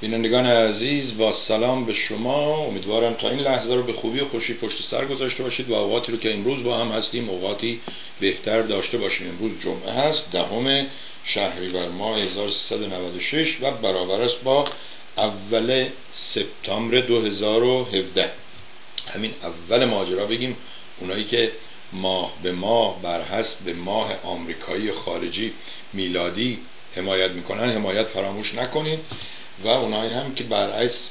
بینندگان عزیز با سلام به شما. امیدوارم تا این لحظه رو به خوبی و خوشی پشت سر گذاشته باشید و اوقاتی رو که امروز با هم هستیم اوقاتی بهتر داشته باشیم. امروز جمعه هست دهم شهریور ماه 1396 و برابر است با اول سپتامبر 2017 همین اول ماجرا بگیم اونایی که ماه به ماه بر حسب ماه آمریکایی خارجی میلادی حمایت می‌کنن حمایت فراموش نکنید. و اونایی هم که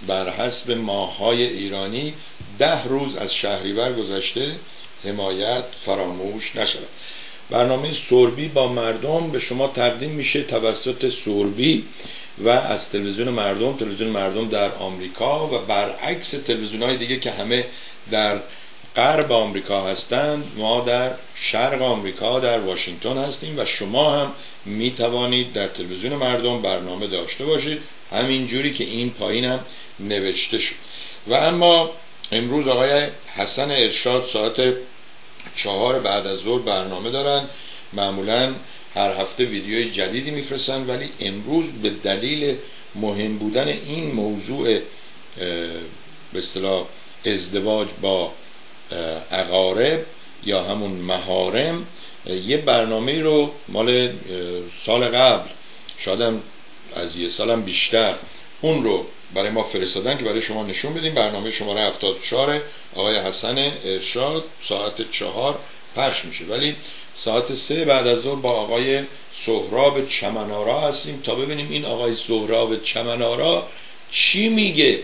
بر حسب ماهای ایرانی ده روز از شهریور گذشته حمایت فراموش نشود. برنامه سوربی با مردم به شما تقدیم میشه توسط سوربی و از تلویزیون مردم. تلویزیون مردم در آمریکا و برعکس تلویزیون های دیگه که همه در غرب آمریکا هستند ما در شرق آمریکا در واشنگتن هستیم و شما هم می توانید در تلویزیون مردم برنامه داشته باشید. همین جوری که این پایین هم نوشته شد. و اما امروز آقای حسن ارشاد ساعت چهار بعد از ظهر برنامه دارن. معمولا هر هفته ویدیوی جدیدی میفرستن ولی امروز به دلیل مهم بودن این موضوع به اصطلاح ازدواج با اقارب یا همون مهارم یه برنامه رو مال سال قبل شادم از یه سالم بیشتر اون رو برای ما فرستادن که برای شما نشون بدیم. برنامه شماره 74 آقای حسن ارشاد ساعت چهار پخش میشه. ولی ساعت سه بعد از ظهر با آقای سهراب چمنارا هستیم تا ببینیم این آقای سهراب چمنارا چی میگه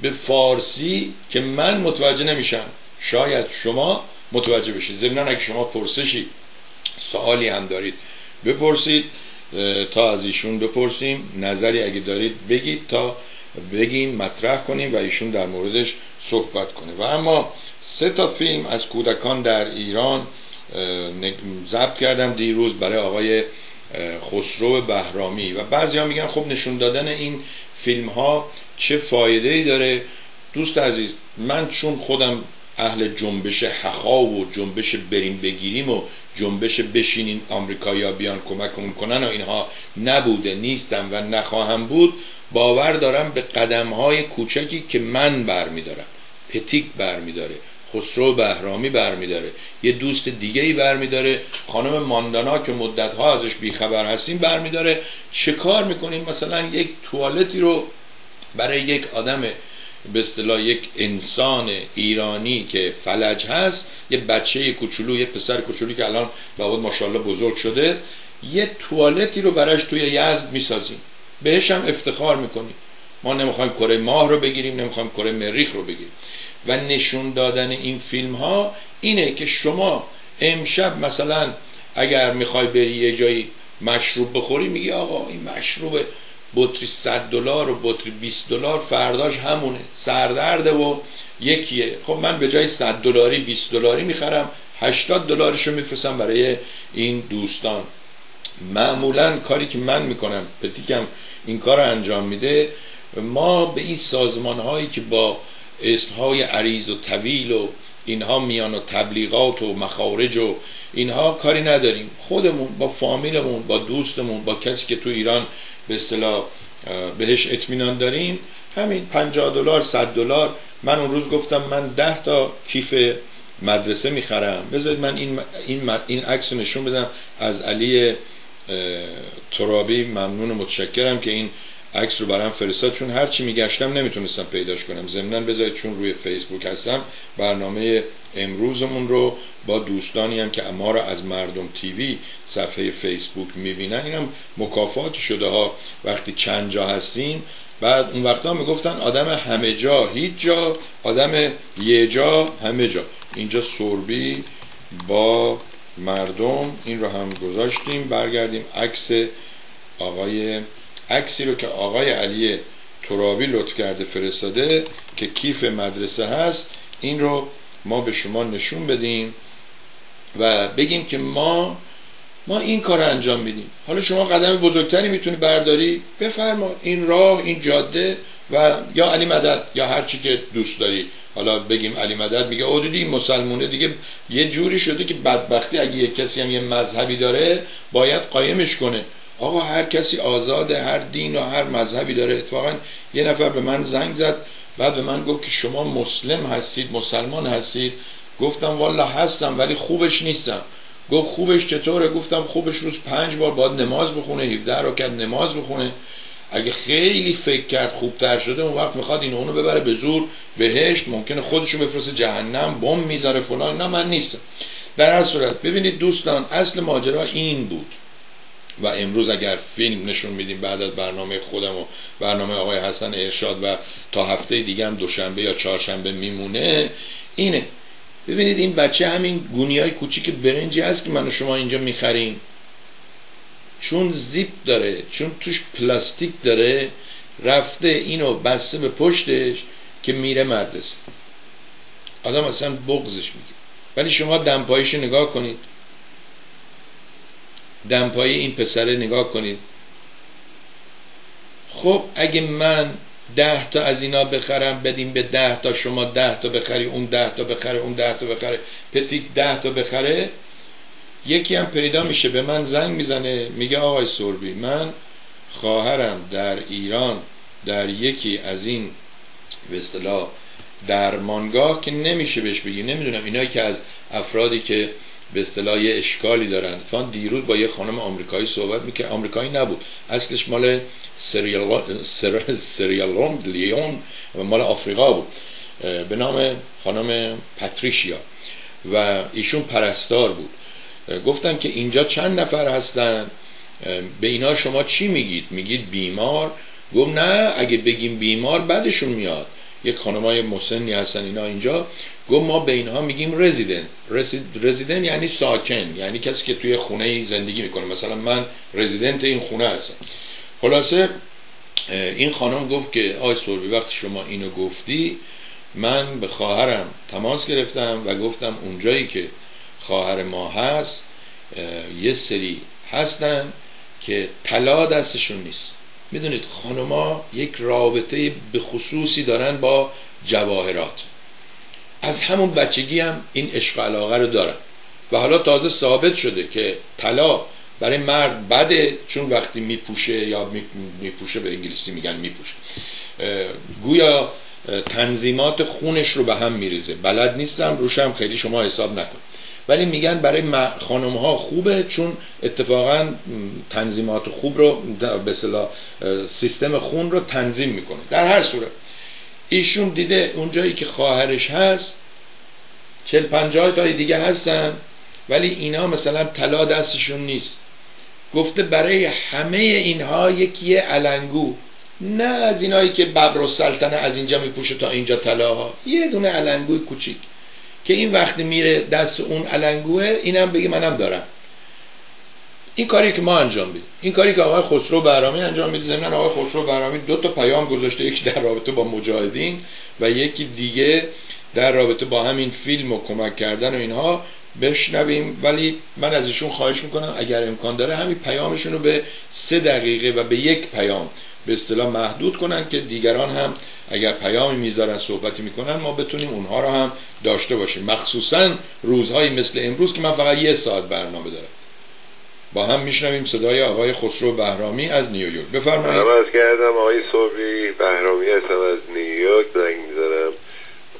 به فارسی که من متوجه نمیشم. شاید شما متوجه بشید. ضمن اگه شما پرسشی سوالی هم دارید بپرسید تا از ایشون بپرسیم. نظری اگه دارید بگید تا بگیم مطرح کنیم و ایشون در موردش صحبت کنه. و اما سه تا فیلم از کودکان در ایران ضبط کردم دیروز برای آقای خسرو بهرامی. و بعضی ها میگن خب نشون دادن این فیلم ها چه فایده ای داره. دوست عزیز من چون خودم اهل جنبش حقا و جنبش بریم بگیریم و جنبش بشینین آمریکایی‌ها بیان کمکمون کنن و اینها نبوده نیستم و نخواهم بود. باور دارم به قدمهای کوچکی که من برمیدارم. پتیک برمیداره خسرو بهرامی برمیداره یه دوست دیگه ای برمیداره خانم ماندانا که مدتها ازش بیخبر هستیم برمیداره. چه کار می‌کنیم؟ مثلا یک توالتی رو برای یک آدم به اصطلاح یک انسان ایرانی که فلج هست یه بچه کوچولو یه پسر کوچولو که الان بود ماشاءالله بزرگ شده یه توالتی رو براش توی یزد می‌سازیم. بهش هم افتخار می‌کنیم. ما نمی‌خوایم کره ماه رو بگیریم نمی‌خوایم کره مریخ رو بگیریم. و نشون دادن این فیلم ها اینه که شما امشب مثلا اگر می‌خوای بری یه جایی مشروب بخوری میگی آقا این مشروب بطری 100 دلار و بطری 20 دلار فرداش همونه. سردرده و یکیه. خب من به جای 100 دلاری 20 دلاری می‌خرم 80 دلارشو میفرستم برای این دوستان. معمولا کاری که من می‌کنم پتیکم این کار رو انجام میده ما به این سازمان هایی که با اسم های عریض و طویل و اینها میان و تبلیغات و مخارج و اینها کاری نداریم. خودمون با فامیلمون با دوستمون با کسی که تو ایران به اصطلاح بهش اطمینان داریم همین 50 دلار 100 دلار. من اون روز گفتم من 10 تا کیف مدرسه می‌خرم. بذارید من این این این عکس نشون بدم. از علی ترابی ممنون و متشکرم که این عکس رو برام فرستاد چون هر چی میگشتم نمی‌تونستم پیداش کنم. ضمنا بذارید چون روی فیسبوک هستم برنامه امروزمون رو با دوستانی هم که ما رو از مردم تیوی صفحه فیسبوک می‌بینن. اینم مکافات شده ها وقتی چند جا هستیم. بعد اون وقتا می‌گفتن آدم همه جا هیچ جا آدم یه جا همه جا. اینجا سوربی با مردم این رو هم گذاشتیم برگردیم عکس آقای عکسی رو که آقای علی ترابی لطف کرده فرستاده که کیف مدرسه هست این رو ما به شما نشون بدیم و بگیم که ما ما این کار رو انجام میدیم. حالا شما قدم بزرگتری می‌تونی برداری بفرما این راه این جاده و یا علی مدد یا هر چی که دوست داری. حالا بگیم علی مدد میگه او دیدی مسلمونه دیگه یه جوری شده که بدبختی اگه یه کسی هم یه مذهبی داره باید قایمش کنه. آقا هر کسی آزاده هر دین و هر مذهبی داره. اتفاقا یه نفر به من زنگ زد بعد به من گفت که شما مسلم هستید مسلمان هستید. گفتم والا هستم ولی خوبش نیستم. گفت خوبش چطوره؟ گفتم خوبش روز پنج بار باید نماز بخونه 17 رکعت نماز بخونه. اگه خیلی فکر کرد خوبتر شده اون وقت می‌خواد این اونو ببره به زور بهشت ممکنه خودشو بفرسته جهنم بم می‌ذاره فلان. نه من نیستم. در هر صورت ببینید دوستان اصل ماجرا این بود. و امروز اگر فیلم نشون میدیم بعد از برنامه خودم و برنامه آقای حسن ارشاد و تا هفته دیگه هم دوشنبه یا چهارشنبه میمونه اینه. ببینید این بچه همین گونی های کوچیک برنجی هست که من شما اینجا می‌خریم. چون زیپ داره چون توش پلاستیک داره رفته اینو بسته به پشتش که میره مدرسه. آدم اصلا بغزش میگه ولی شما دمپایش نگاه کنید. دمپایی این پسره نگاه کنید. خب اگه من ده تا از اینا بخرم بدیم به ده تا شما ده تا بخری اون ده تا بخره اون ده تا بخره پتیک ده تا بخره یکی هم پیدا میشه به من زنگ می‌زنه میگه آقای سربی من خواهرم در ایران در یکی از این به اصطلاح درمانگاه که نمیشه بهش بگی نمی‌دونم اینایی که از افرادی که به اصطلاح اشکالی دارن. فان دیروز با یه خانم آمریکایی صحبت می‌کرد. آمریکایی نبود. اصلش مال سریالون لیون مال آفریقا بود. به نام خانم پاتریشیا. و ایشون پرستار بود. گفتن که اینجا چند نفر هستن. به اینا شما چی میگید؟ میگید بیمار. گفت نه اگه بگیم بیمار بعدشون میاد. یک خانمای مسنی هستن اینا اینجا. گفت ما به اینها میگیم رزیدنت رزیدنت یعنی ساکن یعنی کسی که توی خونه زندگی می‌کنه. مثلا من رزیدنت این خونه هستم. خلاصه این خانم گفت که آی سوربی وقتی شما اینو گفتی من به خواهرم تماس گرفتم و گفتم اونجایی که خواهر ما هست یه سری هستن که طلا دستشون نیست. می‌دونید خانما یک رابطه به خصوصی دارن با جواهرات. از همون بچگی هم این عشق علاقه رو دارن. و حالا تازه ثابت شده که طلا برای مرد بده چون وقتی میپوشه یا میپوشه به انگلیسی میگن میپوشه. گویا تنظیمات خونش رو به هم میریزه. بلد نیستم روشم خیلی شما حساب نکن. ولی میگن برای خانم ها خوبه چون اتفاقا تنظیمات خوب رو به سیستم خون رو تنظیم می‌کنه. در هر صورت. ایشون دیده اونجایی که خواهرش هست چل پنجاه تای دیگه هستن ولی اینا مثلا طلا دستشون نیست. گفته برای همه اینها یکی علنگو. نه از اینایی که ببر و سلطنه از اینجا میپوشه تا اینجا طلاها. یه دونه علنگوی کوچیک که این وقتی میره دست اون علنگوه اینم بگی منم دارم. این کاری که ما انجام بدیم. این کاری که آقای خسرو بهرامی انجام میده زمین آقای خسرو بهرامی دو تا پیام گذاشته یکی در رابطه با مجاهدین و یکی دیگه در رابطه با همین فیلم و کمک کردن و اینها. بشنویم ولی من از ایشون خواهش می‌کنم اگر امکان داره همین پیامشون رو به سه دقیقه و به یک پیام به اصطلاح محدود کنن که دیگران هم اگر پیامی می‌ذارن صحبتی می‌کنن ما بتونیم اونها رو هم داشته باشیم. مخصوصا روزهایی مثل امروز که من فقط یه ساعت برنامه دارم. با هم میشنویم صدای آقای خسرو بهرامی از نیویورک بفرمایید. من کردم آقای صبحی بهرامی هستم از نیویورک زنگ می‌زنم.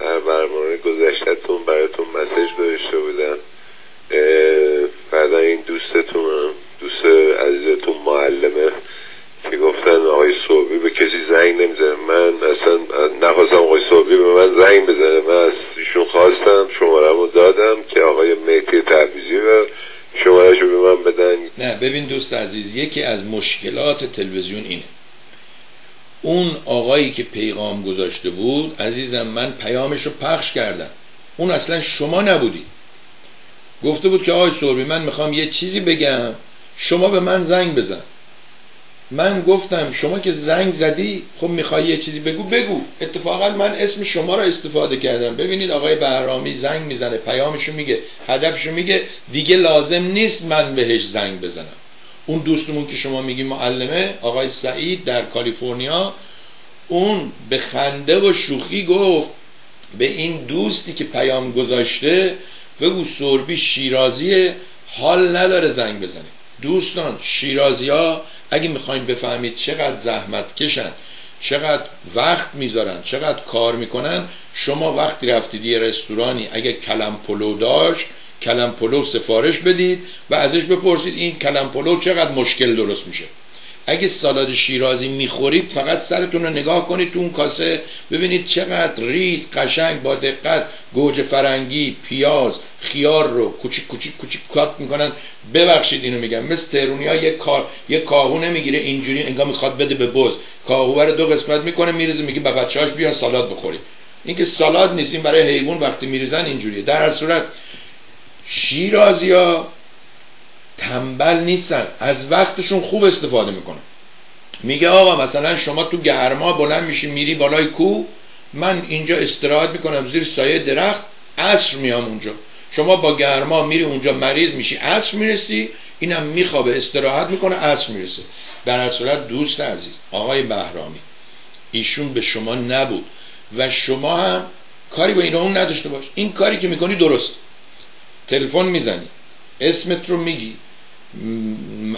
در برنامه گذشتتون براتون مسیج گذاشته بودم. بعدا این دوستتون دوست عزیزتون معلمه که گفتن آقای صوبی به کسی زنگ نمی‌زنه. من اصلا نخواستم آقای صوبی به من زنگ بزنه. من از ایشون خواستم شماره رو دادم که آقای میتی تبریزی و شماره رو به من بدن. نه ببین دوست عزیز یکی از مشکلات تلویزیون اینه. اون آقایی که پیغام گذاشته بود عزیزم من پیامش رو پخش کردم. اون اصلا شما نبودی. گفته بود که آقای سوربی من می‌خوام یه چیزی بگم. شما به من زنگ بزن. من گفتم شما که زنگ زدی خب می‌خوای یه چیزی بگو بگو. اتفاقا من اسم شما رو استفاده کردم. ببینید آقای بهرامی زنگ می‌زنه پیامشو میگه هدفشو میگه. دیگه لازم نیست من بهش زنگ بزنم. اون دوستمون که شما میگی معلمه آقای سعید در کالیفرنیا اون به خنده و شوخی گفت به این دوستی که پیام گذاشته بگو سربی شیرازی حال نداره زنگ بزنه. دوستان شیرازی ها اگه می‌خواین بفهمید چقدر زحمت کشن چقدر وقت می‌ذارن چقدر کار می‌کنن شما وقتی رفتید یه رستورانی اگه کلم پلو داشت کلم پلو سفارش بدید و ازش بپرسید این کلم پلو چقدر مشکل درست میشه. اگه سالاد شیرازی می‌خورید فقط سرتون رو نگاه کنید تو اون کاسه. ببینید چقدر ریز قشنگ با دقت. گوجه فرنگی پیاز خیار رو کوچیک کوچیک کوچیک کات می‌کنن. ببخشید اینو میگم. مثل ترونی ها یک کار یک کاهو نمی‌گیره اینجوری انگار می‌خواد بده به بز. کاهو رو دو قسمت می‌کنه میریزه میگه به بچه‌هاش بیا سالاد بخوری. این که سالاد نیست این برای حیوان وقتی میریزن اینجوریه. در صورت شیرازی ها تنبل نیستن. از وقتشون خوب استفاده می‌کنن. میگه آقا مثلا شما تو گرما بلند میشی میری بالای کو من اینجا استراحت می‌کنم زیر سایه درخت عصر میام اونجا. شما با گرما میری اونجا مریض میشی عصر می‌رسی اینم میخوابه استراحت می‌کنه عصر می‌رسه. در صورت دوست عزیز آقای بهرامی ایشون به شما نبود و شما هم کاری با این اون نداشته باش. این کاری که می‌کنی درست. تلفن می‌زنی. اسمت رو میگی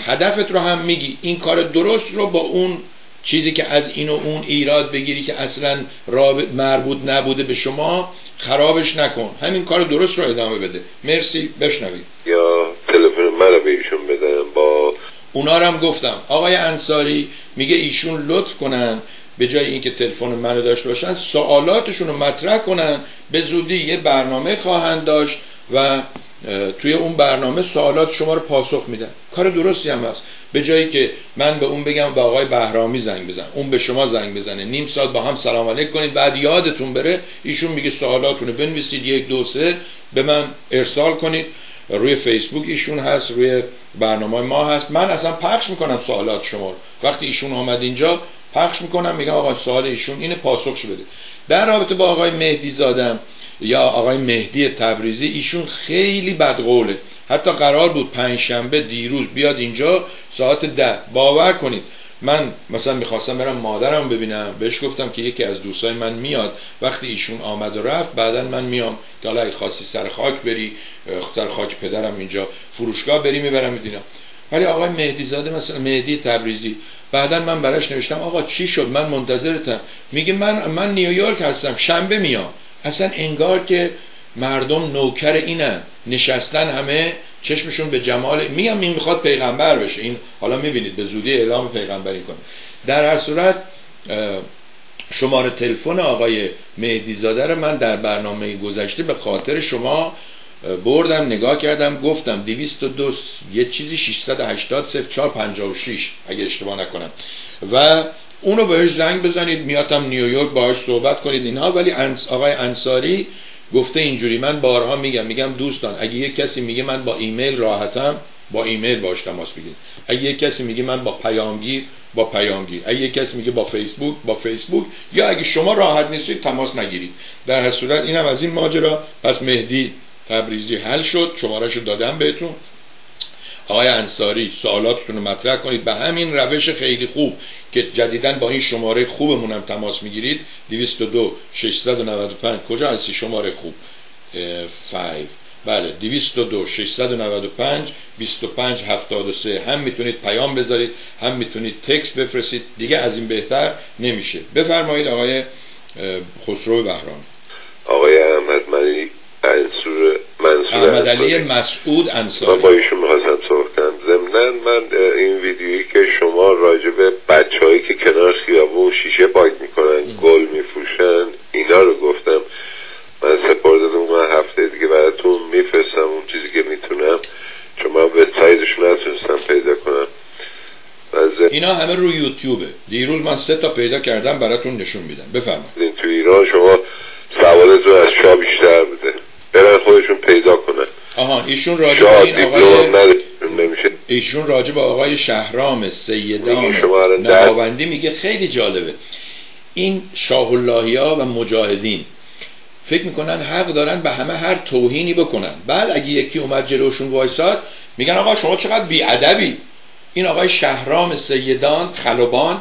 هدفت رو هم میگی این کار درست رو با اون چیزی که از این و اون ایراد بگیری که اصلا مربوط نبوده به شما خرابش نکن. همین کار درست رو ادامه بده. مرسی بشنوید. یا تلفن من رو به ایشون بدم. با اونا رو هم گفتم. آقای انصاری میگه ایشون لطف کنن به جای اینکه تلفن منو داشته باشن سوالاتشون رو مطرح کنن. به زودی یه برنامه خواهند داشت و توی اون برنامه سوالات شما رو پاسخ میدن. کار درستی هم هست. به جایی که من به اون بگم به آقای بهرامی زنگ بزن. اون به شما زنگ بزنه. نیم ساعت با هم سلام علیک کنید. بعد یادتون بره ایشون میگه سوالاتونو بنویسید. یک دو سه. به من ارسال کنید. روی فیسبوک ایشون هست. روی برنامه ما هست. من اصلا پخش می‌کنم سوالات شما وقتی ایشون آمد اینجا پخش می‌کنم. میگم آقا سوال ایشون اینه پاسخش بده در رابطه با آقای مهدی زادم یا آقای مهدی تبریزی ایشون خیلی بدقوله. حتی قرار بود پنجشنبه دیروز بیاد اینجا ساعت ده. باور کنید. من مثلا می‌خواستم برم مادرم ببینم. بهش گفتم که یکی از دوستای من میاد. وقتی ایشون آمد و رفت بعدا من میام که حالا خواستی سر خاک بری سر خاک پدرم اینجا فروشگاه بری می‌برم میدینم ولی آقای مهدی زاده مثلا مهدی تبریزی بعدا من براش نوشتم آقا چی شد؟ من منتظرتم. میگه من من نیویورک هستم. شنبه میام. اصلا انگار که مردم نوکر اینن. نشستن همه چشمشون به جمال. میگم این می‌خواد پیغمبر بشه. این حالا می‌بینید به زودی اعلام پیغمبری کنه. در هر صورت شماره تلفن آقای مهدی زاده رو من در برنامه گذشته به خاطر شما بردم نگاه کردم گفتم 202 یه چیزی 680 456 اگه اشتباه نکنم. و اونو بهش زنگ بزنید میاتم نیویورک باهاش صحبت کنید اینها ولی آقای انصاری گفته اینجوری من بارها میگم میگم دوستان اگه یک کسی میگه من با ایمیل راحتم با ایمیل باش تماس بگیرید. اگه یک کسی میگه من با پیامگیر با پیامگیر. اگه یک کسی میگه با فیسبوک با فیسبوک. یا اگه شما راحت نیستید تماس نگیرید. در هر صورت اینم از این ماجرا. پس مهدی تبریزی حل شد. شمارهشو دادم بهتون. آقای انصاری سوالاتتون رو مطرح کنید. به همین روش خیلی خوب که جدیدا با این شماره خوبمون هم تماس می‌گیرید. 202 695 کجا هستی؟ شماره خوب. 5 بله 202 695 25 73 هم می‌تونید پیام بذارید هم می‌تونید تکست بفرستید. دیگه از این بهتر نمیشه. بفرمایید آقای خسرو بهرام. آقای احمد ملی منصور منصور احمد علی مسعود انصاری. من با ایشون می‌خواستم صحبت کنم. ضمنا من این ویدیویی که شما راجع به بچه هایی که کنار خیابون شیشه پاک می‌کنن گل میفروشن اینا رو گفتم. من سپرده من هفته دیگه براتون میفرستم اون چیزی که می‌تونم. چون من وبسایتشون نتونستم پیدا کنم. اینا همه رو یوتیوبه دیروز من سه تا پیدا کردم براتون نشون میدم. بفرمایید. تو ایران شما سوالتون از شاه بیشتر بوده. برن خودشون پیدا کنن. آها ایشون راجع به این آقای ایشون راجع به آقای شهرام سیدان نهاوندی میگه خیلی جالبه. این شاه ها و مجاهدین فکر می‌کنن حق دارن به همه هر توهینی بکنن. بعد اگه یکی اومد جلوشون وایساد میگن آقا شما چقدر بیادبی. این آقای شهرام سیدان خلبان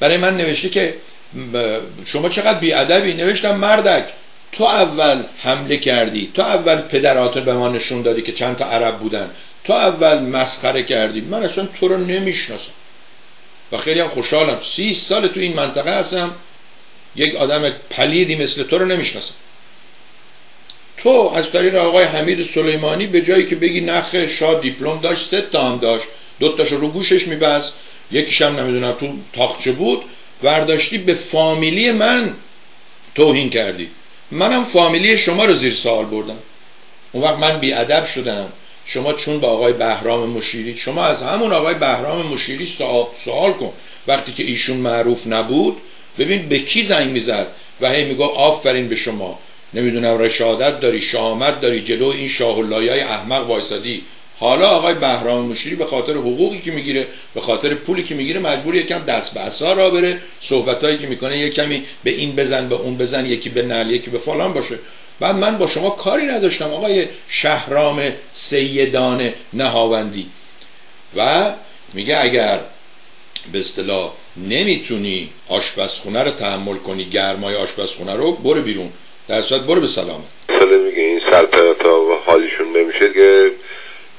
برای من نوشته که شما چقدر بیادبی. نوشتم مردک. تو اول حمله کردی تو اول پدراتو به ما نشون دادی که چند تا عرب بودن تو اول مسخره کردی. من اصلا تو رو نمی‌شناسم. و خیلی هم خوشحالم. سی سال تو این منطقه هستم یک آدم پلیدی مثل تو رو نمی‌شناسم. تو از طریق آقای حمید سلیمانی به جایی که بگی نخ شاه دیپلم داشت هم داشت. دو تاشو رو گوشش میبست. یکیش هم نمی‌دونم تو تاخچه بود. ورداشتی به فامیلی من توهین کردی. منم فامیلی شما رو زیر سوال بردم. اون وقت من بیادب شدم. شما چون به آقای بهرام مشیری شما از همون آقای بهرام مشیری سوال کن. وقتی که ایشون معروف نبود ببین به کی زنگ می‌زد و هی میگو آفرین به شما. نمی‌دونم رشادت داری شامت داری جلو این شاه احمق وایسادی. حالا آقای بهرام مشیری به خاطر حقوقی که می‌گیره به خاطر پولی که می‌گیره مجبور یکم دست به اثار را بره صحبتایی که می‌کنه یک کمی به این بزن به اون بزن یکی به نل یکی به فلان باشه. بعد من با شما کاری نداشتم آقای شهرام سیدان نهاوندی. و میگه اگر به اصطلاح نمی‌تونی آشپزخونه رو تحمل کنی گرمای آشپزخونه رو برو بیرون. در صورت برو به سلامت. میگه این سلطنت ها حالیشون نمیشه که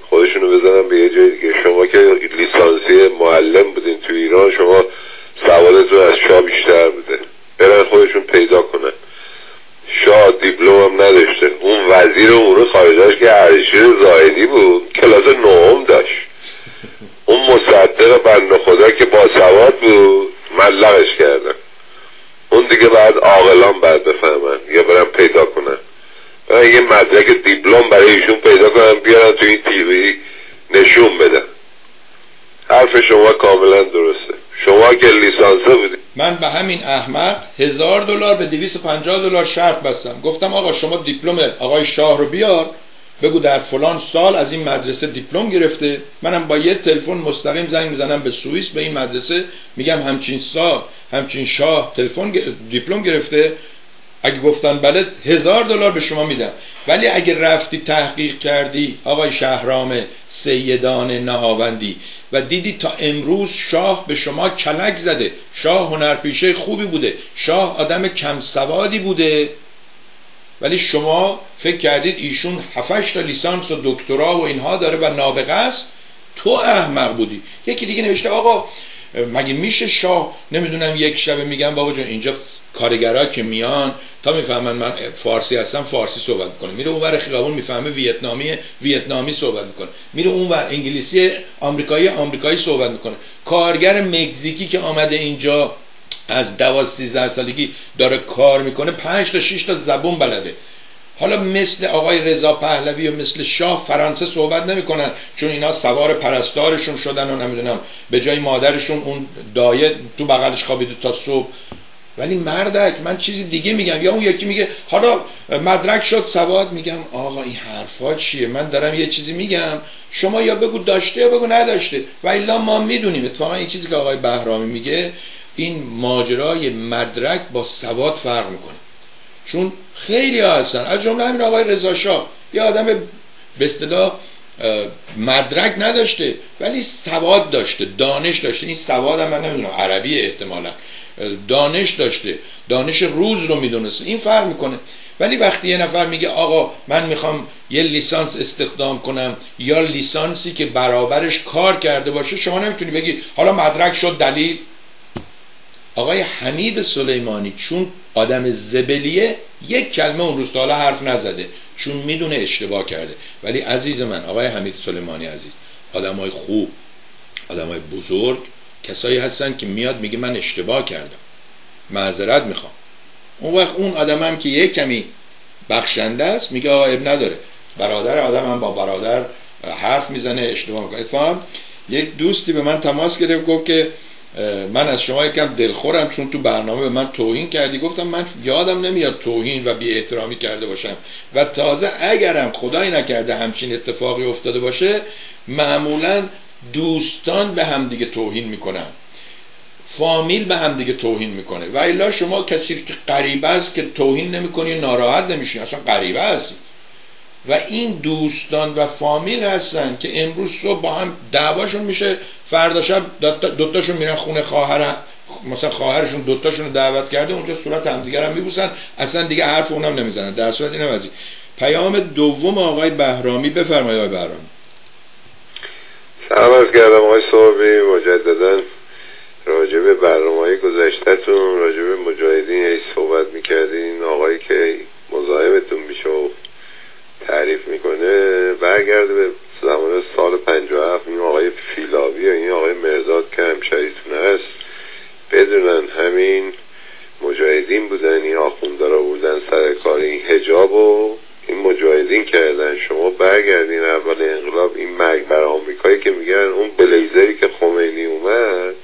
خودشونو بزنن به یه جای دیگه. شما که لیسانسی معلم بودین تو ایران شما سوالتون از شاه بیشتر بوده. برن خودشون پیدا کنن. شاه دیپلم هم نداشته. اون وزیر امور خارجش که ارشیر زاهدی بود کلاس نهم داشت. اون مصدق بند خدا که با سواد بود ملغش کردن. اون دیگه بعد عاقلان بعد بفهمن. یا برن پیدا کنن. یه مدرک دیپلم برای ایشون پیدا کنن بیارن تو این تیوی نشون بدن حرف شما کاملا درسته. شما که لیسانسه بودید من به همین احمق هزار دلار به 250 دلار شرط بستم. گفتم آقا شما دیپلم آقای شاه رو بیار بگو در فلان سال از این مدرسه دیپلم گرفته. منم با یه تلفن مستقیم زنگ می‌زنم به سوئیس به این مدرسه. میگم همچین سال همچین شاه تلفن دیپلم گرفته. اگه گفتن بله هزار دلار به شما میدم. ولی اگه رفتی تحقیق کردی آقای شهرام سیدان نهاوندی و دیدی تا امروز شاه به شما کلک زده. شاه هنرپیشه خوبی بوده. شاه آدم کم سوادی بوده. ولی شما فکر کردید ایشون هفتش تا لیسانس و دکترا و اینها داره و نابغه است. تو احمق بودی. یکی دیگه نوشته آقا مگه میشه شاه؟ نمی‌دونم یک شبه میگم بابا جان اینجا کارگرا که میان تا می‌فهمن من فارسی هستم فارسی صحبت می‌کنه. میره اونور خیابون می‌فهمه ویتنامی ویتنامی صحبت می‌کنه. میره اونور انگلیسی آمریکایی آمریکایی صحبت می‌کنه. کارگر مکزیکی که آمده اینجا از دواز سیزده سالگی داره کار می‌کنه پنج تا شش تا زبون بلده. حالا مثل آقای رضا پهلوی و مثل شاه فرانسه صحبت نمی‌کنن چون اینا سوار پرستارشون شدن و نمی‌دونم به جای مادرشون اون دایه تو بغلش خوابیده تا صبح. ولی مردک من چیزی دیگه میگم. یا اون یکی میگه حالا مدرک شد سواد میگم آقا این حرفا چیه؟ من دارم یه چیزی میگم. شما یا بگو داشته یا بگو نداشته. و الا ما می‌دونیم. اتفاقا این چیزی که آقای بهرامی میگه این ماجرای مدرک با سواد فرق می‌کنه. چون خیلی ها هستن. از جمله همین آقای رضا شاه. یه آدم به اصطلاح مدرک نداشته ولی سواد داشته دانش داشته. این سواد هم من نمی‌دونم عربی احتمالا. دانش داشته. دانش روز رو می‌دونسته. این فرق می‌کنه. ولی وقتی یه نفر میگه آقا من می‌خوام یه لیسانس استخدام کنم یا لیسانسی که برابرش کار کرده باشه. شما نمی‌تونی بگی حالا مدرک شد دلیل؟ آقای حمید سلیمانی چون آدم زبلیه یک کلمه اون روز حالا حرف نزده چون می‌دونه اشتباه کرده. ولی عزیز من آقای حمید سلیمانی عزیز آدم های خوب آدم های بزرگ کسایی هستن که میاد میگه من اشتباه کردم معذرت می‌خوام. اون وقت اون آدم هم که یک کمی بخشنده است میگه آقا اب نداره. برادر آدم هم با برادر حرف می‌زنه اشتباه می‌کنه. یک دوستی به من تماس گرفت گفت که من از شما یکم دلخورم چون تو برنامه به من توهین کردی. گفتم من یادم نمیاد توهین و بی احترامی کرده باشم. و تازه اگرم خدایی نکرده همچین اتفاقی افتاده باشه معمولا دوستان به همدیگه توهین می‌کنن. فامیل به همدیگه توهین می‌کنه. و الا شما کسی که غریبه است که توهین نمی‌کنی ناراحت نمیشین اصلا غریبه است. و این دوستان و فامیل هستن که امروز صبح با هم دعواشون میشه فردا شب دوتاشون میرن خونه خواهر مثلا خواهرشون دوتاشون رو دعوت کرده اونجا صورت همدیگر هم میبوسن. اصلا دیگه حرف اونم نمی‌زنن در صورت این پیام دوم آقای بهرامی بفرمایید آقای بهرامی. سلام از کردم آقای صحبی مجددا راجع به برنامه گذشتهتون راجع به مجاهدین صحبت می‌کردین. آقایی که مزاحمتون میشه تعریف می‌کنه برگرده به زمان سال 57 این آقای فیلاوی و این آقای مرزاد که همشهریتون هست بدونن همین مجاهدین بودن این آخوندارا بودن سر کار این هجاب و این مجاهدین کردن. شما برگردین اول انقلاب این مرگ بر آمریکایی که میگن اون بلیزری که خمینی اومد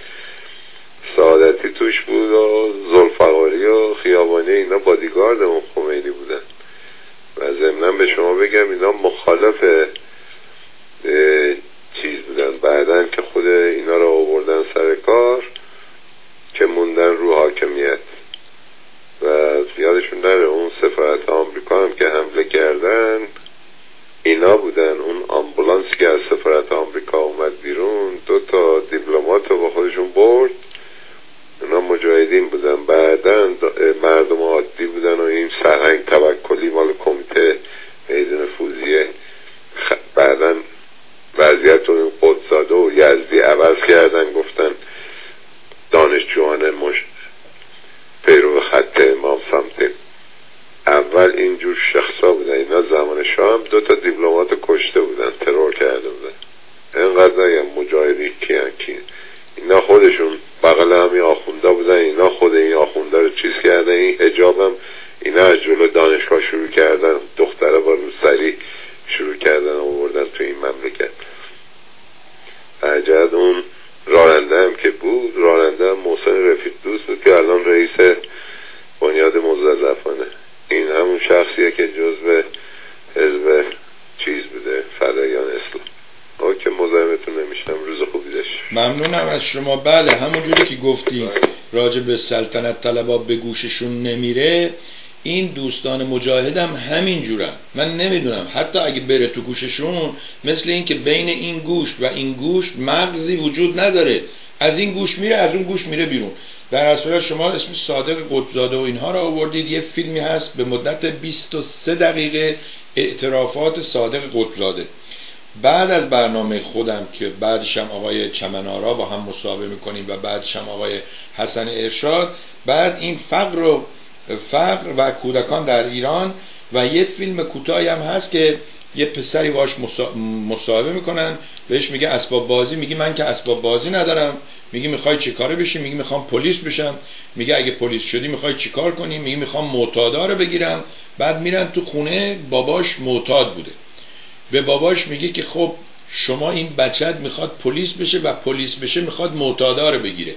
سعادتی توش بود و زلفقاری و خیابانی اینا بادیگارد اون خمینی بودن. و ضمنا به شما بگم اینا مخالف چیز بودن. بعدا که خود اینا رو آوردن سر کار که موندن رو حاکمیت. و یادشون نره اون سفارت آمریکا هم که حمله کردن اینا بودن. اون آمبولانسی که از سفارت آمریکا اومد بیرون دو تا دیپلمات رو با خودشون برد. اونا مجاهدین بودن بعدا مردم عادی بودن و این سرهنگ توکلی مال کمیته میدون فوزیه. بعدا وضعیت اون قدزاده و یزدی عوض کردن گفتن دانشجوان مش پیرو خط امام سمت اول اینجور شخصا بودن. اینا زمان شاه هم دو تا دیپلمات کشته بودن ترور کرده بودن. اینقدر نگم مجاهدی کیان کی اینا خودشون بغل همین آخونده بودن اینا خود این آخونده رو چیز کردن این حجابم اینا از جلو دانشگاه شروع کردن دختره با روسری شروع کردن آوردن تو این مملکت. عجد اون راننده هم که بود راننده هم محسن رفیق دوست بود که الان رئیس بنیاد مزدفانه. این همون شخصیه که جزء حزب چیز بوده فدایان اسلام. آقا که مزاحمتون نمیشم. روز خوبی داشت. ممنونم از شما. بله همون جوری که گفتی راجع به سلطنت طلبا به گوششون نمیره این دوستان مجاهدم همین جورن. من نمی‌دونم حتی اگه بره تو گوششون مثل اینکه بین این گوش و این گوش مغزی وجود نداره. از این گوش میره از اون گوش میره بیرون. در اصل شما اسم صادق قطبزاده و اینها را آوردید. یه فیلمی هست به مدت 23 دقیقه اعترافات صادق قطبزاده بعد از برنامه خودم که بعدش هم آقای چمنارا با هم مصاحبه می‌کنیم و بعدش هم آقای حسن ارشاد بعد این فقر رو فقر و کودکان در ایران و یه فیلم کوتاهی هم هست که یه پسری باش مصاحبه می‌کنن بهش میگه اسباب بازی میگه من که اسباب بازی ندارم میگه می‌خوای چیکاره بشی؟ میگه می‌خوام پلیس بشم. میگه اگه پلیس شدی می‌خوای چیکار کنی؟ میگه می‌خوام معتادا رو بگیرم. بعد میرن تو خونه باباش معتاد بوده. به باباش میگه که خب شما این بچت می‌خواد پلیس بشه و پلیس بشه می‌خواد معتادا رو بگیره.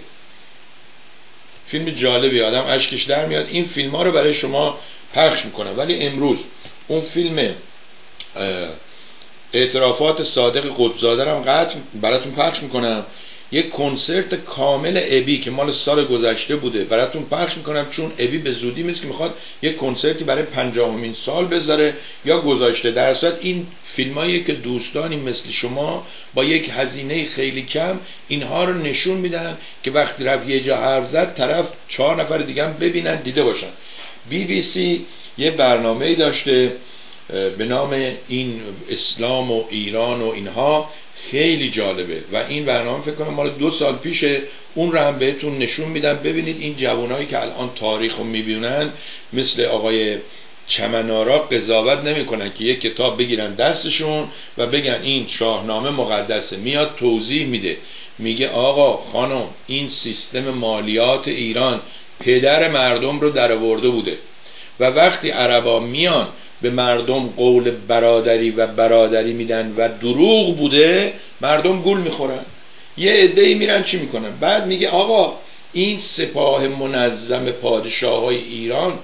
فیلم جالبی آدم اشکش در میاد. این فیلم ها رو برای شما پخش می‌کنم. ولی امروز اون فیلم اعترافات صادق قطبزاده رو قطع براتون پخش می‌کنم. یک کنسرت کامل ابی که مال سال گذشته بوده. براتون پخش می‌کنم چون ابی به زودی مثل که می‌خواد یک کنسرتی برای پنجاهمین سال بذاره یا گذاشته. در اصل این فیلمایی که دوستانی مثل شما با یک هزینه خیلی کم اینها رو نشون میدن که وقتی رفت یه جا حرف زد طرف چهار نفر دیگه هم ببینن دیده باشن. بی بی سی یه برنامه داشته به نام این اسلام و ایران و اینها. خیلی جالبه. و این برنامه فکر کنم مال دو سال پیشه اون رو هم بهتون نشون میدم. ببینید این جوانایی که الان تاریخ رو می‌بینن مثل آقای چمنارا قضاوت نمی‌کنن که یک کتاب بگیرن دستشون و بگن این شاهنامه مقدسه میاد توضیح میده. میگه آقا خانم این سیستم مالیات ایران پدر مردم رو درآورده بوده. و وقتی عربا میان به مردم قول برادری و برادری میدن و دروغ بوده مردم گول می‌خورن. یه عده میرن چی می‌کنن؟ بعد میگه آقا این سپاه منظم پادشاه های ایران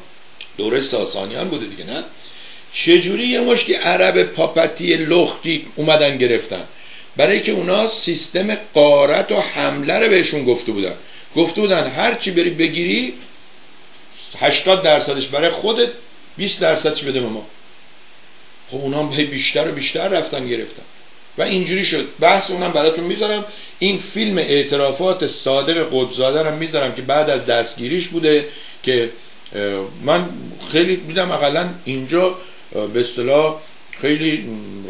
دوره ساسانیان بوده دیگه نه؟ چجوری یه مشتی عرب پاپتی لختی اومدن گرفتن؟ برای که اونا سیستم قارت و حمله رو بهشون گفته بودن. گفته بودن هر چی بری بگیری 80 درصدش برای خودت 20 درصدش بده به ما؟ خب اونا هم بیشتر و بیشتر رفتن گرفتن. و اینجوری شد. بحث اونم براتون می‌ذارم. این فیلم اعترافات صادق قدزاده رو می‌ذارم که بعد از دستگیریش بوده که من خیلی میدم اقلا اینجا به اصطلاح خیلی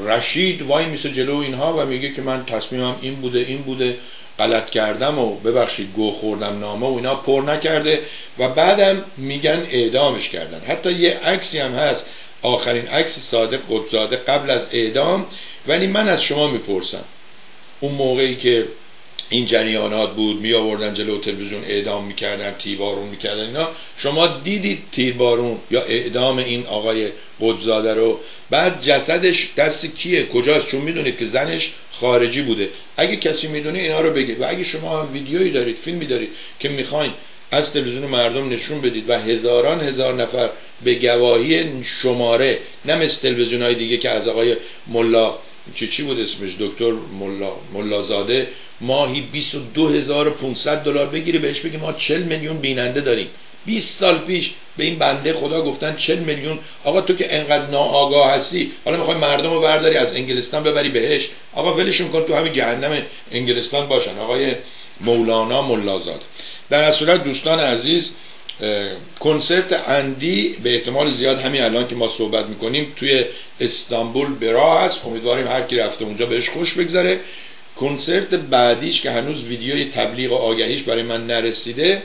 رشید وای میسه جلو اینها و میگه که من تصمیمم این بوده این بوده. غلط کردم و ببخشید گو خوردم نامه و اینا پر نکرده و بعدم میگن اعدامش کردن. حتی یه عکسی هم هست. آخرین عکس صادق قدزاده قبل از اعدام. ولی من از شما می‌پرسم. اون موقعی که این جریانات بود می آوردن جلو تلویزیون اعدام می‌کردن تیربارون می‌کردن اینا. شما دیدید تیربارون یا اعدام این آقای قدزاده رو؟ بعد جسدش دست کیه؟ کجاست؟ چون می‌دونید که زنش خارجی بوده. اگه کسی می‌دونه اینا رو بگید. و اگه شما ویدیویی دارید فیلمی دارید که می‌خواین از تلویزیون مردم نشون بدید و هزاران هزار نفر به گواهی شماره نه مثل تلویزیون های دیگه که از آقای ملا چی چی بود اسمش؟ دکتر ملا ملازاده ماهی 22500 دلار بگیری بهش بگی ما 40 میلیون بیننده داریم. 20 سال پیش به این بنده خدا گفتن 40 میلیون. آقا تو که انقدر ناآگاه هستی حالا می‌خوای مردم رو برداری از انگلستان ببری بهش. آقا ولشون کن تو همین جهنم انگلستان باشن. آقای مولانا ملازاده. در صورت دوستان عزیز کنسرت اندی به احتمال زیاد همین الان که ما صحبت می‌کنیم توی استانبول برا هست امیدواریم هر کی رفته اونجا بهش خوش بگذره. کنسرت بعدیش که هنوز ویدیوی تبلیغ آگهیش برای من نرسیده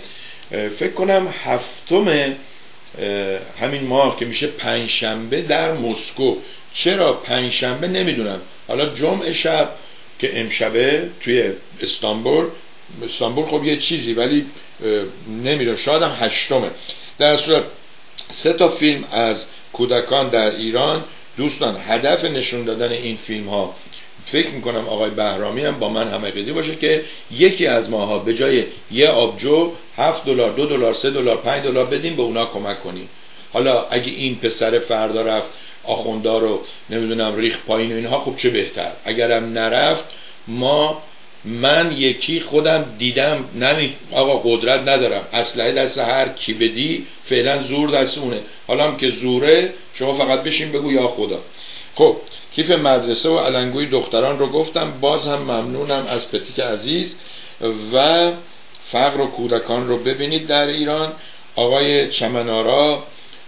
فکر کنم هفتم همین ماه که میشه پنجشنبه در مسکو. چرا پنجشنبه؟ نمی‌دونم. حالا جمعه شب که امشبه توی استانبول استانبول خب یه چیزی ولی نمی‌دونم شاید هم هشتمه. در صورت سه تا فیلم از کودکان در ایران دوستان هدف نشون دادن این فیلم ها فکر می‌کنم آقای بهرامی هم با من همه باشه که یکی از ماها به جای یه آبجو هفت دلار دو دلار سه دلار پنج دلار بدیم به اونا کمک کنیم. حالا اگه این پسر فردا رفت آخوندار رو نمی‌دونم ریخ پایین و اینها خب چه بهتر؟ اگرم نرفت ما من یکی خودم دیدم نمی آقا قدرت ندارم. اسلحه دست هر کی بدی فعلا زور دست اونه حالا هم که زوره شما فقط بشین بگو یا خدا. خب کیف مدرسه و علنگوی دختران رو گفتم. باز هم ممنونم از پتیک عزیز و فقر و کودکان رو ببینید در ایران. آقای چمنارا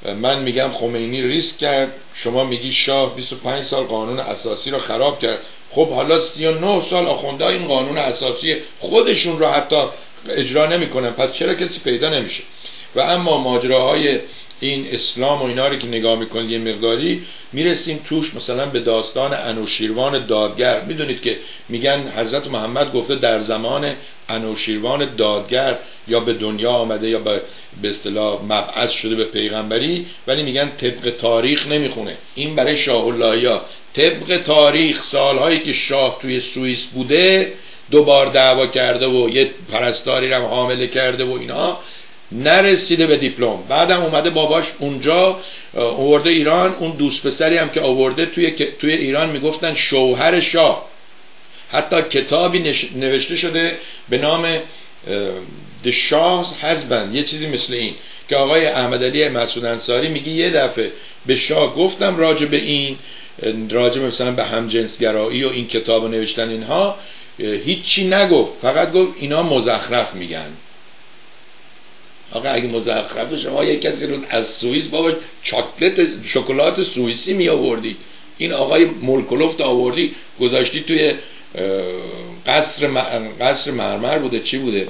من میگم خمینی ریسک کرد. شما میگی شاه 25 سال قانون اساسی رو خراب کرد. خب حالا 39 سال آخونده این قانون اساسی خودشون رو حتی اجرا نمی‌کنن. پس چرا کسی پیدا نمیشه؟ و اما ماجراهای این اسلام و اینا رو که نگاه می‌کنید یه مقداری می‌رسیم توش مثلا به داستان انوشیروان دادگر. می‌دونید که میگن حضرت محمد گفته در زمان انوشیروان دادگر یا به دنیا آمده یا به اصطلاح مبعث شده به پیغمبری ولی میگن طبق تاریخ نمی‌خونه. این برای شاه الله طبق تاریخ سالهایی که شاه توی سوئیس بوده دوبار دعوا کرده و یه پرستاری رو حامله کرده و اینا. نرسیده به دیپلم. بعدم اومده باباش اونجا آورده ایران. اون دوست پسری هم که آورده توی, توی ایران می‌گفتن شوهر شاه. حتی کتابی نوشته شده به نام The Shah's Husband. یه چیزی مثل این که آقای احمد علی مسعود انصاری میگه یه دفعه به شاه گفتم راجع به این راجع مثلا به همجنسگرایی و این کتاب نوشتن اینها هیچی نگفت. فقط گفت اینا مزخرف میگن. آقا اگه مزخرف شما یک کسی روز از سوئیس بابا چاکلت شکلات سوئیسی می آوردی. این آقای ملکلوفت آوردی گذاشتی توی قصر قصر مرمر بوده. چی بوده؟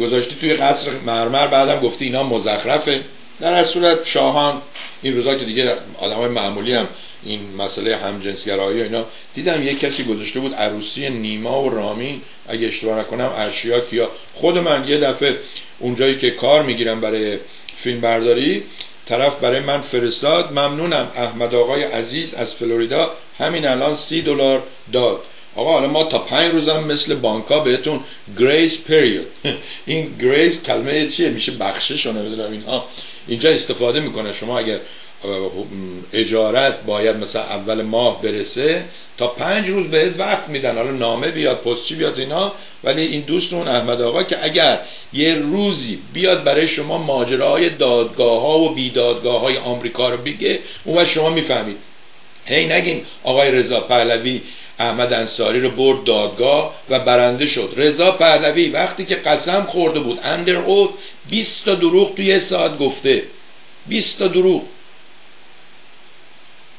گذاشتی توی قصر مرمر بعدم گفتی اینا مزخرفه. در از صورت شاهان. این روزا که دیگه آدم های معمولی هم این مسئله همجنسگرایی اینا دیدم یک کسی گذاشته بود عروسی نیما و رامین اگه اشتباه نکنم ارشیا کیا. خود من یه دفعه اونجایی که کار می‌گیرم برای فیلم برداری طرف برای من فرستاد. ممنونم. احمد آقای عزیز از فلوریدا همین الان سی دلار داد. آقا حالا ما تا پنج روزم مثل بانکا بهتون grace period این grace کلمه چیه؟ میشه بخشش و نمی‌دونم اینها اینجا استفاده می‌کنه. شما اگر اجارت باید مثلا اول ماه برسه تا پنج روز بهت وقت میدن. حالا نامه بیاد پستچی بیاد اینا. ولی این دوستون احمد آقا که اگر یه روزی بیاد برای شما ماجراهای دادگاه ها و بیدادگاه های آمریکا رو بگه اون شما می‌فهمید. هی نگین آقای رضا پهلوی احمد انصاری رو برد دادگاه و برنده شد. رضا پهلوی وقتی که قسم خورده بود اندر اوت 20 تا دروغ توی ساعت گفته. 20 تا دروغ.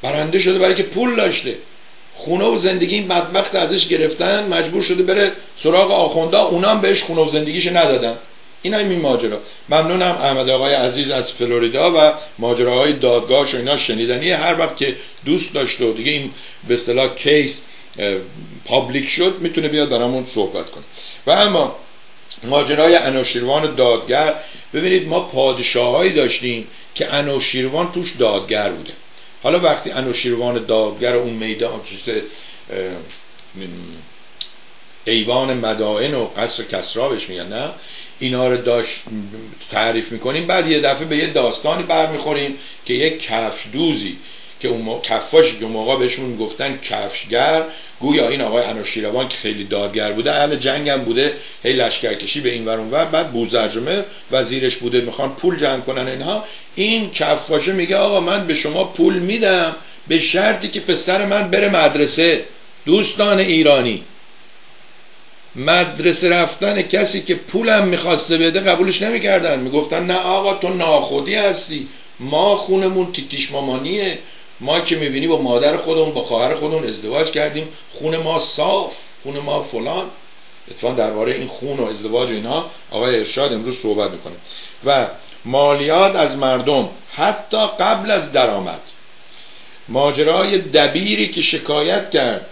برنده شده برای که پول داشته. خونه و زندگی بدبخت ازش گرفتن مجبور شده بره سراغ آخوندا اونا هم بهش خونه و زندگیش ندادن. این هم این ماجرا. ممنونم احمد آقای عزیز از فلوریدا و ماجراهای دادگاه و اینا شنیدنی. هر وقت که دوست داشته و دیگه این به اصطلاح case public شد می‌تونه بیاد برامون صحبت کنه. و اما ماجرای انوشیروان دادگر ببینید ما پادشاهایی داشتیم که انوشیروان توش دادگر بوده. حالا وقتی انوشیروان دادگر اون میدان چیز ایوان مدائن و قصر کسرا بهش میگن نه؟ اینا رو داشت تعریف می‌کنیم بعد یه دفعه به یه داستانی برمیخوریم که یک کفش دوزی که اون کفاش که موقع بهشون گفتن کفشگر گویا این آقای انوشیروان که خیلی دادگر بوده اهل جنگ هم بوده هی لشکرکشی به این ور و بعد بوزرجمه وزیرش بوده می‌خوان پول جمع کنن اینها. این کفاشه میگه آقا من به شما پول میدم به شرطی که پسر من بره مدرسه. دوستان ایرانی. مدرسه رفتن کسی که پولم می‌خواسته بده قبولش نمی‌کردن. می‌گفتن نه آقا تو ناخودی هستی. ما خونمون تیتیش مامانیه. ما که می‌بینی با مادر خودمون با خواهر خودمون ازدواج کردیم. خون ما صاف خون ما فلان. اتفاقا درباره این خون و ازدواج اینها آقای ارشاد امروز صحبت می‌کنه. و مالیات از مردم حتی قبل از درآمد. ماجرای دبیری که شکایت کرد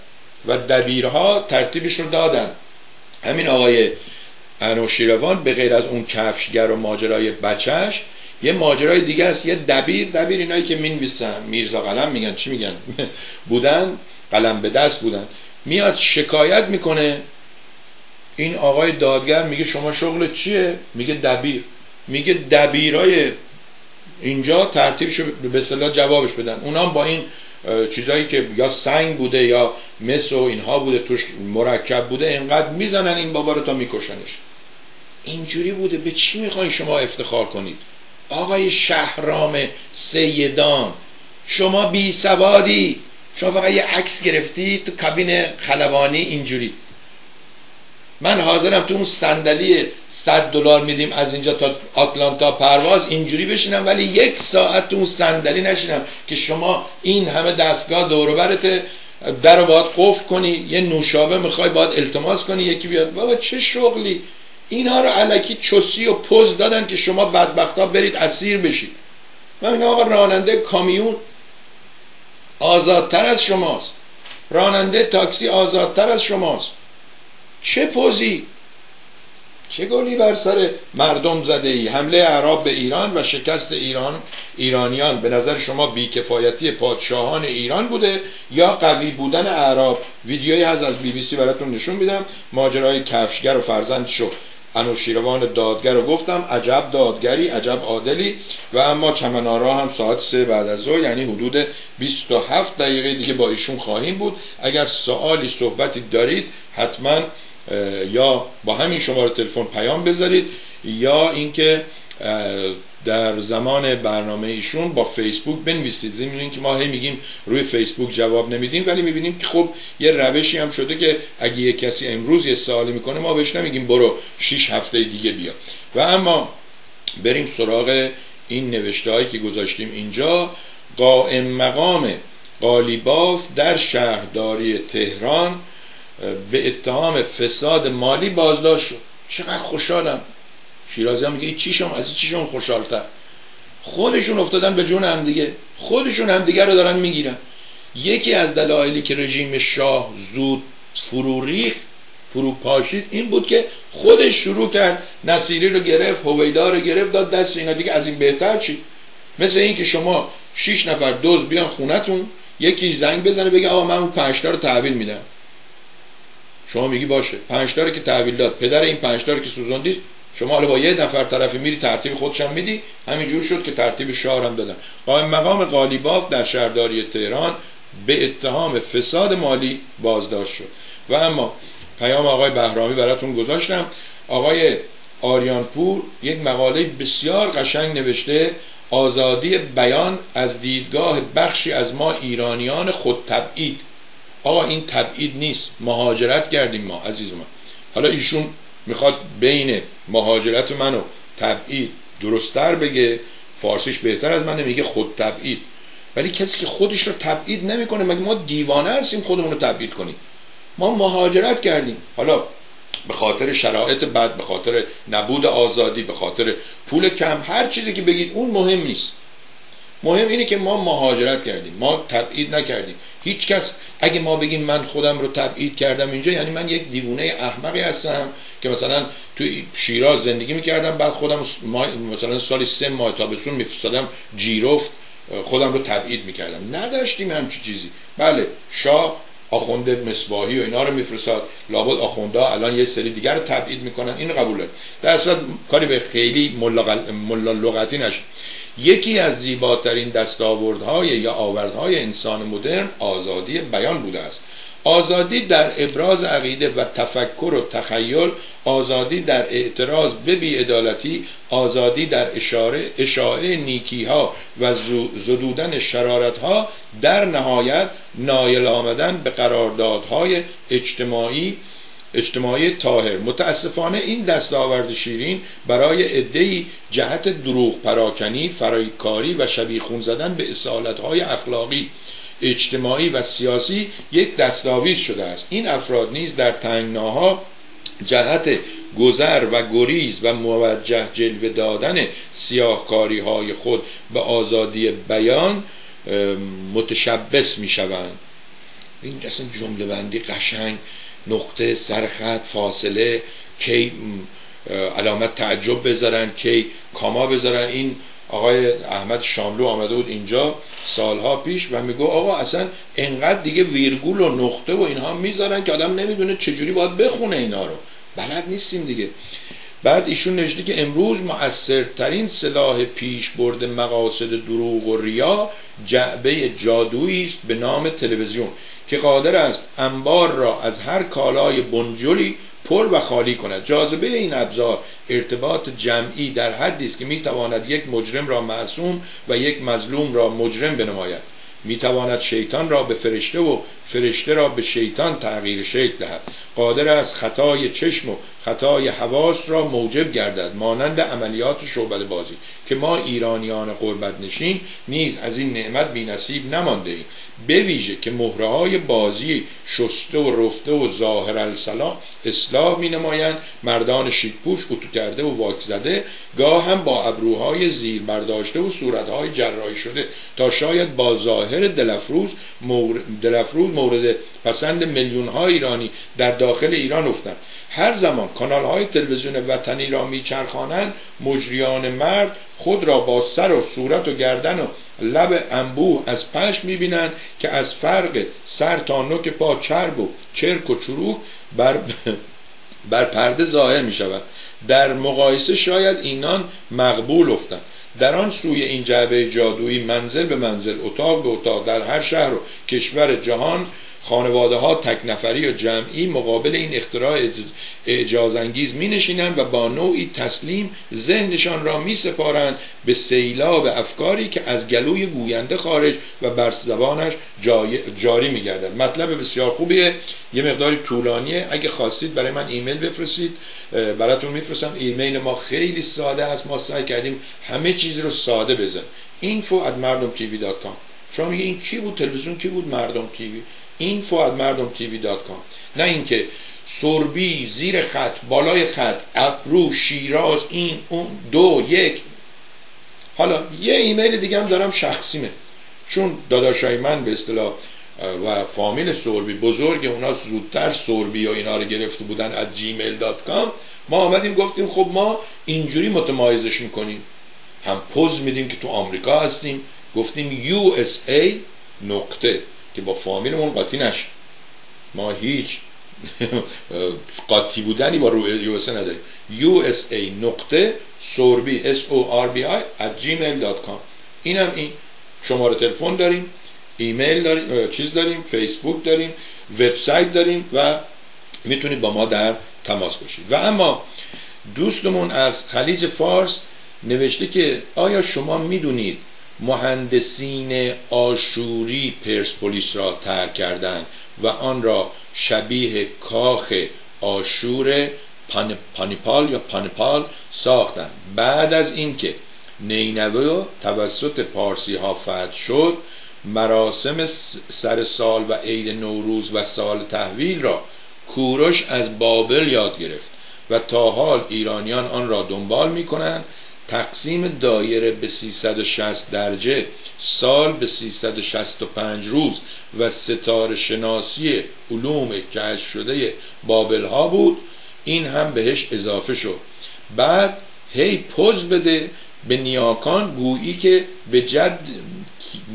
و دبیرها ترتیبش رو دادن. همین آقای انوشیروان به غیر از اون کفشگر و ماجرای بچهش یه ماجرای دیگه است یه دبیر دبیر اینایی که می‌نویسن. میرزا قلم میگن چی میگن؟ بودن قلم به دست بودن. میاد شکایت می‌کنه. این آقای دادگر میگه شما شغل چیه؟ میگه دبیر. میگه دبیرای اینجا ترتیبشو به اصطلاح جوابش بدن. اونا با این چیزایی که یا سنگ بوده یا مس و اینها بوده توش مرکب بوده اینقدر می‌زنن این بابا رو تا میکشنش. اینجوری بوده. به چی می‌خواین شما افتخار کنید؟ آقای شهرام سیدان شما بی سوادی شما فقط یه عکس گرفتی تو کابین خلبانی اینجوری. من حاضرم تو اون صندلی 100 دلار میدیم از اینجا تا آتلانتا پرواز اینجوری بشینم ولی یک ساعت تو اون صندلی نشینم که شما این همه دستگاه دور برت در رو باید قفل کنی یه نوشابه می‌خوای باید التماس کنی یکی بیاد بابا چه شغلی؟ اینا رو علکی چسی و پوز دادن که شما بدبختا برید اسیر بشید. من میگم آقا راننده کامیون آزادتر از شماست. راننده تاکسی آزادتر از شماست. چه پوزی؟ چه گلی بر سر مردم زده ای حمله عرب به ایران و شکست ایران ایرانیان. به نظر شما بیکفایتی پادشاهان ایران بوده یا قوی بودن اعراب ویدیویی هست از بی بی سی براتون نشون میدم. ماجرای کفشگر و فرزند شو. انوشیروان دادگر رو گفتم عجب دادگری عجب عادلی و اما چمنارا هم ساعت سه بعد از ظهر یعنی حدود 27 دقیقه دیگه با ایشون خواهیم بود. اگر سوالی صحبتی دارید حتما یا با همین شماره تلفن پیام بذارید یا اینکه در زمان برنامه ایشون با فیسبوک بنویسید. می‌بینید که ما هی میگیم روی فیسبوک جواب نمیدیم ولی می‌بینیم که خب یه روشی هم شده که اگه یه کسی امروز یه سوالی می‌کنه ما بهش نمیگیم برو 6 هفته دیگه بیا. و اما بریم سراغ این نوشته هایی که گذاشتیم اینجا. قائم مقام قالیباف در شهرداری تهران به اتهام فساد مالی بازداشت شد. چقدر خوشحالم. شیرازی هم میگه چیشون از چیشون خوشحالتر؟ خودشون افتادن به جون همدیگه خودشون همدیگه رو دارن می‌گیرن. یکی از دلایلی که رژیم شاه زود فرو ریخ فرو پاشید این بود که خودش شروع کرد نصیری رو گرفت هویدا رو گرفت داد دست اینا دیگه. از این بهتر چی؟ مثل این که شما شیش نفر دوز بیان خونتون یکی زنگ بزنه بگه آقا من اون پنجتا رو تحویل میدم. شما میگی باشه. پنجتا رو که تحویل داد. پدر این پنجتا رو که سوزوندید شما حالا با یه نفر طرفی میری ترتیب خودشم میدی همینجور شد که ترتیب شاه هم دادن. قائم مقام قالیباف در شهرداری تهران به اتهام فساد مالی بازداشت شد. و اما پیام آقای بهرامی براتون گذاشتم. آقای آریانپور یک مقاله بسیار قشنگ نوشته آزادی بیان از دیدگاه بخشی از ما ایرانیان خود تبعید. آقا این تبعید نیست. مهاجرت کردیم ما عزیز من. حالا ایشون می‌خواد بین مهاجرت من و تبعید درستتر بگه فارسیش بهتر از من میگه خود تبعید. ولی کسی که خودش رو تبعید نمی‌کنه مگه ما دیوانه هستیم خودمون رو تبعید کنیم؟ ما مهاجرت کردیم. حالا به خاطر شرایط بد به خاطر نبود آزادی به خاطر پول کم هر چیزی که بگید اون مهم نیست. مهم اینه که ما مهاجرت کردیم. ما تبعید نکردیم. هیچ کس اگه ما بگیم من خودم رو تبعید کردم اینجا یعنی من یک دیوونه احمقی هستم که مثلا تو شیراز زندگی می‌کردم بعد خودم مثلا سالی سه ماه تابستون میفرستادم جیرفت خودم رو تبعید می‌کردم. نداشتیم همچی چیزی. بله شاه آخونده مصباحی و اینا رو میفرستاد. لابد آخونده الان یه سری دیگر رو تبعید می‌کنن. این قبوله. در اصلا کاری به خیلی ملا لغتی نشه یکی از زیباترین دستاوردهای یا آوردهای انسان مدرن آزادی بیان بوده است. آزادی در ابراز عقیده و تفکر و تخیل آزادی در اعتراض به بیعدالتی آزادی در اشاره اشاعه نیکی ها و زدودن شرارت ها در نهایت نایل آمدن به قراردادهای اجتماعی اجتماعی تاهر متاسفانه این دستاورد شیرین برای عدهای جهت دروغ پراکنی فرایکاری و شبیخون زدن به های اخلاقی اجتماعی و سیاسی یک دستاویز شده است. این افراد نیز در تنگناها جهت گذر و گریز و موجه جلوه دادن سیاهکاری های خود به آزادی بیان متشبس می شوند این اصلا جمله بندی قشنگ. نقطه سرخط فاصله کی علامت تعجب بذارن کی کاما بذارن. این آقای احمد شاملو آمده بود اینجا سالها پیش و میگو آقا اصلا انقدر دیگه ویرگول و نقطه و اینها می‌ذارن که آدم نمی‌دونه چجوری باید بخونه اینا رو. بلد نیستیم دیگه. بعد ایشون نوشته که امروز مؤثرترین سلاح پیش برد مقاصد دروغ و ریا جعبه جادویی است به نام تلویزیون که قادر است انبار را از هر کالای بنجلی پر و خالی کند. جاذبه این ابزار ارتباط جمعی در حدی است که می‌تواند یک مجرم را معصوم و یک مظلوم را مجرم بنماید. می‌تواند شیطان را به فرشته و فرشته را به شیطان تغییر شکل دهد. قادر است خطای چشم و خطای حواس را موجب گردد مانند عملیات شعبد بازی که ما ایرانیان قربت نشین نیز از این نعمت بی نصیب نمانده ایم. به ویژه که مهره های بازی شسته و رفته و ظاهر السلام اصلاح می نمایند مردان شیکپوش اتو کرده و واک زده گاه هم با ابروهای زیر برداشته و صورتهای جراحی شده تا شاید با ظاهر دلفروز دلفروز مورد پسند میلیون ایرانی در داخل ایران افتند هر زمان کانال های تلویزیون وطنی را میچرخانند مجریان مرد خود را با سر و صورت و گردن و لب انبوه از پشم می‌بینند که از فرق سر تا نوک پا چرب و چرک و چروک بر, بر پرده ظاهر می شود در مقایسه شاید اینان مقبول افتند. در آن سوی این جعبه جادویی منزل به منزل اتاق به اتاق در هر شهر و کشور جهان خانواده ها تک نفری و جمعی مقابل این اختراع اعجازانگیز می نشینند و با نوعی تسلیم ذهنشان را می سپارند به سیلاب افکاری که از گلوی گوینده خارج و بر زبانش جاری می گردد مطلب بسیار خوبیه. یه مقداری طولانیه. اگه خواستید برای من ایمیل بفرستید براتون میفرستم. ایمیل ما خیلی ساده است. ما سعی کردیم همه چیز رو ساده بزن info at مردم TV dot com شما میگه این کی بود؟ تلویزیون کی بود؟ مردم TV. Info at مردم TV dot com نه اینکه سربی زیر خط بالای خط ابرو شیراز این اون دو یک. حالا یه ایمیل دیگه هم دارم شخصیمه. چون داداشای من به اصطلاح و فامیل سوربی بزرگ اونا زودتر سوربی و اینا رو گرفته بودن از Gmail dot com. ما آمدیم گفتیم خب ما اینجوری متمایزش می‌کنیم. هم پوز میدیم که تو آمریکا هستیم. گفتیم A نقطه. که با فامیلمون قاطی نشه. ما هیچ قاطی بودنی با US نداریم. USA نقطه سوربی S O R B I at gmail.com این هم این شماره تلفن داریم ایمیل داریم چیز داریم فیسبوک داریم وبسایت داریم و می‌تونید با ما در تماس باشید. و اما دوستمون از خلیج فارس نوشته که آیا شما می‌دونید مهندسین آشوری پرسپولیس را ترک کردند و آن را شبیه کاخ آشور پانیپال یا پانیپال ساختند. بعد از اینکه نینوه توسط پارسی ها فتح شد مراسم سر سال و عید نوروز و سال تحویل را کوروش از بابل یاد گرفت و تا حال ایرانیان آن را دنبال می کنند تقسیم دایره به 360 درجه سال به 365 روز و ستاره شناسی علوم کشف شده بابل ها بود. این هم بهش اضافه شد. بعد هی پوز بده به نیاکان گویی که به جد,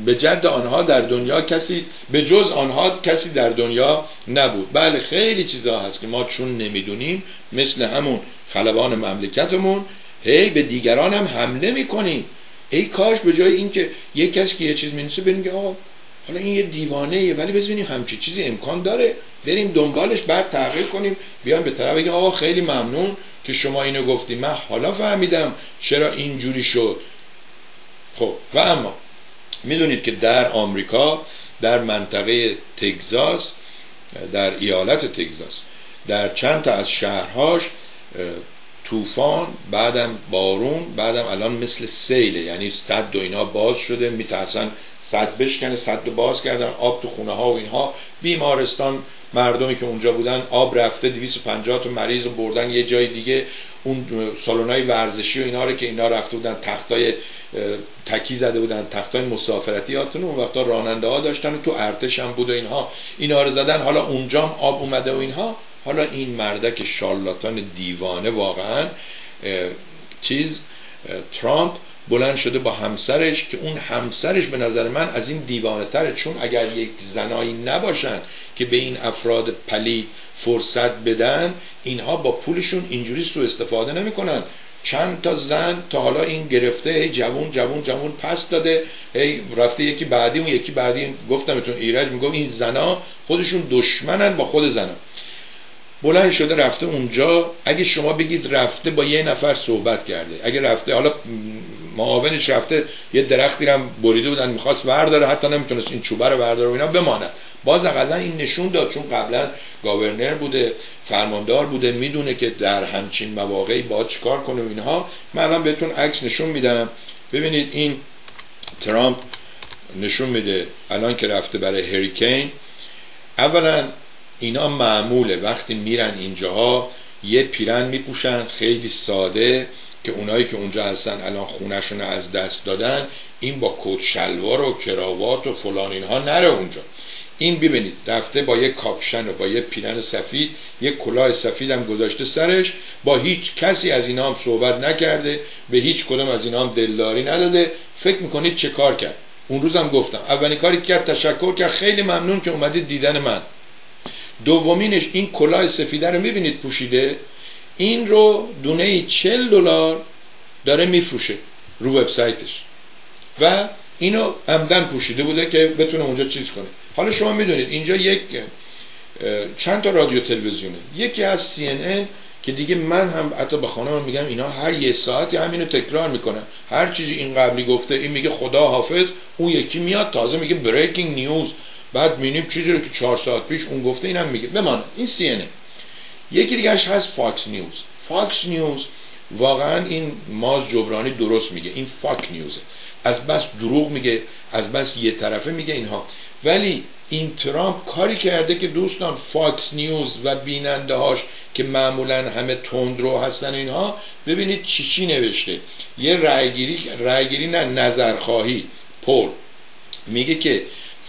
به جد آنها در دنیا کسی به جز آنها کسی در دنیا نبود. بله خیلی چیزها هست که ما چون نمی‌دونیم مثل همون خلبان مملکتمون هی به دیگران هم حمله می‌کنیم ای کاش به جای اینکه یک کسی که یه چیز می‌نویسه بریم که آقا حالا این یه دیوانه ایه ولی ببینیم همچی چیزی امکان داره. بریم دنبالش بعد تغییر کنیم بیان به طرف بگیم آقا خیلی ممنون که شما اینو گفتی. من حالا فهمیدم چرا اینجوری شد. خب و اما می‌دونید که در آمریکا در منطقه تگزاس در ایالت تگزاس در چند تا از شهرهاش طوفان بعدم بارون بعدم الان مثل سیله یعنی صد و اینا باز شده میترسن صد بشکنه صد باز کردن آب تو خونه ها و اینها. بیمارستان مردمی که اونجا بودن آب رفته 250 تا مریض بردن یه جای دیگه. اون سالونای ورزشی و اینا رو که اینا رفته بودن تختای تکی زده بودن تختای مسافرتی هاتون اون وقتا راننده ها داشتن و تو ارتش هم بود و اینها. اینا رو زدن حالا اونجا آب اومده و اینها. حالا این مردک شالاتان دیوانه واقعا چیز ترامپ بلند شده با همسرش که اون همسرش به نظر من از این دیوانه تره. چون اگر یک زنایی نباشن که به این افراد پلی فرصت بدن اینها با پولشون اینجوری سو استفاده نمی‌کنن. چند تا زن تا حالا این گرفته هی جوون جوون جوون پس داده هی رفته یکی بعدی اون یکی بعدی گفتم بهتون ایرج میگم این زنا خودشون دشمنن با خود زنا. بلند شده رفته اونجا. اگه شما بگید رفته با یه نفر صحبت کرده. اگه رفته حالا معاونش رفته یه درختی هم بریده بودن می‌خواست ورداره حتی نمی‌تونست این چوبه رو ورداره و اینا بمانه. باز اقلا این نشون داد چون قبلا گاورنر بوده فرماندار بوده می‌دونه که در همچین مواقعی باید چیکار کنه و اینها. من الان بهتون عکس نشون میدم. ببینید این ترامپ نشون میده الان که رفته برای هریکین. اولا اینا معموله. وقتی میرن اینجاها یه پیرن میپوشن خیلی ساده که اونایی که اونجا هستن الان خونشون از دست دادن این با کت شلوار و کراوات و فلان اینها نره اونجا. این ببینید رفته با یه کاپشن و با یه پیرن سفید یه کلاه سفید هم گذاشته سرش با هیچ کسی از اینا هم صحبت نکرده به هیچ کدوم از اینا هم دلداری نداده. فکر می‌کنید چه کار کرد؟ اون روزم گفتم اولین کاری کرد تشکر کرد. خیلی ممنون که اومدید دیدن من. دومینش این کلاه سفیده رو می‌بینید پوشیده؟ این رو دونه 40 دلار داره میفروشه رو وبسایتش. و اینو عمدن پوشیده بوده که بتونه اونجا چیز کنه. حالا شما می‌دونید اینجا یک چند تا رادیو تلویزیونه. یکی از CNN که دیگه من هم حتی به خانم میگم اینا هر یه ساعتی همینو تکرار می‌کنن. هر چیزی این قبلی گفته این میگه خدا حافظ اون یکی میاد تازه میگه breaking news بعد می‌بینیم چیزی رو که چهار ساعت پیش اون گفته اینم میگه. بمان این سی یکی دیگه هست Fox News Fox News واقعا این ماز جبرانی درست میگه. این fake news ه از بس دروغ میگه از بس یه طرفه میگه اینها. ولی این ترامپ کاری کرده که دوستان Fox News و بیننده هاش که معمولا همه تندرو هستن اینها ببینید چی چی نوشته. یه رأیگیری رأیگیری نه نظرخواهی poll میگه که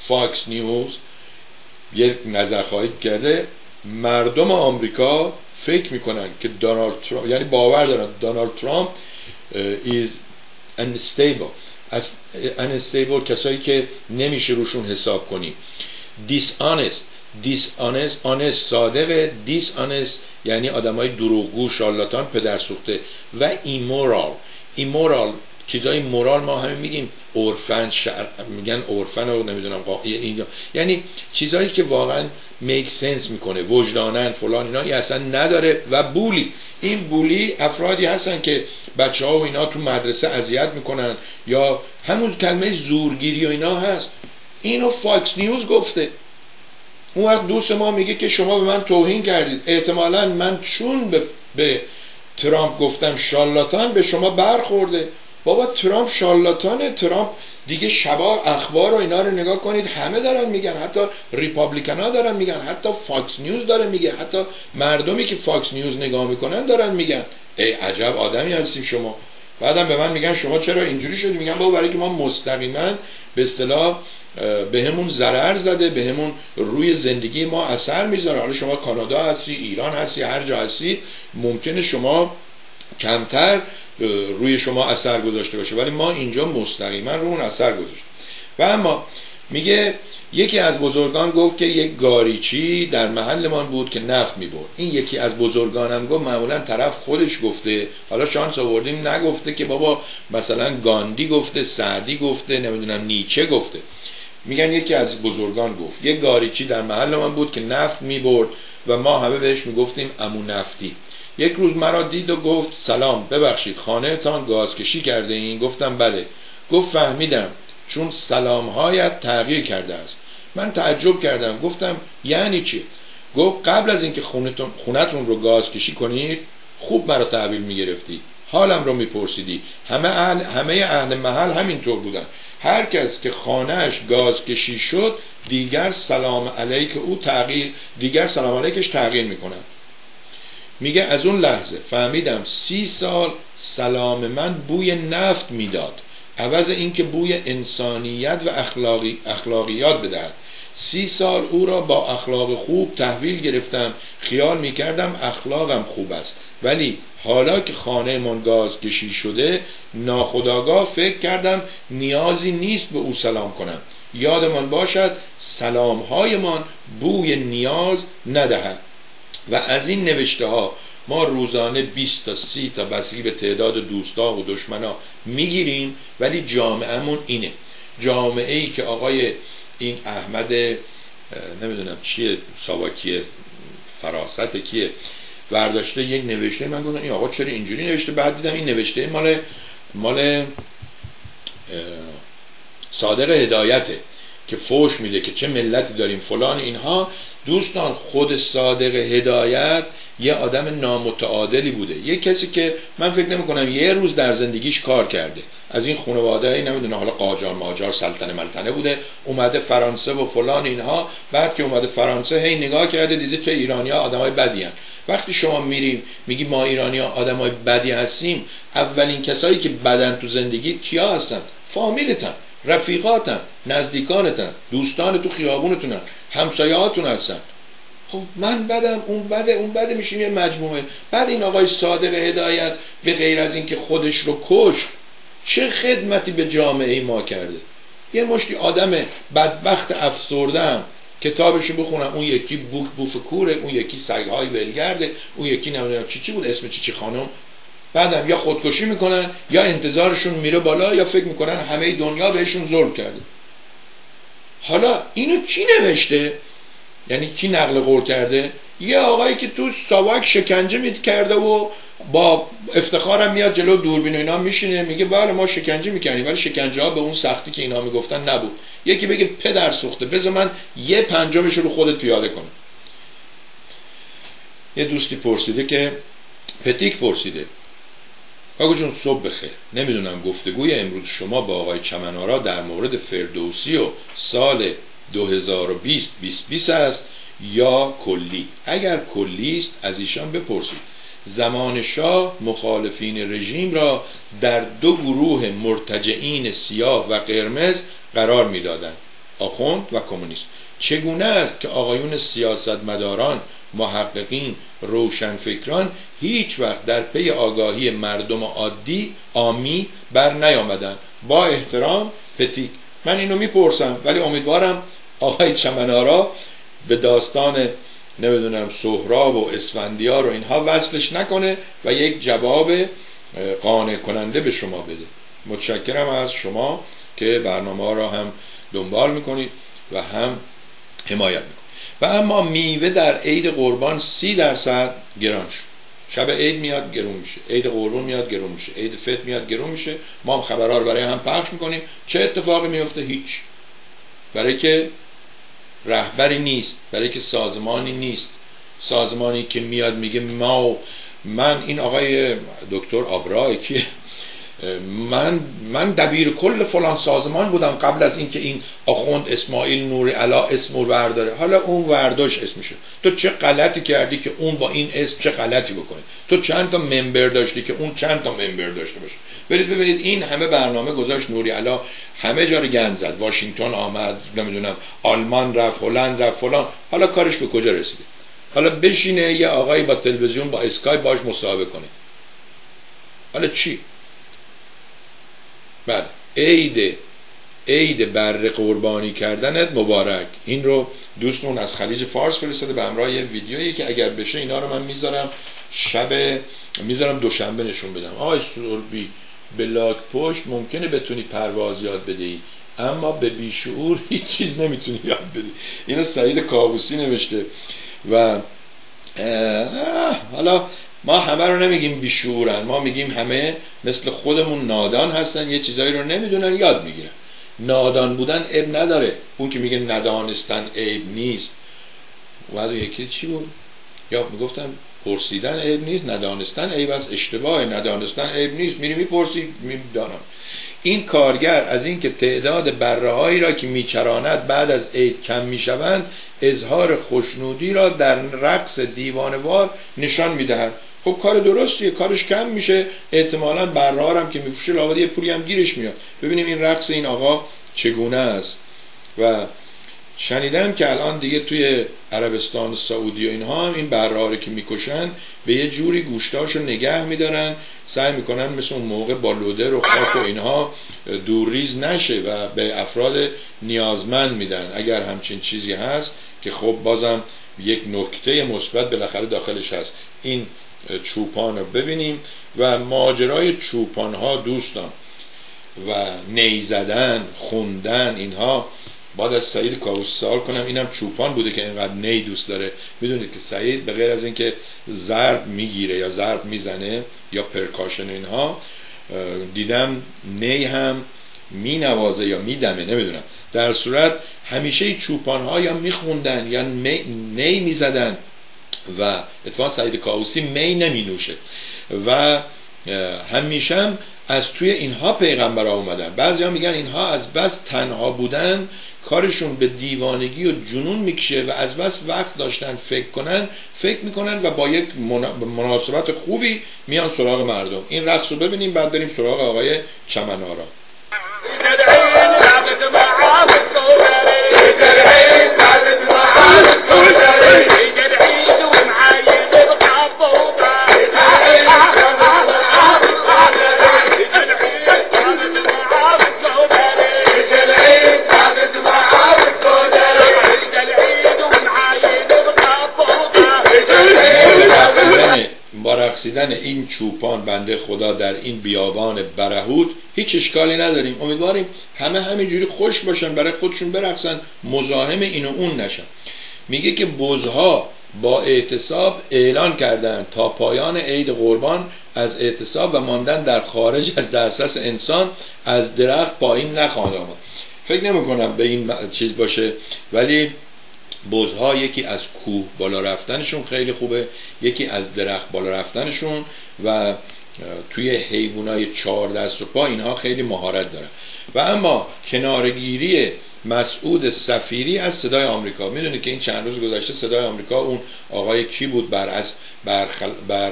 Fox News یک نظرخواهی کرده مردم آمریکا فکر می‌کنن که دونالد ترامپ یعنی باور دارن دونالد ترامپ is unstable. از unstable کسایی که نمیشه روشون حساب کنی. Dishonest. Dishonest honest صادق. Dishonest یعنی آدمای دروغگو شارلاتان پدر سوخته و immoral immoral چیزای moral ما همه میگیم عرفن شر... میگن عرفن رو نمی‌دونم اینجا. یعنی چیزایی که واقعا make sense می‌کنه وجدانن فلان اینا ای اصلا نداره و bully. این bully افرادی هستن که بچه ها و اینا تو مدرسه اذیت می‌کنن یا همون کلمه زورگیری و اینا هست. اینو Fox News گفته. اون وقت دوست ما میگه که شما به من توهین کردید. احتمالا من چون به, به ترامپ گفتم شارلاتان به شما برخورده. بابا ترامپ شارلاتانه ترامپ دیگه شبا اخبار و اینا رو نگاه کنید همه دارن میگن. حتی Republican دارن میگن حتی Fox News داره میگه حتی مردمی که Fox News نگاه می‌کنن دارن میگن. ای عجب آدمی هستیم شما. بعدم به من میگن شما چرا اینجوری شدی؟ میگن بابا برای که ما مستقیما به اصطلاح به همون ضرر زده به همون روی زندگی ما اثر می‌ذاره. حالا شما کانادا هستی ایران هستی هر جا هستی ممکنه شما کمتر روی شما اثر گذاشته باشه. ولی ما اینجا مستقیما رو اون اثر گذاشت و اما میگه یکی از بزرگان گفت که یک گاریچی در محلمان بود که نفت می‌برد. این یکی از بزرگانم گفت معمولا طرف خودش گفته. حالا شانس آوردیم نگفته که بابا مثلا گاندی گفته سعدی گفته نمی‌دونم نیچه گفته. میگن یکی از بزرگان گفت یک گاریچی در محل من بود که نفت می‌برد و ما همه بهش می‌گفتیم امو نفتی یک روز مرا دید و گفت سلام ببخشید خانه تان گازکشی کرده این؟ گفتم بله. گفت فهمیدم چون سلامهایت تغییر کرده است. من تعجب کردم. گفتم یعنی چی؟ گفت قبل از اینکه خونتون رو گاز کشی کنید خوب مرا تحویل می‌گرفتی. حالم رو میپرسیدی. همه اهل همه اهل محل همینطور بودن. هر کس که خانهش گاز کشی شد دیگر سلام علیک او تغییر دیگر سلام علیکش تغییر می‌کنن میگه از اون لحظه فهمیدم سی سال سلام من بوی نفت می‌داد. عوض اینکه بوی انسانیت و اخلاقی اخلاقیات بدهد. سی سال او را با اخلاق خوب تحویل گرفتم. خیال می‌کردم اخلاقم خوب است. ولی حالا که خانه من گاز کشی شده ناخداگاه فکر کردم نیازی نیست به او سلام کنم. یادمان باشد سلامهایمان بوی نیاز ندهد. و از این نوشته ها ما روزانه 20 تا 30 تا بسیاری به تعداد دوستا و دشمنا می‌گیریم ولی جامعهمون اینه. جامعه ای که آقای این احمد نمی‌دونم چیه ساواکیه فراست کیه برداشته یک نوشته. من گفتم این آقا چرا اینجوری نوشته؟ بعد دیدم این نوشته مال مال صادق هدایته. که فوش میده که چه ملتی داریم فلان اینها دوستان خود صادق هدایت یه آدم نامتعادلی بوده. یه کسی که من فکر نمی کنم یه روز در زندگیش کار کرده. از این خانواده ای نمی‌دونه حالا قاجار ماجار سلطنه ملتنه بوده. اومده فرانسه و فلان اینها. بعد که اومده فرانسه هی نگاه کرده دیده تو ایرانیا آدمای بدی هن. وقتی شما میریم میگی ما ایرانیا آدمای بدی هستیم اولین کسایی که بدن تو زندگی کیا هستن؟ فامیلتن. رفیقاتن نزدیکانتن دوستان تو خیابونتونن همسایهاتون هستن. خب من بدم اون بده اون بده میشیم یه مجموعه. بعد این آقای صادق هدایت به غیر از اینکه خودش رو کش چه خدمتی به جامعه ما کرده؟ یه مشتی آدم بدبخت افسردم کتابشو بخونم اون یکی بوک بوف کوره اون یکی سگهای ولگرده اون یکی نمی‌دونم چی چی بود اسم چی چی خانم؟ بعدم یا خودکشی می‌کنن یا انتظارشون میره بالا یا فکر می‌کنن همه دنیا بهشون ظلم کرده. حالا اینو کی نوشته؟ یعنی کی نقل قول کرده؟ یه آقایی که تو ساواک شکنجه می کرده و با افتخارم میاد جلو دوربین و اینا میشینه میگه بله ما شکنجه می‌کنیم ولی شکنجه ها به اون سختی که اینا می‌گفتن نبود. یکی بگه پدر سوخته بذار من یه پنجمش رو خودت پیاده کنم. یه دوستی پرسیده که پتیک پرسیده آقا جون صبح بخیر. نمی‌دونم گفتگوی امروز شما با آقای چمنارا در مورد فردوسی و سال 2020 2020 است یا کلی؟ اگر کلی است از ایشان بپرسید. زمان شاه مخالفین رژیم را در دو گروه مرتجعین سیاه و قرمز قرار می‌دادند. آخوند و کمونیست. چگونه است که آقایون سیاستمداران محققین روشنفکران هیچ وقت در پی آگاهی مردم عادی آمی بر نیامدن. با احترام پتیک من اینو می‌پرسم ولی امیدوارم آقای چمنارا به داستان نمی‌دونم سهراب و اسفندیار و اینها وصلش نکنه و یک جواب قانع کننده به شما بده. متشکرم از شما که برنامه را هم دنبال می‌کنید و هم حمایت می‌کنید. و اما میوه در عید قربان سی درصد گران شد. شب عید میاد گرون میشه. عید قربان میاد گرون میشه. عید فطر میاد گرون میشه. ما هم خبرها رو برای هم پخش می‌کنیم. چه اتفاقی میفته هیچ. برای که رهبری نیست. برای که سازمانی نیست. سازمانی که میاد میگه ما من این آقای دکتر آبرای که من من دبیر کل فلان سازمان بودم قبل از اینکه این آخوند اسماعیل نوری علا اسم رو برداره. حالا اون ورداش اسمشه تو چه غلطی کردی که اون با این اسم چه غلطی بکنه تو چند تا ممبر داشتی که اون چند تا ممبر داشته باشه؟ برید ببینید این همه برنامه گذاشت نوری علا. همه جا رو گند زد. واشنگتن آمد نمی‌دونم آلمان رفت هلند رفت فلان. حالا کارش به کجا رسیده؟ حالا بشینه یه آقایی با تلویزیون با اسکای باش مصاحبه کنه. حالا چی؟ بعد عید عید بر قربانی کردنت مبارک. این رو دوستمون از خلیج فارس فرستاده به همراه یه ویدیویی که اگر بشه اینا رو من می‌ذارم شب می‌ذارم دوشنبه نشون بدم. آقای سوربی به لاک پشت ممکنه بتونی پرواز یاد بدهی اما به بیشعور هیچ چیز نمی‌تونی یاد بدی. اینو سعید کابوسی نوشته و حالا ما همه رو نمیگیم بیشعورن ما میگیم همه مثل خودمون نادان هستن یه چیزایی رو نمی‌دونن یاد می‌گیرن. نادان بودن عیب نداره. اون که میگه ندانستن عیب نیست. و یکی چی بود؟ یا می‌گفتم پرسیدن عیب نیست ندانستن عیب از اشتباه ندانستن عیب نیست. میری می‌پرسی می‌دانم. این کارگر از اینکه تعداد برههایی را که میچراند بعد از عید کم می‌شوند اظهار خوشنودی را در رقص دیوانوار نشان می‌دهد. خب کار درستیه کارش کم میشه احتمالا برنامه هم که میفروشه لاغدی یه پولی هم گیرش میاد. ببینیم این رقص این آقا چگونه است. و شنیدم که الان دیگه توی عربستان سعودی و اینها هم این براره که می‌کشن به یه جوری گوشتاشو نگه میدارن. سعی می‌کنن مثل اون موقع با لودر و خاک و اینها دورریز نشه و به افراد نیازمند میدن. اگر همچین چیزی هست که خب بازم یک نکته مثبت بالاخره داخلش هست. این چوپان رو ببینیم و ماجرای چوپان ها دوستان و نیزدن خوندن اینها. بعد از سعید کاووس سوال کنم اینم چوپان بوده که اینقدر نی دوست داره. می‌دونید که سعید به غیر از اینکه ضرب می‌گیره یا ضرب می‌زنه یا پرکاشن اینها دیدم نی هم مینوازه یا میدمه نمی‌دونم. در صورت همیشه چوپان ها یا میخوندن یا نی می‌زدن و اتفاقا سعید کاووسی می نمی نوشه و همیشه از توی اینها پیغمبر اومدن بعضی ها میگن اینها از بس تنها بودن کارشون به دیوانگی و جنون می‌کشه و از بس وقت داشتن فکر کنن فکر می‌کنن و با یک مناسبت خوبی میان سراغ مردم این رقص رو ببینیم بعد بریم سراغ آقای چمنارا رقصیدن این چوپان بنده خدا در این بیابان برهود هیچ اشکالی نداریم. امیدواریم همه همینجوری خوش باشن برای خودشون برقصن مزاحم این و اون نشن. میگه که بزها با اعتصاب اعلان کردند تا پایان عید قربان از اعتصاب و ماندن در خارج از دسترس انسان از درخت پایین نخواهد آمد. فکر نمی کنم به این چیز باشه ولی بزها یکی از کوه بالا رفتنشون خیلی خوبه یکی از درخت بالا رفتنشون و توی حیوانای چهار دست و پا اینها خیلی مهارت دارن. و اما کنارگیری مسعود سفیری از صدای آمریکا. می‌دونید که این چند روز گذشته صدای آمریکا اون آقای کی بود بر از بر, بر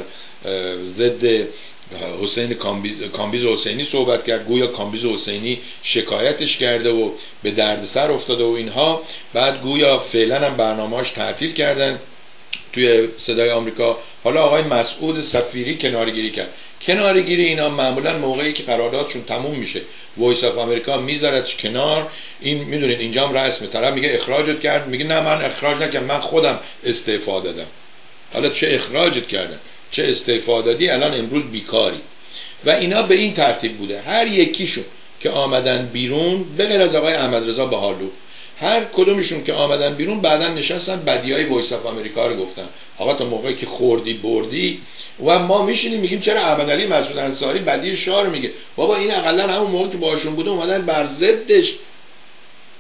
ضد حسین کامبیز حسینی صحبت کرد. گویا کامبیز حسینی شکایتش کرده و به دردسر افتاده و اینها. بعد گویا فعلا هم برنامهاش تعطیل کردن توی صدای آمریکا. حالا آقای مسعود سفیری کنارگیری کرد. کنارگیری اینا معمولا موقعی که قراردادشون تموم میشه. Voice of America می‌ذارد کنار. این می‌دونید اینجا هم رسمه طرف میگه اخراجت کرد. میگه نه من اخراج نکردم. من خودم استعفا دادم. حالا چه اخراجت کردن چه استعفا دادی الان امروز بیکاری. و اینا به این ترتیب بوده. هر یکیشون که آمدن بیرون به غیر از آقای احمد رضا بهالو هر کدومشون که آمدن بیرون بعدا نشستن بدی های Voice of America رو گفتن. آقا تا موقعی که خوردی بردی و ما میشینیم میگیم چرا احمد علی مسعود انصاری بدی شاه رو میگه؟ بابا این اقلا همون موقع که باشون بوده اومدن بر ضدش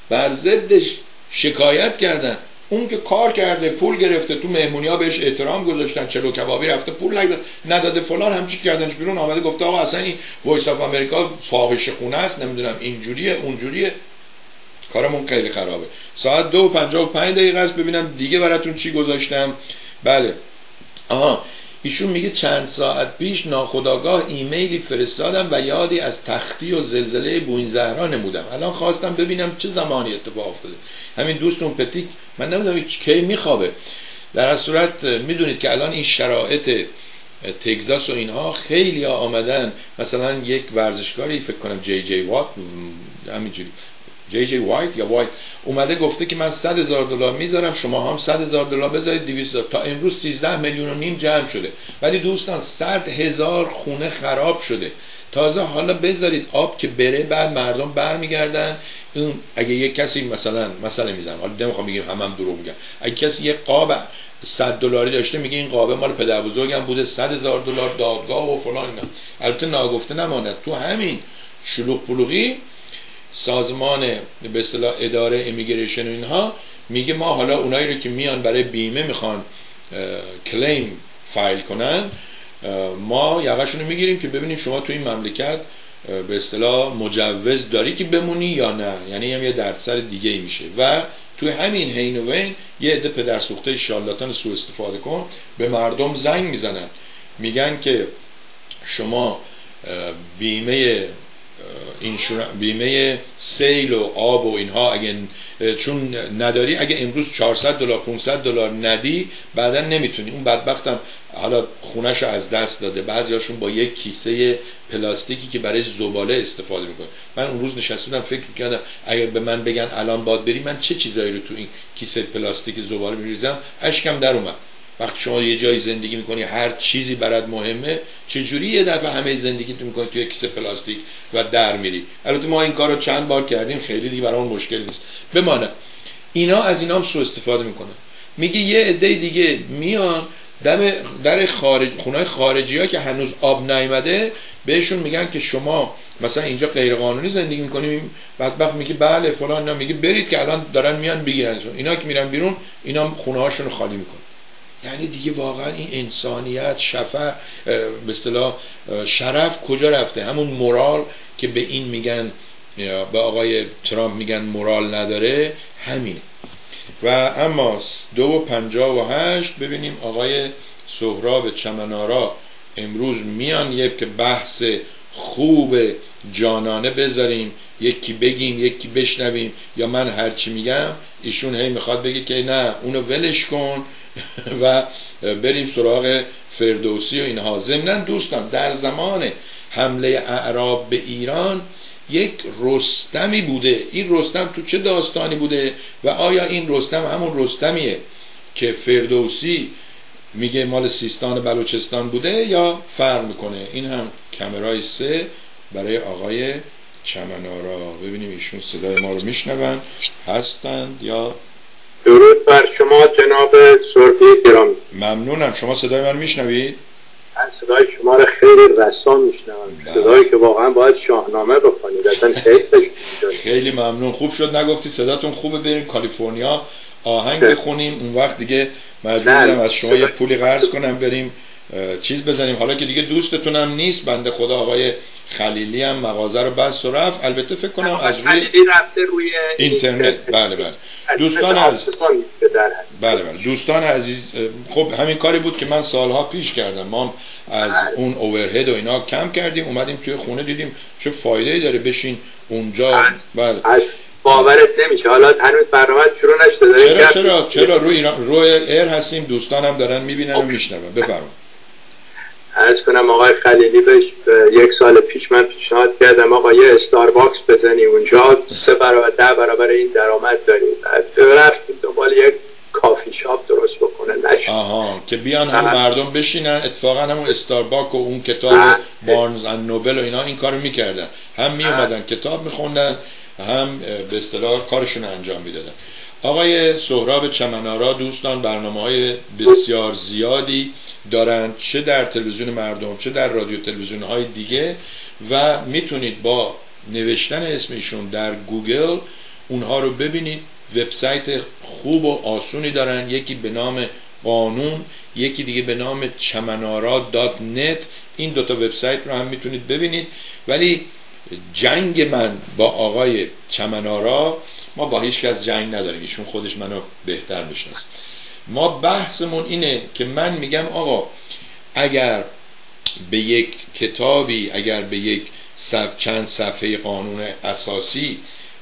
بر ضدش شکایت کردن. اون که کار کرده پول گرفته تو مهمونی ها بهش احترام گذاشتن چلو کبابی رفته پول نداده فلان همچی کردنش بیرون آمده گفته آقا اصلا این Voice of America فاحشه خونه است نمی‌دونم اینجوریه اونجوریه. کارمون خیلی خرابه. ساعت دو پنجاه و پنج دقیقه است ببینم دیگه براتون چی گذاشتم. بله. آها. ایشون میگه چند ساعت پیش ناخداگاه ایمیلی فرستادم و یادی از تختی و زلزله بوین زهرا نمودم. الان خواستم ببینم چه زمانی اتفاق افتاده. همین دوستون پتیک من نمی‌دونم کی میخوابه. در از صورت می‌دونید که الان این شرایط تگزاس و اینها خیلی آمدن. مثلا یک ورزشکاری فکر کنم جی جی وات همینجوری. جی جی وایت یا وایت اومده گفته که من 100 هزار دلار می‌ذارم شما هم 100 هزار دلار بذارید 200 تا امروز 13 میلیون و نیم جمع شده. ولی دوستان 100 هزار خونه خراب شده. تازه حالا بذارید آب که بره بعد مردم برمیگردن. اون اگه یک کسی مثلا مثلا می‌زنم. حالا نمی‌خوام بگیم هم هم دروغ میگم اگه کسی یه قاب 100 دلاری داشته میگه این قابه مال پدر بزرگم بوده 100 هزار دلار دادگاه و فلان اینا. البته ناگفته نماند. تو همین شلوغ پلوغی سازمان به اصطلاح اداره امیگریشن و اینها میگه ما حالا اونایی رو که میان برای بیمه می‌خوان کلیم فایل کنن ما یقشون رو می‌گیریم که ببینیم شما تو این مملکت به اصطلاح مجوز داری که بمونی یا نه. یعنی هم یه درصد دیگه ای میشه. و توی همین حین و وین یه عده پدر سوخته شالاتان سو استفاده کن به مردم زنگ می‌زنن. میگن که شما بیمه بیمه سیل و آب و اینها اگه چون نداری اگه امروز 400 دلار 500 دلار ندی بعدا نمی‌تونی. اون بدبختم حالا خونش از دست داده. بعضیاشون با یک کیسه پلاستیکی که برای زباله استفاده می‌کنه من اون روز نشسته فکر می‌کردم اگر به من بگن الان باد بری من چه چیزایی رو تو این کیسه پلاستیک زباله میریزم؟ اشکم در اومد. وقتی شما یه جایی زندگی می‌کنی هر چیزی برات مهمه چجوری یه دفعه همه زندگی تو می‌کنی توی کیسه پلاستیک و در میری؟ البته ما این کار رو چند بار کردیم خیلی دیگه برامون مشکل نیست. بمانه. اینا از اینا هم سو استفاده می‌کنن میگه یه عده دیگه میان دم در خارج خونه خارجی ها که هنوز آب نیامده بهشون میگن که شما مثلا اینجا غیر قانونی زندگی می‌کنیم بدبخت میگه بله فلان اینا میگه برید که الان دارن میان بگیرن اینا که میرن بیرون اینا خونه هاشون خالی می‌کنن. یعنی دیگه واقعا این انسانیت شفا به اصطلاح شرف کجا رفته؟ همون مورال که به این میگن به آقای ترامپ میگن مورال نداره همینه. و اما دو و پنجاه و هشت ببینیم آقای سهراب چمنارا امروز میان یک که بحث خوب جانانه بذاریم یکی بگیم یکی بشنویم یا من هرچی میگم ایشون هی می‌خواد بگه که نه اونو ولش کن و بریم سراغ فردوسی و اینها. ضمنا دوستان در زمان حمله اعراب به ایران یک رستمی بوده. این رستم تو چه داستانی بوده؟ و آیا این رستم همون رستمیه که فردوسی میگه مال سیستان بلوچستان بوده یا فرق می‌کنه؟ این هم کمرای سه برای آقای چمنارا. ببینیم ایشون صدای ما رو میشنون هستند یا درود بر شما جناب سرفی گرامی ممنونم. شما صدای من میشنوید؟ من صدای شما رو خیلی رسان میشنوم. بله. صدایی که واقعا باید شاهنامه بخونید. اصلا خیلی ممنون. خوب شد. نگفتی صداتون خوبه. بریم کالیفرنیا آهنگ بخونیم. اون وقت دیگه مجبورم از شما یه پولی قرض کنم. بریم چیز بزنیم. حالا که دیگه دوستتونم نیست بنده خدا آقای خلیلی هم مغازه رو بس و رفت. البته فکر کنم از روی رفته روی اینترنت. بله بله. دوستان از بله بله. دوستان عزیز خب همین کاری بود که من سالها پیش کردم. ما از بله. اون اوورهد و اینا کم کردیم اومدیم توی خونه دیدیم چه فایده داره بشین اونجا. بله. باورت نمیشه. حالا هنوز برنامه شروع نشده. چرا چرا؟ چرا؟ روی روی air هستیم. دوستانم دارن می‌بینن و میشنون. بفرمایید. عرض کنم آقای خلیلی بهش یک سال پیش من پیشنهاد کردم آقا یه باکس بزنی اونجا سه برابر ده برابر این درآمد داریم رفتیم دنبال یک کافی شاپ درست بکنه. نشد. آها که بیان هم مردم بشینن اتفاقا همون Starbucks و اون کتاب بارنز نوبل و اینا این کارو می‌کردن. هم می اومدن کتاب میخوندن هم به اصطلاح کارشون انجام می‌دادن. آقای سهراب چمنارا دوستان برنامه های بسیار زیادی دارند چه در تلویزیون مردم چه در رادیو تلویزیون های دیگه و می‌تونید با نوشتن اسمشون در گوگل اونها رو ببینید. وبسایت خوب و آسونی دارن یکی به نام قانون یکی دیگه به نام چمنارا دات نت. این دوتا وبسایت رو هم می‌تونید ببینید. ولی جنگ من با آقای چمنارا ما با هیچ کس جنگ نداریم ایشون خودش منو بهتر می‌شناسه. ما بحثمون اینه که من میگم آقا اگر به یک کتابی اگر به یک صف چند صفحه قانون اساسی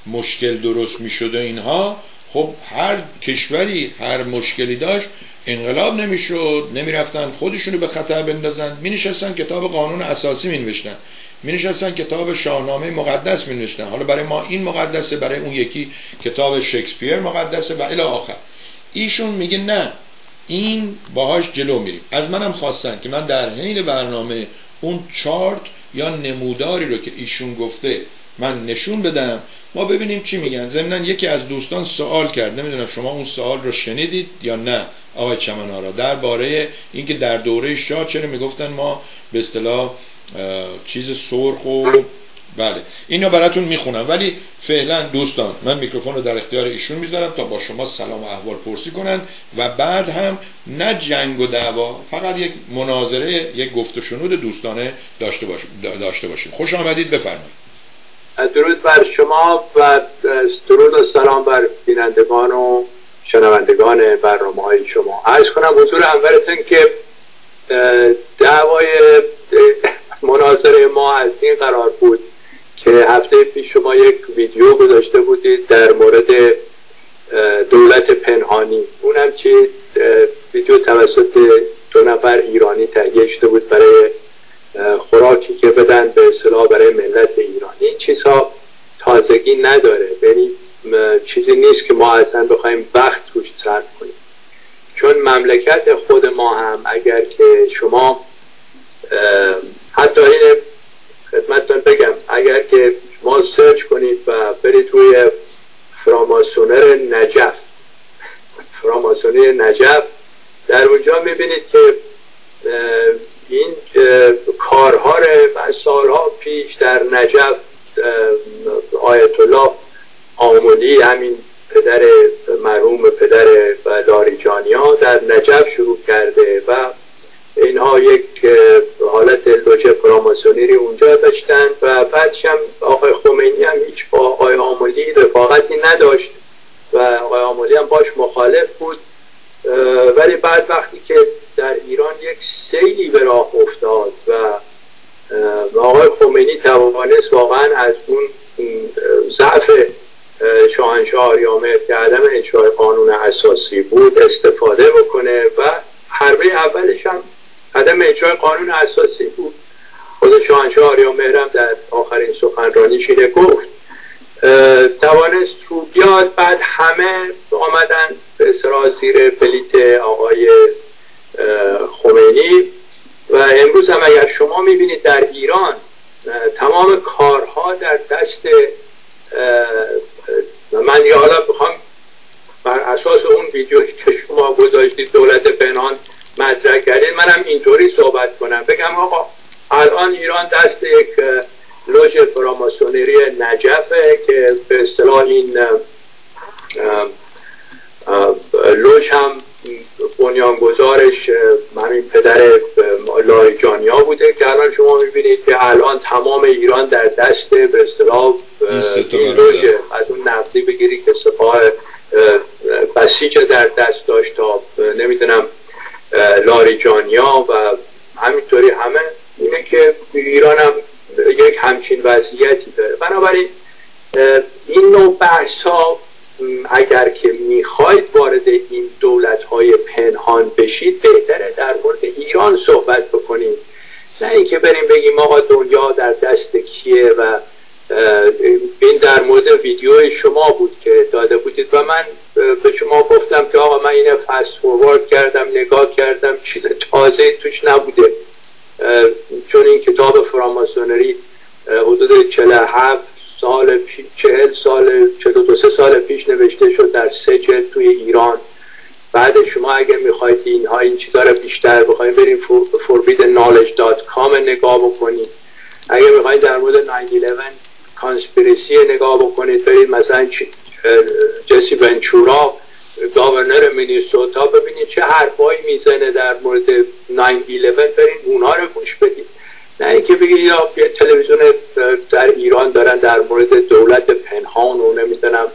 مشکل درست می‌شد و اینها خب هر کشوری هر مشکلی داشت انقلاب نمی‌شد نمی‌رفتن خودشونو به خطر بندازن می نشستن کتاب قانون اساسی می نوشتن می نشستن کتاب شاهنامه مقدس می حالا برای ما این مقدسه برای اون یکی کتاب شکسپیر مقدسه و الی آخر. ایشون میگه نه این باهاش جلو میریم. از منم خواستن که من در حین برنامه اون چارت یا نموداری رو که ایشون گفته من نشون بدم. ما ببینیم چی میگن. ضمنا یکی از دوستان سوال کرد. نمی‌دونم شما اون سوال رو شنیدید یا نه. آقای چمنارا درباره اینکه در دوره شاه چرا می‌گفتن ما به اصطلاح چیز سرخ و بله. اینو براتون می‌خونم. ولی فعلا دوستان من میکروفون رو در اختیار ایشون می‌ذارم تا با شما سلام و احوال پرسی کنن. و بعد هم نه جنگ و دعوا فقط یک مناظره یک گفت و شنود دوستانه داشته باشیم داشته باشیم. خوش آمدید بفرمایید. درود بر شما و درود و سلام بر بینندگان و شنوندگان برنامه های شما. عرض کنم حضور اولتون که دعوای مناظره ما از این قرار بود که هفته پیش شما یک ویدیو گذاشته بودید در مورد دولت پنهانی. اونم چی؟ ویدیو توسط دو نفر ایرانی تهیه شده بود برای خوراکی که بدن به اصطلاح برای ملت ایرانی. این چیزها تازگی نداره. یعنی چیزی نیست که ما اصلا بخوایم وقت روش صرف کنیم. چون مملکت خود ما هم اگر که شما حتی این خدمتتون بگم اگر که ما سرچ کنید و برید توی فراماسونر نجف فراماسونر نجف در اونجا می‌بینید که این کارها رو سالها پیش در نجف آیت الله آمولی همین پدر مرحوم پدر لاریجانیا در نجف شروع کرده و اینها یک حالت لوژه فراماسونی اونجا داشتن و بعدش هم آقای خمینی هم هیچ با آقای آمولی رفاقتی نداشت و آقای آمولی هم باش مخالف بود. ولی بعد وقتی که در ایران یک سیلی به راه افتاد و آقای خمینی توانست واقعا از اون ضعف شاهنشاه آریامه که عدم اجرای قانون اساسی بود استفاده بکنه و حربه اولش هم عدم اجرای قانون اساسی بود. خود شاهنشاه آریامهر هم در آخرین سخنرانیش اینه گفت توانست رو بیاد بعد همه آمدن به زیر بلیت آقای خمینی. و امروز هم اگر شما می‌بینید در ایران تمام کارها در دست من یه حالا بخوام بر اساس اون ویدیویی که شما گذاشتید دولت پنهان مطرح کردید منم اینطوری صحبت کنم. بگم آقا الان ایران دست یک لوژ فراماسونری نجفه که به اصطلاح این لوژ هم بنیانگذارش همین پدر لایجانیا بوده که الان شما می‌بینید که الان تمام ایران در دست به اصطلاح از اون نقدی بگیری که سپاه بسیج در دست داشت تا نمی‌دونم لاریجانیا و همینطوری همه. اینه که ایران هم یک همچین وضعیتی داره. بنابراین این نوع بحث ها اگر که می‌خواید وارد این دولت های پنهان بشید بهتره در مورد ایران صحبت بکنید. نه اینکه بریم بگیم آقا دنیا در دست کیه و این در مورد ویدیو شما بود که داده بودید و من به شما گفتم که آقا من اینه فست فوروارد کردم نگاه کردم چیز تازه توش نبوده. چون این کتاب فراماسونری حدود 47 سال پیش چهل سال چهل دو سه سال پیش نوشته شد در سه جلد توی ایران. بعد شما اگه می‌خواید اینها این چیزا رو بیشتر بخواید بریم forbiddenknowledge.com نگاه بکنید. اگه می‌خواید در مورد 9-11 کانسپیرسی نگاه بکنید برید مثلا جسی ونچورا گاورنر مینیسوتا ببینید چه حرفایی می‌زنه در مورد 9-11 برین اونها رو گوش بدید. نه اینکه بگید یا یه تلویزیون در ایران دارن در مورد دولت پنهان و نمی‌دونم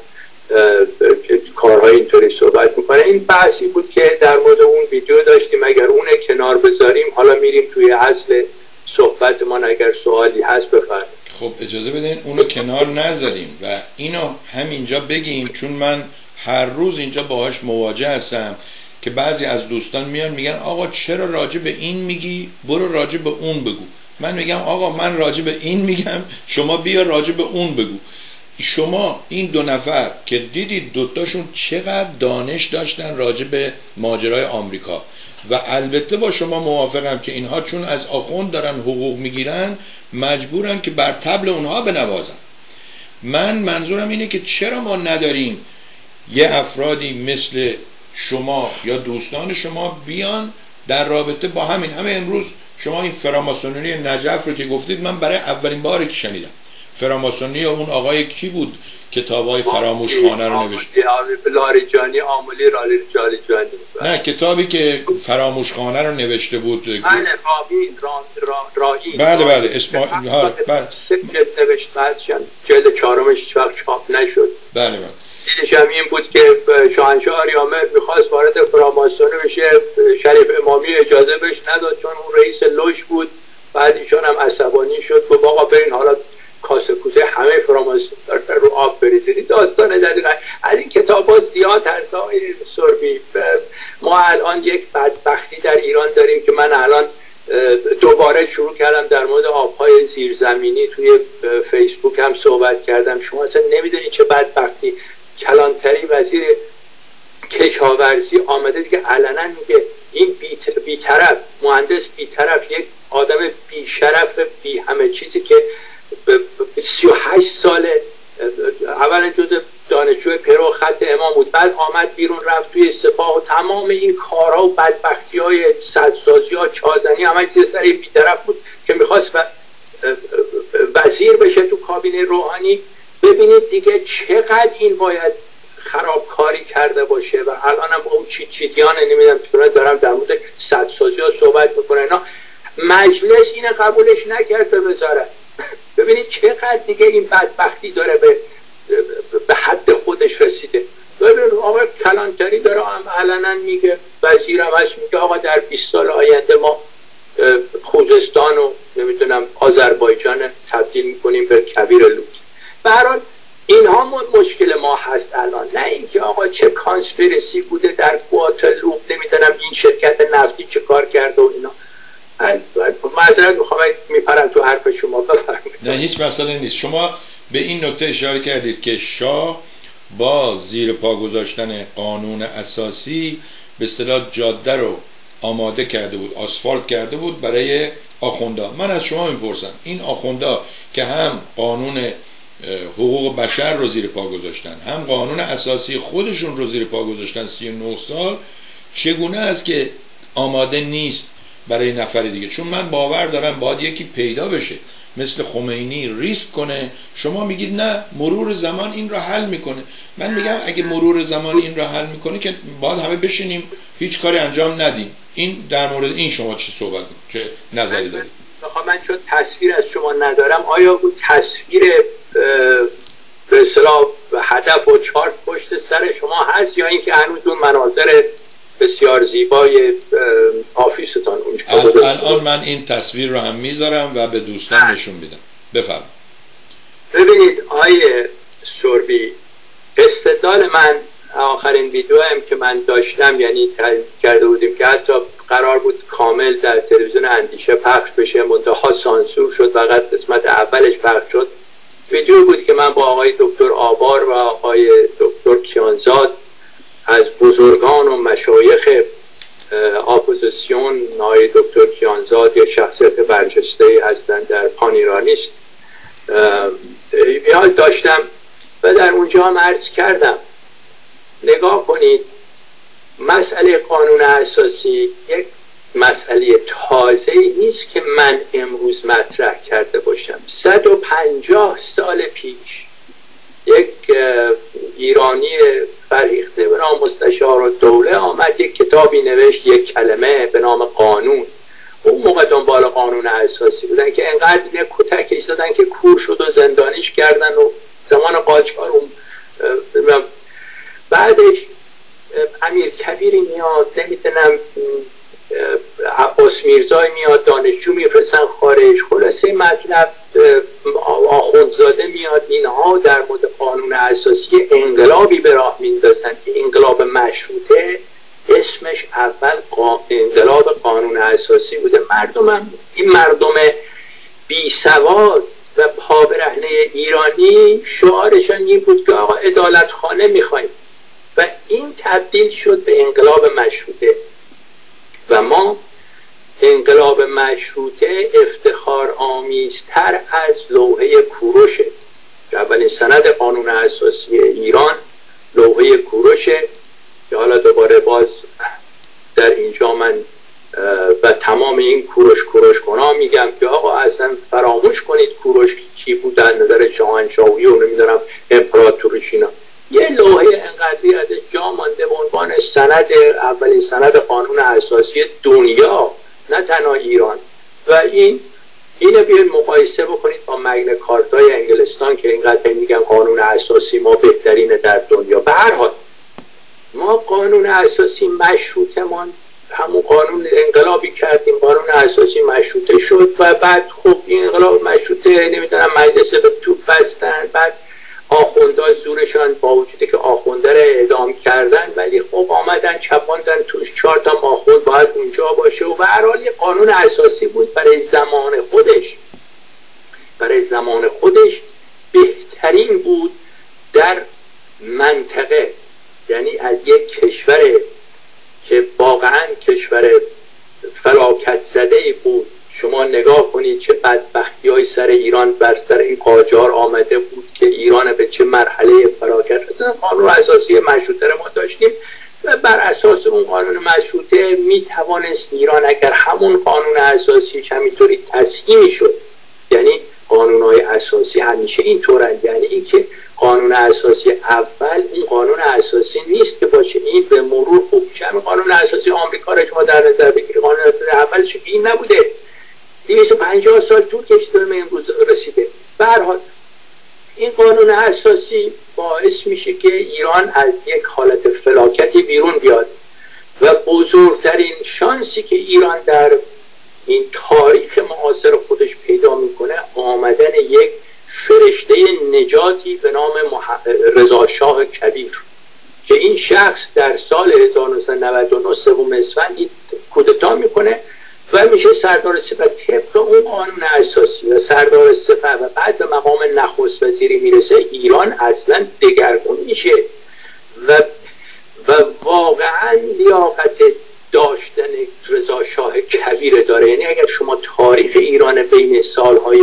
کارهای اینطوری صحبت می‌کنه. این بحثی بود که در مورد اون ویدیو داشتیم. اگر اون کنار بذاریم حالا میریم توی اصل صحبتمان اگر سوالی هست بفرمایید. خب اجازه بدین اونو کنار نذاریم و اینو همینجا بگیم چون من هر روز اینجا باهاش مواجه هستم که بعضی از دوستان میان میگن آقا چرا راجع به این میگی؟ برو راجع به اون بگو. من میگم آقا من راجع به این میگم شما بیا راجع به اون بگو. شما این دو نفر که دیدید دوتاشون چقدر دانش داشتن راجع به ماجرای آمریکا. و البته با شما موافقم که اینها چون از آخوند دارن حقوق می‌گیرن مجبورن که بر تبل اونها بنوازن. من منظورم اینه که چرا ما نداریم یه افرادی مثل شما یا دوستان شما بیان در رابطه با همین. همه امروز شما این فراماسونری نجف رو که گفتید من برای اولین باری که شنیدم. فراماسونی اون آقای کی بود کتاب های فراموش خانه رو نوشت؟ لاریجانی آمولی جانی نه کتابی که فراموش خانه رو نوشته بود بله رابین رایی بله بله اسم بله. نوشت بعد جلد چهارمش وقت چاپ نشد. بله بله. دیدش این بود که شاهنشاه آریامر می‌خواست وارد فراماسونی بشه شریف امامی اجازه بهش نداد چون اون رئیس لوش بود. بعد ایشان هم عصبانی شد و آقا برین حالا کاسه کوزه همه فراماسون رو آب بریزید. داستان دقیقا از این کتاب ها زیاد هست. سربی ما الان یک بدبختی در ایران داریم که من الان دوباره شروع کردم در مورد آبهای زیرزمینی. توی فیسبوک هم صحبت کردم. شما اصلا نمی‌دونید چه بدبختی. کلانتری وزیر کشاورزی آمده دیگه علنا میگه این بیطرف مهندس بیطرف یک آدم بیشرف بی همه چیزی که 38 سال اولا جز دانشجو پرو خط امام بود بعد آمد بیرون رفت توی سپاه و تمام این کارها و بدبختی های صدسازی ها چازنی همه چیز سر بیطرف بود که می‌خواست وزیر بشه تو کابینه روحانی. ببینید دیگه چقدر این باید خرابکاری کرده باشه و الان هم با اون چیت چیتیان نمی‌دونم دارم در مورد صدسازی ها صحبت می‌کنه. اینا مجلس اینه قبولش نکرد به وزارت. ببینید چقدر دیگه این بدبختی داره به به حد خودش رسیده. ببین آقا کلانتری داره هم علنا میگه وزیرم هست میگه آقا در 20 سال آینده ما خوزستان و نمی‌دونم آذربایجان تبدیل می‌کنیم به کبیر لوت. برحال اینها مشکل ما هست الان. نه اینکه آقا چه کانسپیرسی بوده در کواتلوب نمی‌دونم این شرکت نفتی چه کار کرده و اینا. معذرت می‌خوام میپرم تو حرف شما بفرمایید نه هیچ مسئله نیست. شما به این نکته اشاره کردید که شاه با زیر پا گذاشتن قانون اساسی به اصطلاح جاده رو آماده کرده بود آسفالت کرده بود برای آخوندا من از شما می‌پرسم این آخوندا که هم قانون حقوق بشر رو زیر پا گذاشتن هم قانون اساسی خودشون رو زیر پا گذاشتن 39 سال چگونه است که آماده نیست برای نفر دیگه. چون من باور دارم باید یکی پیدا بشه. مثل خمینی ریسک کنه. شما میگید نه مرور زمان این را حل می‌کنه. من میگم اگه مرور زمان این را حل می‌کنه که باید همه بشینیم هیچ کاری انجام ندیم. این در مورد این شما چه صحبت چه نظری دارید؟ من چون تصویر از شما ندارم آیا اون تصویر به اصطلاح هدف و چارت پشت سر شما هست یا اینکه هنوز اون مناظر بسیار زیبای آفیستان اونجا الان من این تصویر رو هم می‌ذارم و به دوستان بله. نشون میدم. بفرم ببینید آیه سربی استدلال من آخرین ویدیو هم که من داشتم یعنی کرده بودیم که حتی قرار بود کامل در تلویزیون اندیشه پخش بشه منتها سانسور شد فقط قسمت اولش پخش شد. ویدیو بود که من با آقای دکتر آبار و آقای دکتر کیانزاد از بزرگان و مشایخ اپوزیسیون نای دکتر کیانزاد یه شخصیت برجسته هستند در پان ایرانیست. داشتم و در اونجا هم عرض کردم. نگاه کنید مسئله قانون اساسی یک مسئله تازه نیست که من امروز مطرح کرده باشم. 150 سال پیش یک ایرانی فریخته به نام مستشار و دوله آمد یک کتابی نوشت یک کلمه به نام قانون. اون موقع دنبال قانون اساسی بودن که انقدر اینه کتکش دادن که کور شد و زندانیش کردن و زمان قاجار اون بعدش امیر کبیری میاد نمی‌دونم عباس میرزای میاد دانشجو میفرستن خارج. خلاصه مطلب آخوندزاده میاد. اینها در مورد قانون اساسی انقلابی به راه میندازن که انقلاب مشروطه اسمش اول انقلاب قانون اساسی بوده. مردم این مردم بی سواد و پابرهنه ایرانی شعارشان این بود که آقا ادالت خانه می‌خوایم. و این تبدیل شد به انقلاب مشروطه. و ما انقلاب مشروطه افتخار آمیزتر از لوحه کوروشه اولین سند قانون اساسی ایران لوحه کوروشه که حالا دوباره باز در اینجا من و تمام این کوروش کوروش کنا میگم که آقا اصلا فراموش کنید کوروش چی بود در نظر شاهنشاهی و نمی‌دونم امپراتوریش اینا. یه لوحه انقدری از جا مانده به عنوان سند اولین سند قانون اساسی دنیا نه تنها ایران. و این اینو بیاید مقایسه بکنید با مگن کارتای انگلستان که اینقدر میگن قانون اساسی ما بهترینه در دنیا. به هر حال ما قانون اساسی مشروطمان همون قانون انقلابی کردیم قانون اساسی مشروطه شد و بعد خب این انقلاب مشروطه نمی‌دونم مجلس به توپ بستن بعد آخونده زورشان با وجودی که آخونده رو اعدام کردن ولی خب آمدن چپاندن توش چهار تا آخوند باید اونجا باشه. و هر حال قانون اساسی بود برای زمان خودش. برای زمان خودش بهترین بود در منطقه. یعنی از یک کشور که واقعا کشور فلاکت زده بود شما نگاه کنید چه بدبختی های سر ایران بر سر این قاجار آمده بود که ایران به چه مرحله فلاکت رسید قانون اساسی مشروطه ما داشتیم و بر اساس اون قانون مشروطه می توانست ایران اگر همون قانون اساسی همینطوری تصحیح شد یعنی قانون های اساسی همیشه اینطورن یعنی اینکه قانون اساسی اول این قانون اساسی نیست که باشه این به مرور خوب قانون اساسی آمریکا را شما در نظر بگیرید. قانون اساسی اولش این نبوده. 250 سال طول کشیده به امروز رسیده. حال این قانون اساسی باعث میشه که ایران از یک حالت فلاکتی بیرون بیاد و بزرگترین شانسی که ایران در این تاریخ معاصر خودش پیدا می‌کنه آمدن یک فرشته نجاتی به نام رضا شاه کبیر. که این شخص در سال 1999 سوم اسفند کودتا می‌کنه و میشه سردار سپه طبق اون قانون اساسی و سردار سپه و بعد به مقام نخست وزیری می‌رسه ایران اصلا دگرگون میشه. و و واقعا لیاقت داشتن رضا شاه کبیر داره. یعنی اگر شما تاریخ ایران بین سالهای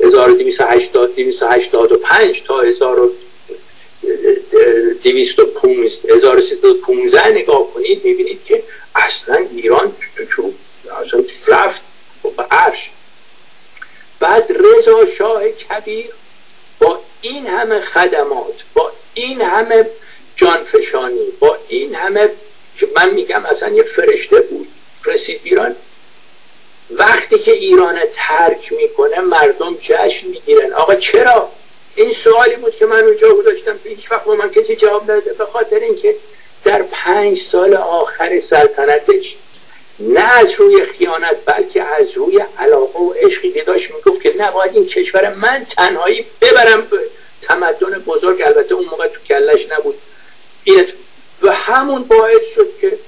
1285 تا 1315 نگاه کنید می‌بینید که اصلا ایران اصلا رفت به عرش. بعد رضا شاه کبیر با این همه خدمات با این همه جانفشانی با این همه که من میگم اصلا یه فرشته بود رسید ایران. وقتی که ایران ترک می‌کنه مردم جشن می‌گیرن. آقا چرا این سوالی بود که من اونجا گذاشتم. هیچ وقت با من کسی جواب نداده. به خاطر اینکه در پنج سال آخر سلطنتش نه از روی خیانت بلکه از روی علاقه و عشقی که داشت می‌گفت که نباید این کشور من تنهایی ببرم. تمدن بزرگ البته اون موقع تو کلش نبود. این و همون باعث شد که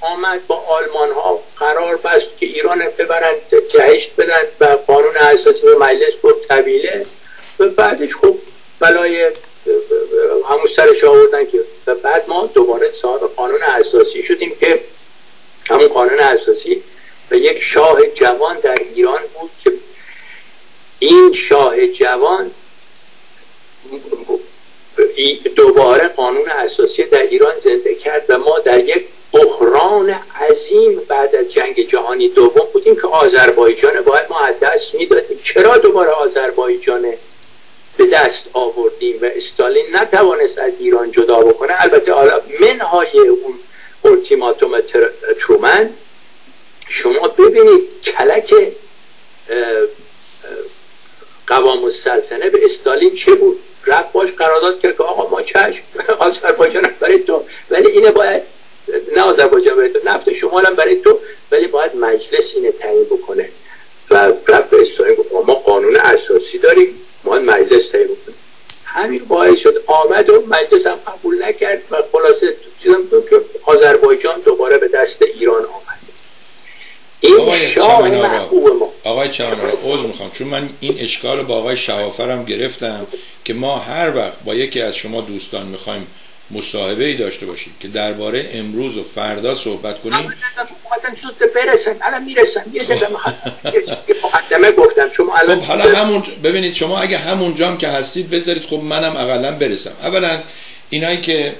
آمد با آلمان ها قرار بست که ایران ببرند جهشت بدن و قانون اساسی به مجلس گفت طبیله و بعدش خب بلای همون سرش آوردن که بعد ما دوباره صاحب قانون اساسی شدیم که همون قانون اساسی و یک شاه جوان در ایران بود که این شاه جوان دوباره قانون اساسی در ایران زنده کرد و ما در یک بحران عظیم بعد از جنگ جهانی دوم بودیم که آذربایجان باید ما از دست می‌دادیم. چرا دوباره آذربایجان به دست آوردیم و استالین نتوانست از ایران جدا بکنه. البته حالا منهای اون اولتیماتوم ترومن شما ببینید کلک قوام السلطنه به استالین چه بود؟ رفت باش قرارداد کرد که آقا ما چشم آذربایجان برای تو ولی اینه باید نه آذربایجان برای تو نفت شمال هم برای تو ولی باید مجلس اینه تعیین بکنه. و رفت به استالین ما قانون اساسی داریم. ما مجلس تعیین بکنه. همین باعث شد آمد و مجلس هم قبول نکرد و خلاصه چیزم که آذربایجان دوباره به دست ایران آمد. این شاه محبوب ما. آقای عوض می‌خوام. چون من این اشکال با آقای شوافرم گرفتم که ما هر وقت با یکی از شما دوستان می‌خوایم مصاحبه ای داشته باشیم که درباره امروز و فردا صحبت کنیم. برسن الان می‌رسن یه مقدمه گفتم. شما الان خب حالا همون ببینید شما اگه همون جام که هستید بذارید. خب منم اقلا برسم. اولا اینایی که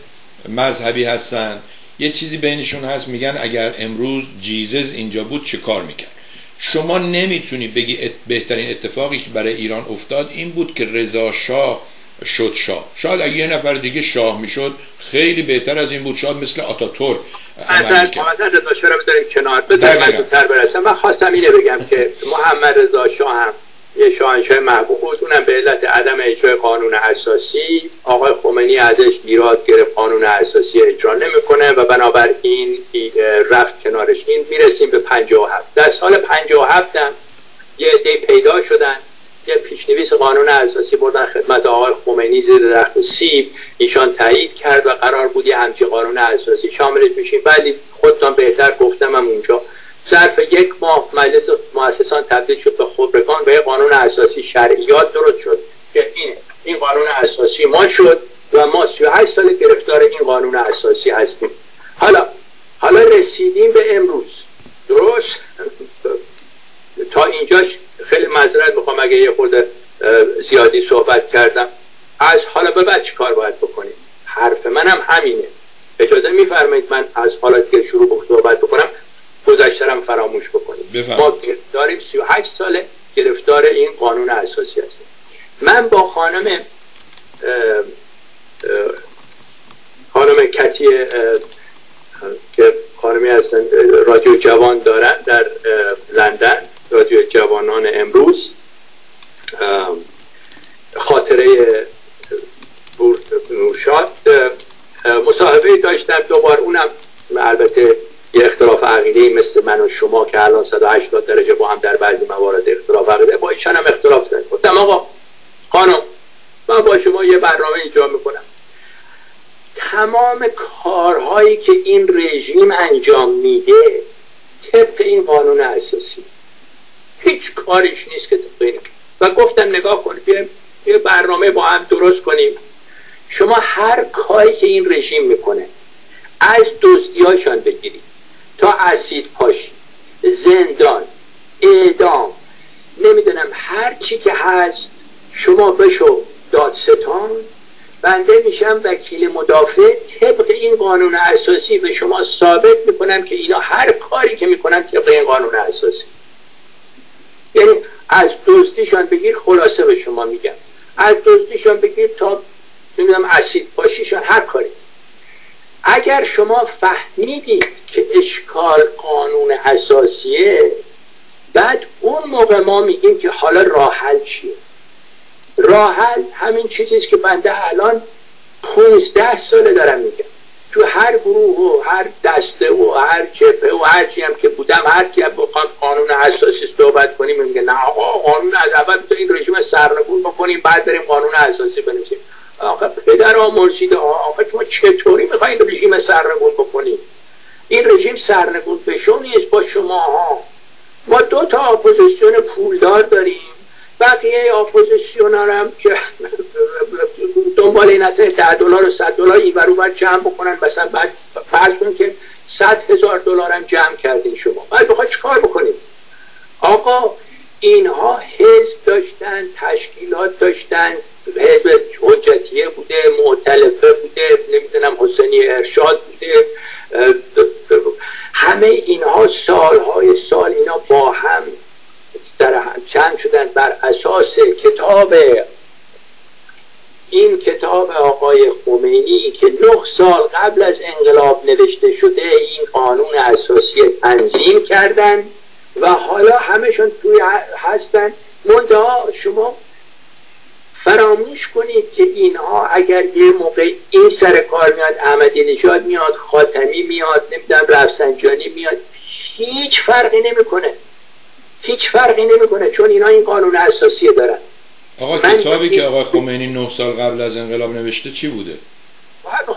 مذهبی هستن یه چیزی بینشون هست میگن اگر امروز جیزز اینجا بود چه کار می‌کرد؟ شما نمی‌تونی بگی بهترین اتفاقی که برای ایران افتاد این بود که رضا شاه شد شاه. شاید اگه یه نفر دیگه شاه می‌شد خیلی بهتر از این بود شاید مثل آتاتور عمل کرد. رضا شاه رو بذاریم کنار. بذاریم من زودتر برسم. من خواستم اینه بگم که محمد رضا شاه هم یه شاهنشاه محبوب بود. اونم به علت عدم اجرای قانون اساسی آقای خمینی ازش ایراد گرفت قانون اساسی اجرا نمی‌کنه و بنابراین رفت کنارش. این می‌رسیم به 57 در سال 57 هم یه عده پیدا شدن. یه پیشنویس قانون اساسی بردن خدمت آقای خمینی زیر درخت سیب ایشان تایید کرد و قرار بود یه همچی قانون اساسی شاملش بشیم ولی خودتان بهتر گفتم هم اونجا. ظرف یک ماه مجلس مؤسسان تبدیل شد به خبرگان و قانون اساسی شرعیات درست شد که این این قانون اساسی ما شد و ما 38 سال گرفتار این قانون اساسی هستیم. حالا حالا رسیدیم به امروز. درست؟ تا اینجاش خیلی معذرت می‌خوام اگه یه خورده زیادی صحبت کردم. از حالا به بعد کار باید بکنیم؟ حرف منم همینه. اجازه میفرمایید من از حالا که شروع صحبت بکنم گذشترم فراموش بکنیم. ما داریم 38 سال گرفتار این قانون اساسی هستیم. من با خانم خانم کتی که خانمی هستن رادیو جوان دارن در لندن. رادیو جوانان امروز خاطره نورشاد مصاحبه داشتم دوبار اونم البته یه اختلاف عقیده مثل من و شما که الان 180 درجه با هم در بعضی موارد اختلاف عقیده با ایشان هم اختلاف داریم. گفتم آقا خانم من با شما یه برنامه اینجا می‌کنم. تمام کارهایی که این رژیم انجام میده طبق این قانون اساسی. هیچ کاریش نیست که طبق و گفتم نگاه کنید یه برنامه با هم درست کنیم. شما هر کاری که این رژیم می‌کنه از دزدیاشان بگیرید تا اسید پاشی زندان اعدام نمی‌دونم هر چی که هست شما بشو دادستان. بنده میشم وکیل مدافع طبق این قانون اساسی به شما ثابت می‌کنم که اینا هر کاری که می‌کنن طبق این قانون اساسی. یعنی از دزدیشان بگیر خلاصه به شما میگم. از دزدیشان بگیر تا نمی‌دونم اسید پاشیشان هر کاری. اگر شما فهمیدید که اشکال قانون اساسیه بعد اون موقع ما میگیم که حالا راحل چیه؟ راحل همین چیزیست که بنده الان 15 ساله دارم میگم. تو هر گروه و هر دسته و هر جبهه و هر چی هم که بودم هر کی بخواد قانون اساسی صحبت کنیم میگه نه آقا قانون از اول این رژیم سرنگون بکنیم بعد بریم قانون اساسی بنویسیم. آخه پدر مرشید آخه شما چطوری می‌خواین رژیم سرنگون بکنید؟ این رژیم سرنگون بشو نیست با شما ها ما دو تا اپوزیسیون پولدار داریم. بقیه اپوزیسیون هم که دنبال این اصلا ده دلار و صد دلار این باید جمع بکنن مثلا بعد فرض کن که صد هزار دلار هم جمع کردین شما. بعد بخواد چیکار بکنیم آقا اینها حزب داشتن تشکیلات داشتن حزب حجتیه بوده معتلفه بوده نمی‌دونم حسینی ارشاد بوده. همه اینها سالهای سال اینا با هم چند شدن بر اساس کتاب این کتاب آقای خمینی که نه سال قبل از انقلاب نوشته شده این قانون اساسی تنظیم کردن و حالا همشون توی هستن. منتها شما فراموش کنید که اینها اگر یه موقع این سر کار میاد احمدی نژاد میاد خاتمی میاد نمی‌دونم رفسنجانی میاد هیچ فرقی نمی‌کنه. هیچ فرقی نمی‌کنه چون اینا این قانون اساسی دارن. آقا کتابی که آقای خمینی نه سال قبل از انقلاب نوشته چی بوده؟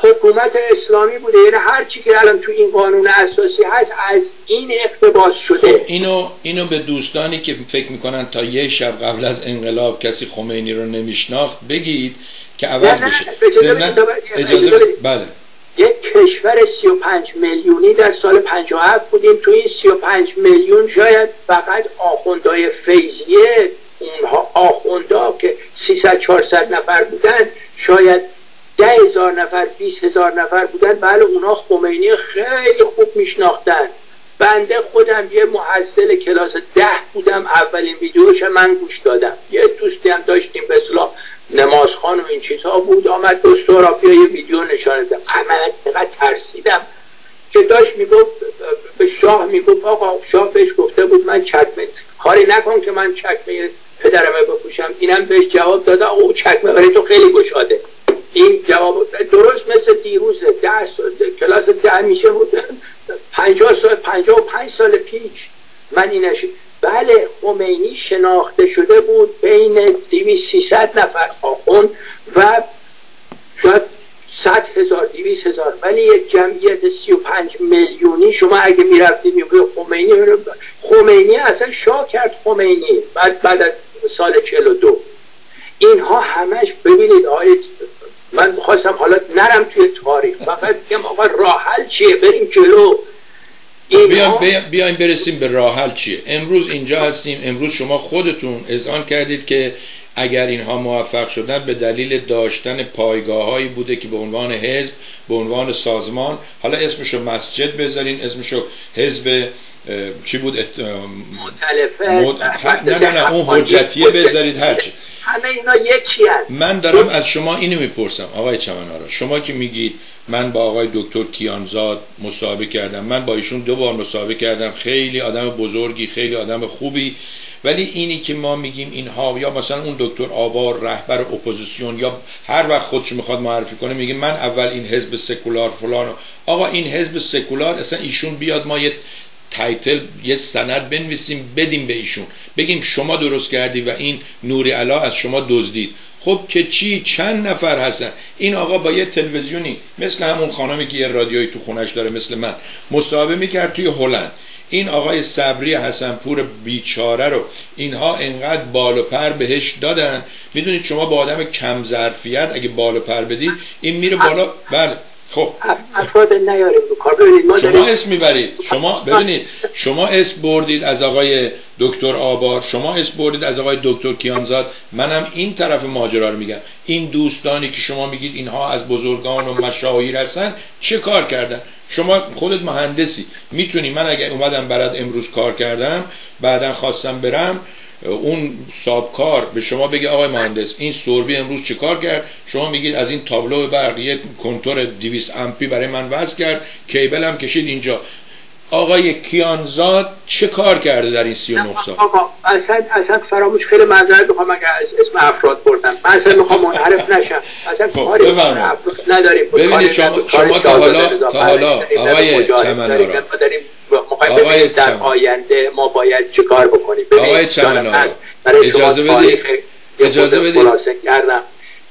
حکومت اسلامی بوده. یعنی هر چی که الان تو این قانون اساسی هست از این اقتباس شده. خب اینو اینو به دوستانی که فکر می‌کنن تا یه شب قبل از انقلاب کسی خمینی رو نمیشناخت بگید که عوض بشه. نه اجازه بله. یک کشور 35 میلیونی در سال 57 بودیم. تو این 35 میلیون شاید فقط آخوندهای فیضیه اونها آخوندا که 300 400 نفر بودن شاید ده هزار نفر 20 هزار نفر بودن. بله اونا خمینی خیلی خوب میشناختن. بنده خودم یه محصل کلاس ده بودم. اولین ویدیوش من گوش دادم. یه دوستی هم داشتیم به اصلاح نمازخان و این چیزها بود. آمد دو بیا یه ویدیو نشانه دادم من ترسیدم. که داشت می‌گفت به شاه می‌گفت آقا شاه بهش گفته بود من چکمه. کاری نکن که من چکمه پدرمه بپوشم اینم بهش جواب داده او چکمه برای تو خیلی گشاده. این جواب درست مثل دیروز ده سال کلاس ده میشه بود پنجاه سال پنجاه و پنج سال پیش. من اینش بله خمینی شناخته شده بود بین دیویس سیصد نفر آخون و شاید صد هزار دیویس هزار. ولی یک جمعیت سی و پنج میلیونی شما اگه می‌رفتید میگوی خمینی خمینی اصلا شاه کرد خمینی. بعد بعد از سال چهل و دو. اینها همش ببینید آقای من می‌خواستم حالا نرم توی تاریخ. فقط بگم آقا راحل چیه؟ بریم جلو. بیایم بیایم برسیم به راحل چیه؟ امروز اینجا هستیم. امروز شما خودتون اذعان کردید که اگر اینها موفق شدن به دلیل داشتن پایگاه هایی بوده که به عنوان حزب به عنوان سازمان. حالا اسمشو مسجد بذارین اسمشو حزب چی بود؟ ات... نه نه نه اون حجتیه بذارید هرچی همه اینا یکی هست. من دارم از شما اینو می‌پرسم آقای چمنارا شما که میگید من با آقای دکتر کیانزاد مصاحبه کردم من با ایشون دو بار مصاحبه کردم خیلی آدم بزرگی خیلی آدم خوبی. ولی اینی که ما میگیم اینها یا مثلا اون دکتر آوار رهبر اپوزیسیون یا هر وقت خودش می‌خواد معرفی کنه میگه من اول این حزب سکولار فلان آقا این حزب سکولار اصلا ایشون بیاد ما یه title یه سند بنویسیم بدیم به ایشون. بگیم شما درست کردی و این نوری علا از شما دزدید. خب که چی؟ چند نفر هستن؟ این آقا با یه تلویزیونی مثل همون خانمی که یه رادیویی تو خونش داره مثل من مصاحبه می‌کرد توی هلند. این آقای صبری حسنپور بیچاره رو اینها انقدر بال و پر بهش دادن. می‌دونید شما با آدم کم ظرفیت اگه بال و پر بدید این میره بالا. بله. خب. افراد نیاریم کار. ما شما اسم می‌برید. شما ببینید شما اسم بردید از آقای دکتر آبار. شما اسم بردید از آقای دکتر کیانزاد. منم این طرف ماجرا رو میگم. این دوستانی که شما میگید اینها از بزرگان و مشاهیر هستن چه کار کردن؟ شما خودت مهندسی. می‌تونی من اگه اومدم برات امروز کار کردم بعدا خواستم برم اون سابکار به شما بگه آقای مهندس این سوربی امروز چه کار کرد؟ شما میگید از این تابلو برق یک کنتور 200 امپی برای من وضع کرد کیبل هم کشید اینجا. آقای کیانزاد چه کار کرده در این 39 سال؟ اصلا اصلا فراموش خیلی معذرت می‌خوام اگر اسم افراد بردم. من اصلا می‌خوام منحرف نشم. اصلا خب، کاری نداریم. ببینید شما, شما تا حالا تا حالا آقای چمنارا آقای در آینده ما باید چیکار بکنیم. آقای چمنارا اجازه بدید؟ اجازه بدید؟ کردم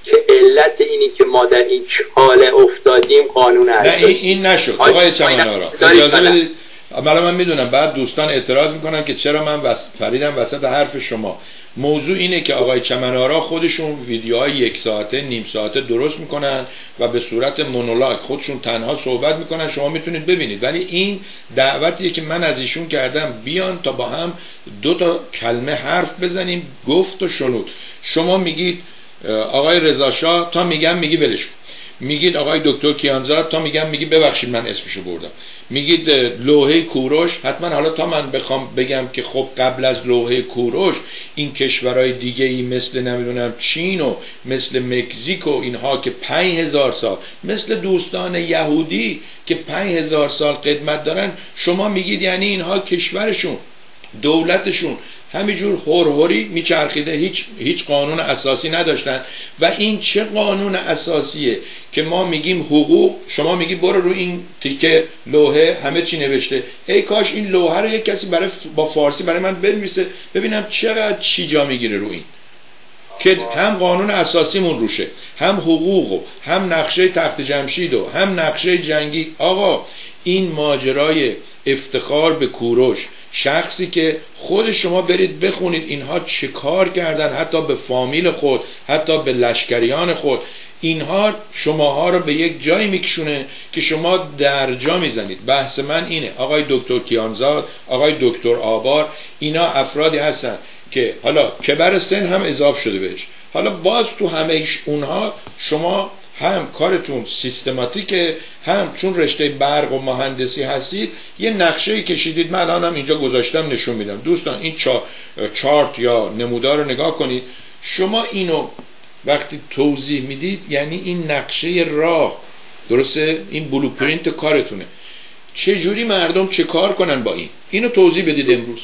که علت اینی که ما در این چاله افتادیم قانون نه این, این نشد. آقای چمنارا اجازه بدید؟ حالا من می‌دونم بعد دوستان اعتراض می‌کنن که چرا من وس... فریدم وسط حرف شما. موضوع اینه که آقای چمنارا خودشون ویدیوهای یک ساعته نیم ساعته درست می‌کنن و به صورت مونولاگ خودشون تنها صحبت می‌کنن. شما می‌تونید ببینید. ولی این دعوتیه که من از ایشون کردم. بیان تا با هم دو تا کلمه حرف بزنیم. گفت و شنود. شما میگید آقای رضا تا میگم میگی ولش میگید آقای دکتر کیانزاد تا میگم میگی ببخشید من اسمشو بردم. میگید لوحه کوروش حتما حالا تا من بخوام بگم که خب قبل از لوحه کوروش این کشورهای دیگه ای مثل نمی‌دونم چین و مثل مکزیک و اینها که پنج هزار سال مثل دوستان یهودی که پنج هزار سال قدمت دارن شما میگید یعنی اینها کشورشون دولتشون همینجور هرهری میچرخیده هیچ هیچ قانون اساسی نداشتن. و این چه قانون اساسیه که ما میگیم حقوق؟ شما میگی برو رو این تیکه لوحه همه چی نوشته. ای کاش این لوحه رو یک کسی برای با فارسی برای من بنویسه. ببینم چقدر چی جا می‌گیره رو این. که هم قانون اساسیمون روشه هم حقوق و هم نقشه تخت جمشید و هم نقشه جنگی. آقا این ماجرای افتخار به کوروش شخصی که خود شما برید بخونید اینها چه کار کردن؟ حتی به فامیل خود حتی به لشکریان خود. اینها شماها رو به یک جایی میکشونه که شما در جا می‌زنید. بحث من اینه. آقای دکتر کیانزاد آقای دکتر آبار اینا افرادی هستن که حالا کبر سن هم اضاف شده بهش. حالا باز تو همه اونها شما هم کارتون سیستماتیکه هم چون رشته برق و مهندسی هستید یه نقشه کشیدید. من الانم اینجا گذاشتم نشون میدم. دوستان این چارت یا نمودار رو نگاه کنید. شما اینو وقتی توضیح می‌دید یعنی این نقشه راه. درسته؟ این بلوپرینت کارتونه. چه جوری مردم چه کار کنن با این؟ اینو توضیح بدید امروز.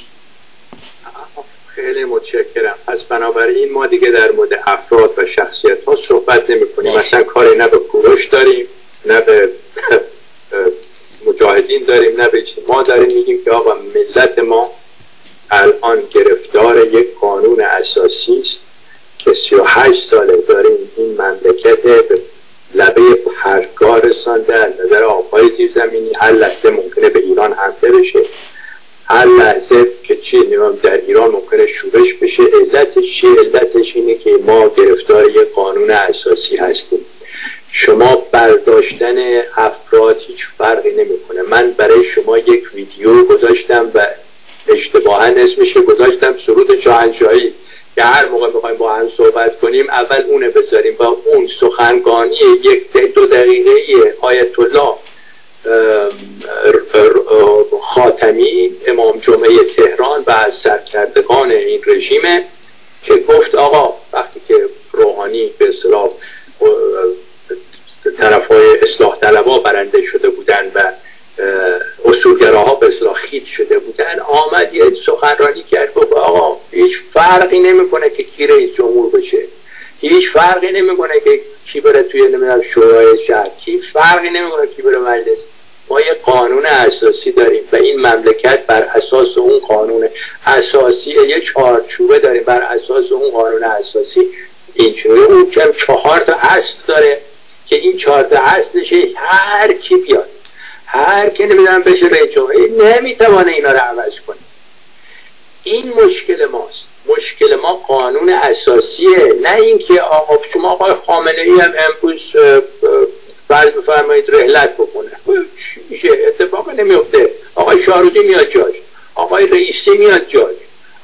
خیلی متشکرم. پس بنابراین ما دیگه در مورد افراد و شخصیت ها صحبت نمی کنیم مثلا کاری نه به کوروش داریم نه به مجاهدین داریم نه به ما داریم میگیم که آقا ملت ما الان گرفتار یک قانون اساسی است که 38 ساله داریم این مملکت به لبه پرگاه رسانده از نظر آبهای زیرزمینی هر لحظه ممکنه به ایران حمله بشه. هر لحظه که چی در ایران ممکنه شورش بشه علتش چی علتش اینه که ما گرفتار یک قانون اساسی هستیم. شما برداشتن افراد هیچ فرقی نمی‌کنه. من برای شما یک ویدیو گذاشتم و اشتباها اسمش گذاشتم. سرود شاهنشاهی که هر موقع بخوایم با هم صحبت کنیم اول اونه بذاریم. و اون سخنگانی یک دو دقیقه آیت الله. خاتمی امام جمعه تهران و از سرکردگان این رژیمه که گفت آقا وقتی که روحانی به اصطلاح طرف های اصلاح طلبا برنده شده بودن و اصولگراها به اصلاح خید شده بودن آمد یه سخنرانی کرد گفت آقا هیچ فرقی نمی‌کنه که کی رئیس جمهور بشه. هیچ فرقی نمی‌کنه که کی بره توی نمی‌دونم شورای شهر. کی فرقی نمی‌کنه کی بره مجلس. اساسی داریم و این مملکت بر اساس اون قانون اساسی یه چارچوبه داریم بر اساس اون قانون اساسی اینجوری. اون که چهار تا اصل داره که این چهار تا اصلش هر کی بیاد هر کی نمی‌دونم بشه به جمعه نمی‌توانه اینا رو عوض کنه. این مشکل ماست. مشکل ما قانون اساسیه نه اینکه آقا شما آقای خامنه ای هم امروز فرض بفرمایید رحلت بکنه. میشه؟ اتفاق نمیفته آقای شارودی میاد جاش. آقای رئیسی میاد جاش.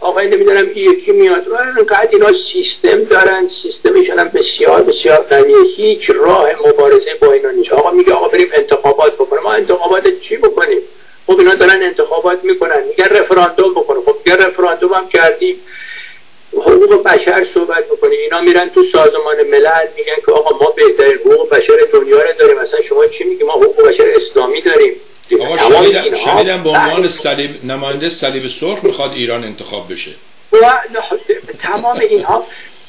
آقای نمی‌دونم یکی میاد. انقدر اینا سیستم دارن. سیستمشون هم بسیار بسیار قویه هیچ راه مبارزه با اینا نیست. آقا میگه آقا بریم انتخابات بکنیم. ما انتخابات چی بکنیم؟ خب اینا دارن انتخابات می‌کنن. میگن رفراندوم بکنه. خب میگن رفراندوم هم کردیم. حقوق بشر صحبت می‌کنه اینا میرن تو سازمان ملل میگن که آقا ما بهترین حقوق بشر دنیا رو داریم. مثلا شما چی میگی؟ ما حقوق بشر اسلامی داریم. آقا شنیدم, شنیدم به عنوان صلیب نماینده صلیب سرخ می‌خواد ایران انتخاب بشه. و تمام اینها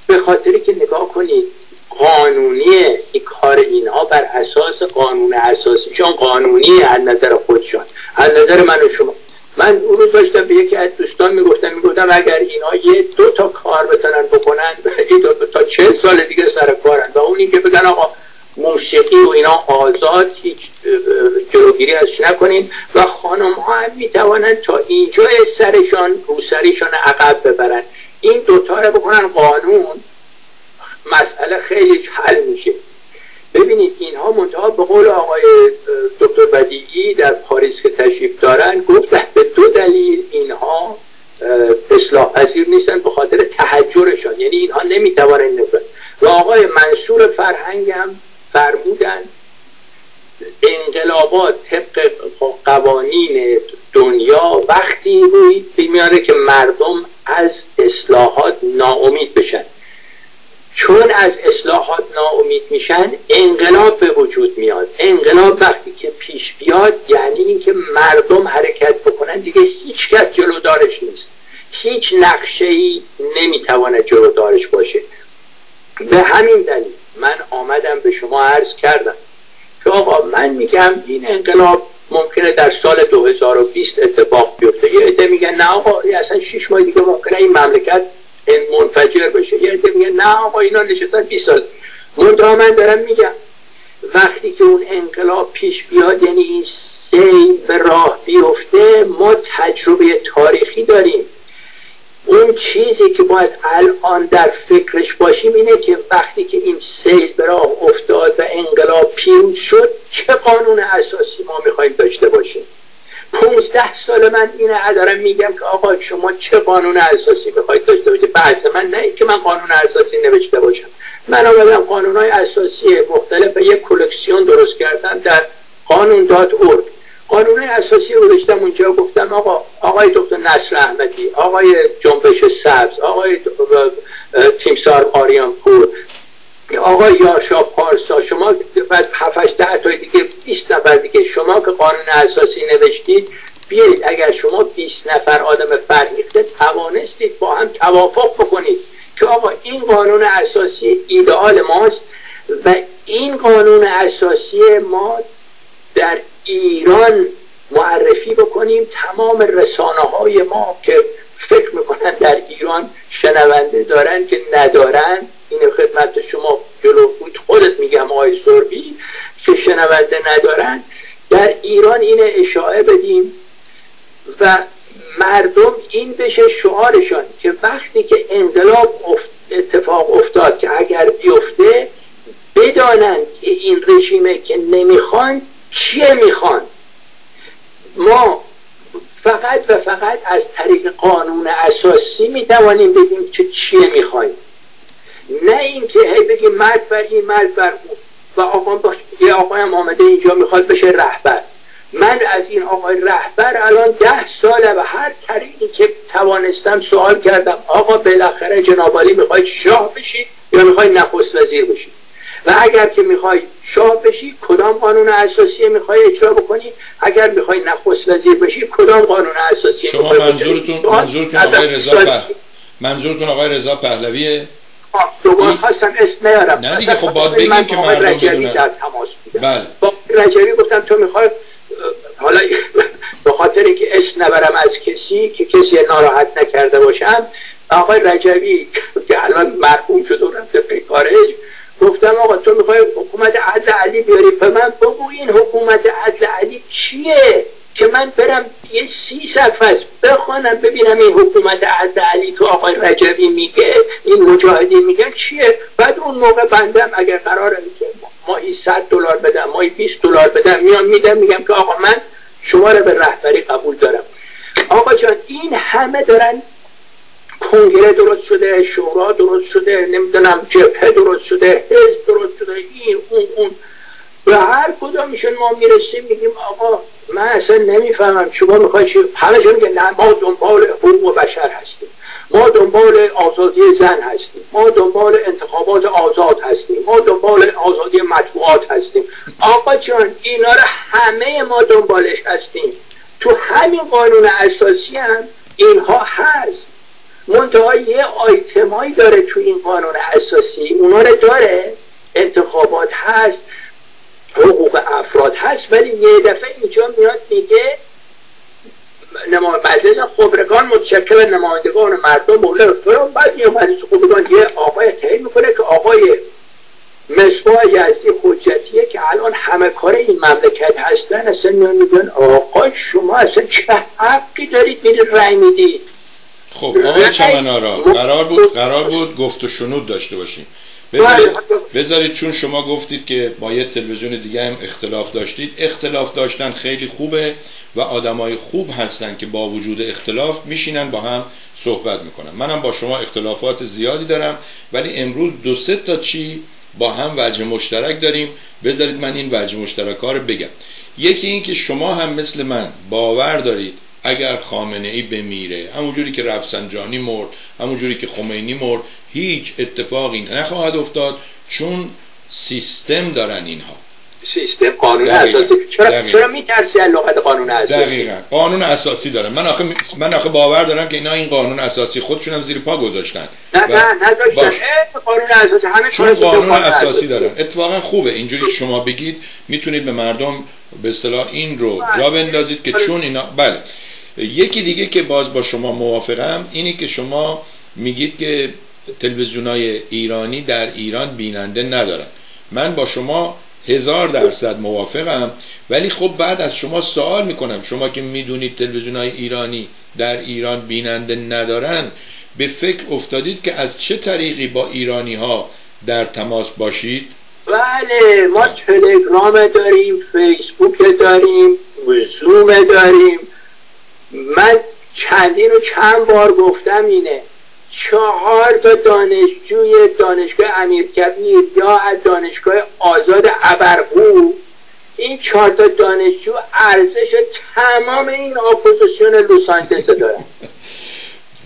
به خاطری که نگاه کنید قانونیه این کار اینها بر اساس قانون اساسیشون قانونیه از نظر خودشان از نظر من و شما. من اون روز داشتم به یکی از دوستان می‌گفتم می‌گفتم اگر اینا یه دو تا کار بتونن بکنن دو تا چه سال دیگه سر کارن؟ و اون اینکه بگن آقا موسیقی و اینا آزاد هیچ جلوگیری ازش نکنین. و خانم ها هم می‌توانن تا اینجا سرشان روسریشان عقب ببرن. این دوتا رو بکنن قانون مسئله خیلی حل میشه. ببینید اینها منتها به قول آقای دکتر بدیعی در پاریس که تشریف دارن گفتن به دو دلیل اینها اصلاح پذیر نیستن به خاطر تحجرشان. یعنی اینها نمی‌توانند و آقای منصور فرهنگ هم فرمودن انقلابات طبق قوانین دنیا وقتی روی میاره که مردم از اصلاحات ناامید بشن. چون از اصلاحات ناامید میشن انقلاب به وجود میاد. انقلاب وقتی که پیش بیاد یعنی اینکه مردم حرکت بکنن دیگه هیچ کس جلودارش نیست. هیچ نقشه ای نمی‌تواند جلودارش باشه. به همین دلیل من آمدم به شما عرض کردم که آقا من میگم این انقلاب ممکنه در سال 2020 اتفاق بیفته. یه عده میگن نه آقا اصلا 6 ماه دیگه ممکنه این مملکت منفجر بشه. یه عده میگن نه آقا اینا نشستن 20 سال. منتها من دارم میگم وقتی که اون انقلاب پیش بیاد یعنی این سیل به راه بیفته ما تجربه تاریخی داریم. اون چیزی که باید الان در فکرش باشیم اینه که وقتی که این سیل به راه افتاد و انقلاب پیروز شد چه قانون اساسی ما می‌خوایم داشته باشیم؟ پونزده سال من اینه دارم میگم که آقا شما چه قانون اساسی می‌خواید داشته باشید بحث من نه که من قانون اساسی نوشته باشم. من آمدم قانون های اساسی مختلف یک کلکسیون درست کردم در قانون داد ارگ قانون اساسی رو گذاشتم اونجا گفتم آقا آقای دکتر نصر احمدی آقای جنبش سبز آقای تیمسار آریان پور آقای یاشا پارسا شما بعد هفتش ده تا دیگه 20 نفر دیگه که قانون اساسی نوشتید بیایید اگر شما 20 نفر آدم فرهیخته توانستید با هم توافق بکنید که آقا این قانون اساسی ایدئال ماست و این قانون اساسی ما در ایران معرفی بکنیم. تمام رسانه های ما که فکر می‌کنن در ایران شنونده دارن که ندارن این خدمت شما جلو خودت میگم آقای سربی که شنونده ندارن. در ایران این اشاعه بدیم و مردم این بشه شعارشان که وقتی که انقلاب اتفاق افتاد که اگر بیفته بدانند که این رژیمه که نمی‌خوان چیه می‌خوان. ما فقط و فقط از طریق قانون اساسی می‌توانیم بگیم که چیه می‌خوایم. نه اینکه هی بگیم مرد بر این مرد بر اون. و آقا یه آقای هم آمده اینجا می‌خواد بشه رهبر. من از این آقای رهبر الان ده ساله و هر طریقی که توانستم سوال کردم آقا بالاخره جنابالی می‌خواید شاه بشید یا می‌خواید نخست وزیر بشید و اگر که می‌خوای شاه بشی کدام قانون اساسی می‌خوای اجرا بکنی؟ اگر می‌خوای نخست وزیر بشی کدام قانون اساسی شما منظورتون منظورتون آقای رضا پهلوی منظورتون آقای رضا پهلویه؟ دوباره خواستم اسم نیارم. نه دیگه خب باید بگیم که مردم رجبی در تماس بودم بله. با رجبی گفتم تو می‌خوای حالا به خاطر که اسم نبرم از کسی که کسی ناراحت نکرده باشم آقای رجبی که الان مرحوم شد و رفته به گفتم آقا تو می‌خوای حکومت عدل علی بیاری؟ به من بگو این حکومت عدل علی چیه؟ که من برم یه سی صفحه بخوانم ببینم این حکومت عدل علی که آقای رجبی میگه این مجاهدی میگه چیه؟ بعد اون موقع بندم اگر قراره که ماهی 100 دلار بدم ماهی 20 دلار بدم میام میدم میگم که آقا من شما رو به رهبری قبول دارم. آقا جان این همه دارن کنگره درست شده شورا درست شده نمی‌دونم جبهه درست شده حزب درست شده این اون اون. به هر کدامشون ما می‌رسیم میگیم آقا من اصلا نمی‌فهمم. شما می‌خوای همه جا میگه نه ما دنبال حقوق بشر هستیم. ما دنبال آزادی زن هستیم. ما دنبال انتخابات آزاد هستیم. ما دنبال آزادی مطبوعات هستیم. آقا جان اینا رو همه ما دنبالش هستیم. تو همین قانون اساسی هم اینها هست. منتها یه آیتمایی داره تو این قانون اساسی. اونا رو داره. انتخابات هست. حقوق افراد هست ولی یه دفعه اینجا میاد میگه مجلس خبرگان متشکل نمایندگان مردم موله فرام بعد یه مجلس خبرگان یه آقای تعیین می‌کنه که آقای مصباح یزدی حجتیه که الان همه کار این مملکت هستن اصلا میان میگن آقا شما اصلا چه حقی دارید میرید رأی می‌دید؟ خب آقای چمنارا قرار بود قرار بود گفت و شنود داشته باشیم. بذارید, بذارید چون شما گفتید که با یه تلویزیون دیگه هم اختلاف داشتید اختلاف داشتن خیلی خوبه و آدمای خوب هستن که با وجود اختلاف میشینن با هم صحبت می‌کنن. منم با شما اختلافات زیادی دارم ولی امروز دو سه تا چی با هم وجه مشترک داریم. بذارید من این وجه مشترک ها رو بگم. یکی این که شما هم مثل من باور دارید اگر خامنه ای بمیره همونجوری که رفسنجانی مرد همونجوری که خمینی مرد هیچ اتفاقی نخواهد افتاد چون سیستم دارن اینها. سیستم قانون اساسی. چرا چرا میترسی از لغت قانون اساسی؟ دقیقا. قانون اساسی دارن. من آخه من آخه باور دارم که اینا این قانون اساسی خودشون هم زیر پا گذاشتن. نه نه نداشتن قانون اساسی. همه چون قانون اساسی دارن. اتفاقا خوبه. اینجوری شما بگید می‌تونید به مردم به اصطلاح این رو. جا بندازید که چون اینا بله. یکی دیگه که باز با شما موافقم اینی که شما میگید که تلویزیون های ایرانی در ایران بیننده ندارن. من با شما هزار درصد موافقم ولی خب بعد از شما سوال می‌کنم. شما که می‌دونید تلویزیون های ایرانی در ایران بیننده ندارن به فکر افتادید که از چه طریقی با ایرانی ها در تماس باشید؟ بله ما تلگرام داریم فیسبوک داریم زوم داریم. من چندین و چند بار گفتم اینه. چهار تا دانشجوی دانشگاه امیرکبیر یا از دانشگاه آزاد ابرقو. این چهار تا دانشجو ارزش تمام این اپوزیسیون لوس آنجلس دارن.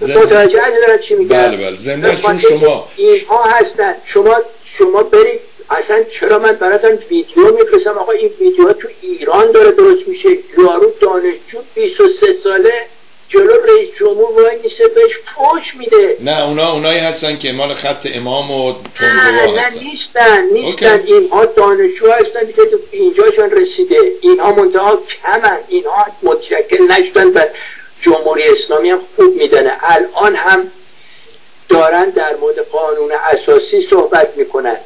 متوجه دارن چی میگن؟ بله بله. شما. اینها هستن. شما شما برید اصلا چرا من براتون ویدیو میفرستم؟ آقا این ویدیو تو ایران داره درست میشه. یارو دانشجو 23 ساله جلو رئیس جمهور وای میشه بهش فوش میده. نه اونا اونایی هستن که مال خط امام و نه نه نیستن نیستن. اینها دانشجو هستن که تو اینجاشون رسیده. اینها منتها کمن. اینها متشکل نشدن به جمهوری اسلامی هم خوب میدنه الان هم دارن در مورد قانون اساسی صحبت می‌کنن.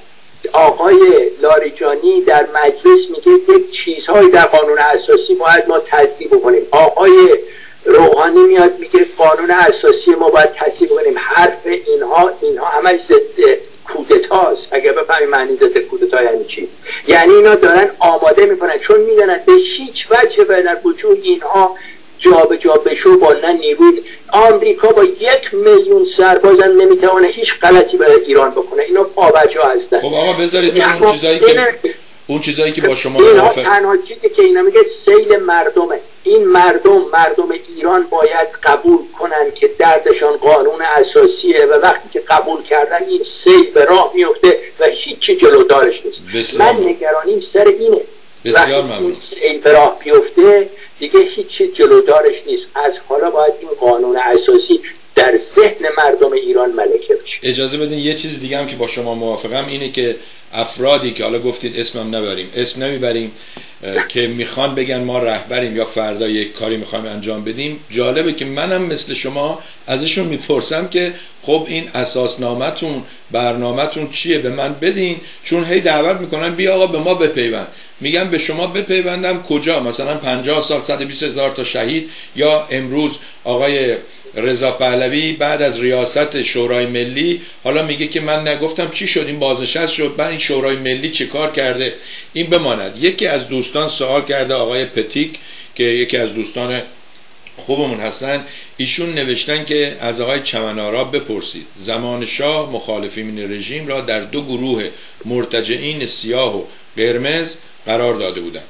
آقای لاریجانی در مجلس میگه یک چیزهایی در قانون اساسی باید ما تدقیق بکنیم. آقای روحانی میاد میگه قانون اساسی ما باید تصیب کنیم حرف اینها اینها همش ضد کودتاست. اگر بفهمی معنی ضد کودتا یعنی چی؟ یعنی اینا دارن آماده می‌کنن. چون می‌دونن به هیچ وجه بدن وجود اینها جابجا جا بشو با نه نیروی آمریکا با یک میلیون سربازم نمی‌تونه هیچ غلطی برای ایران بکنه. اینا پابجا هستن. خب آقا بذارید اون چیزایی که اون چیزایی که با شما اینها تنها چیزی که اینا میگه سیل مردمه. این مردم مردم ایران باید قبول کنن که دردشان قانون اساسیه و وقتی که قبول کردن این سیل به راه میفته و هیچی جلودارش نیست. من نگرانیم سر اینه. بسیار وقتی این راه بیفته دیگه هیچی جلودارش نیست. از حالا باید این قانون اساسی در ذهن مردم ایران ملکه بشه. اجازه بدین یه چیز دیگه هم که با شما موافقم اینه که افرادی که حالا گفتید اسمم نبریم اسم نمی‌بریم که می‌خوان بگن ما رهبریم یا فردا یک کاری می‌خوایم انجام بدیم جالبه که منم مثل شما ازشون می‌پرسم که خب این اساسنامتون برنامهتون چیه؟ به من بدین چون هی دعوت می‌کنن بیا آقا به ما بپیوند. میگم به شما بپیوندم کجا؟ مثلا 50 سال 120 هزار تا شهید یا امروز آقای رضا پهلوی بعد از ریاست شورای ملی حالا میگه که من نگفتم چی شد این بازنشست شد بعد این شورای ملی چه کار کرده؟ این بماند. یکی از دوستان سوال کرده آقای پتیک که یکی از دوستان خوبمون هستن ایشون نوشتن که از آقای چمنارا بپرسید. زمان شاه مخالفین رژیم را در دو گروه مرتجعین سیاه و قرمز قرار داده بودند.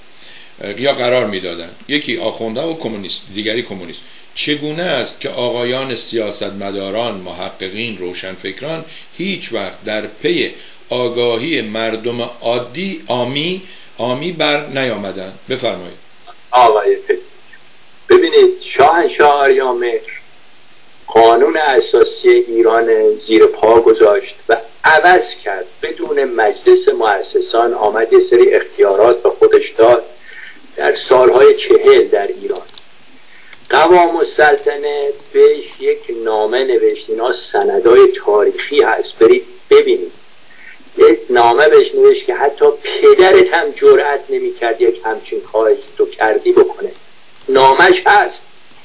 یا قرار می‌دادند. یکی آخونده و کمونیست دیگری کمونیست. چگونه است که آقایان سیاستمداران محققین روشنفکران هیچ وقت در پی آگاهی مردم عادی آمی آمی بر نیامدن بفرمایید. آقای ببینید شاهنشاه آریامهر قانون اساسی ایران زیر پا گذاشت و عوض کرد. بدون مجلس مؤسسان آمد سری اختیارات به خودش داد. در سالهای چهل در ایران قوام السلطنه بهش یک نامه نوشت. اینا سندای تاریخی هست. برید ببینید. یک نامه بهش نوشت که حتی پدرت هم جرأت نمی‌کرد یک همچین کاری تو کردی بکنه. نامش هست.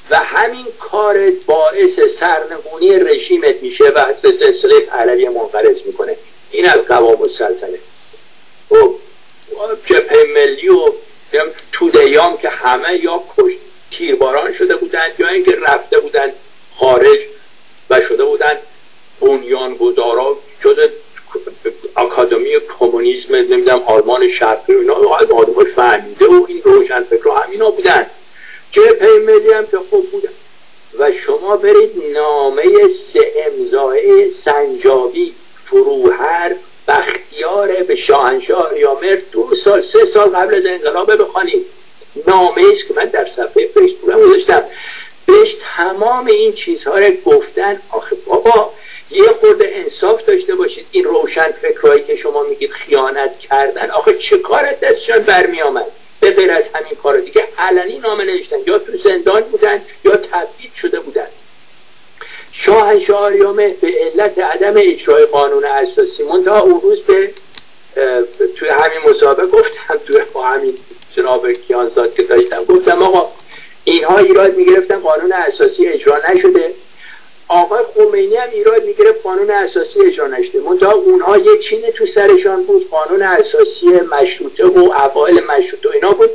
و همین کار باعث سرنگونی رژیمت میشه و به سلسله پهلوی منقرض می‌کنه. این از قوام السلطنه. و خب، جبهه ملی و تودیام که همه یا کشت تیرباران شده بودند یا اینکه رفته بودند خارج و شده بودند بنیانگذارا شده و کمونیسم نمی‌دونم آلمان شرقی و اینا آدم فهمیده و این روشن فکر همینا بودن جبهه ملی هم که خوب بودن و شما برید نامه سه امضای سنجابی فروهر بختیار به شاهنشاه یامر دو سال سه سال قبل از انقلاب بخوانید. نامه است که من در صفحه فیسبوکم گذاشتم. بهش تمام این چیزها رو گفتن. آخه بابا یه خورده انصاف داشته باشید. این روشن فکرهایی که شما میگید خیانت کردن. آخه چه کار دستشان برمی آمد به غیر از همین کار دیگه علنی نامه نوشتن. یا تو زندان بودن یا تبدیل شده بودن. شاهنشاه آریامه به علت عدم اجرای قانون اساسی. منتها اون روز به توی همین مسابقه گفتم توی همین جناب کیانزاد که داشتم گفتم آقا اینها ایراد می‌گرفتن قانون اساسی اجرا نشده. آقای خمینی هم ایراد می‌گرفت قانون اساسی اجرا نشده. منتها اونها یه چیزی تو سرشان بود قانون اساسی مشروطه و اوائل مشروطه و اینا بود.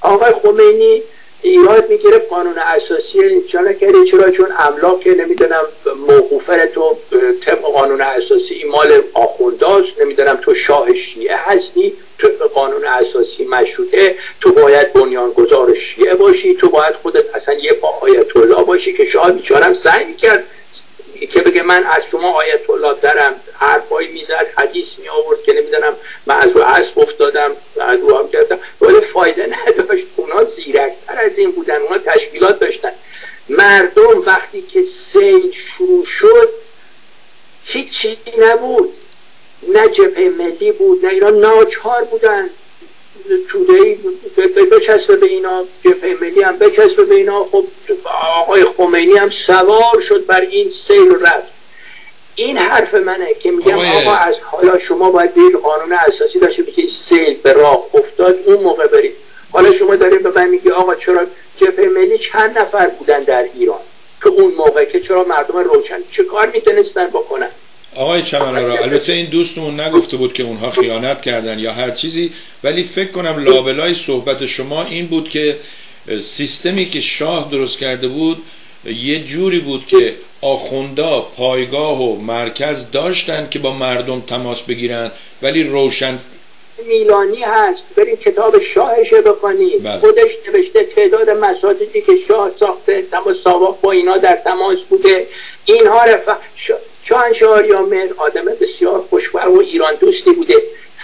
آقای خمینی ایراد می‌گرفت قانون اساسی انشاءالله کردی چرا؟ چون املاک نمی‌دونم موقوفه تو طبق قانون اساسی این مال آخونداست نمی‌دونم تو شاه شیعه هستی تو قانون اساسی مشروطه تو باید بنیانگذار شیعه باشی تو باید خودت اصلا یه با آیت الله باشی که شاه بیچارم سعی می‌کرد که بگه من از شما آیت الله درم حرفایی می‌زد حدیث می آورد که نمی‌دونم من از رو اسب افتادم از رو هم کردم ولی فایده نداشت. اونا زیرکتر از این بودن اونا تشکیلات داشتن. مردم وقتی که سیل شروع شد هیچی نبود. نه جبهه ملی بود نه اینا ناچار بودن. توده بچسبه به اینا جبهه ملی هم بچسبه به اینا. خب آقای خمینی هم سوار شد بر این سیل رفت این حرف منه که میگم آقا از حالا شما باید برید قانون اساسی داشته که سیل به راه افتاد اون موقع برید. حالا شما دارید به من میگی آقا چرا جبهه ملی چند نفر بودن در ایران؟ که اون موقع که چرا مردم روشن؟ چه کار می‌تونستن بکنن؟ آقای چمنارا البته این دوستمون نگفته بود که اونها خیانت کردن یا هر چیزی ولی فکر کنم لابلای صحبت شما این بود که سیستمی که شاه درست کرده بود یه جوری بود که آخوندا پایگاه و مرکز داشتن که با مردم تماس بگیرن ولی روشن میلانی هست. بریم کتاب شاهش بخوانید بله. خودش نوشته تعداد مساجدی که شاه ساخته تماس با اینا در تماس بوده. اینها رفع شاهنشاه مهر آدم بسیار خوشبر و ایران دوستی بوده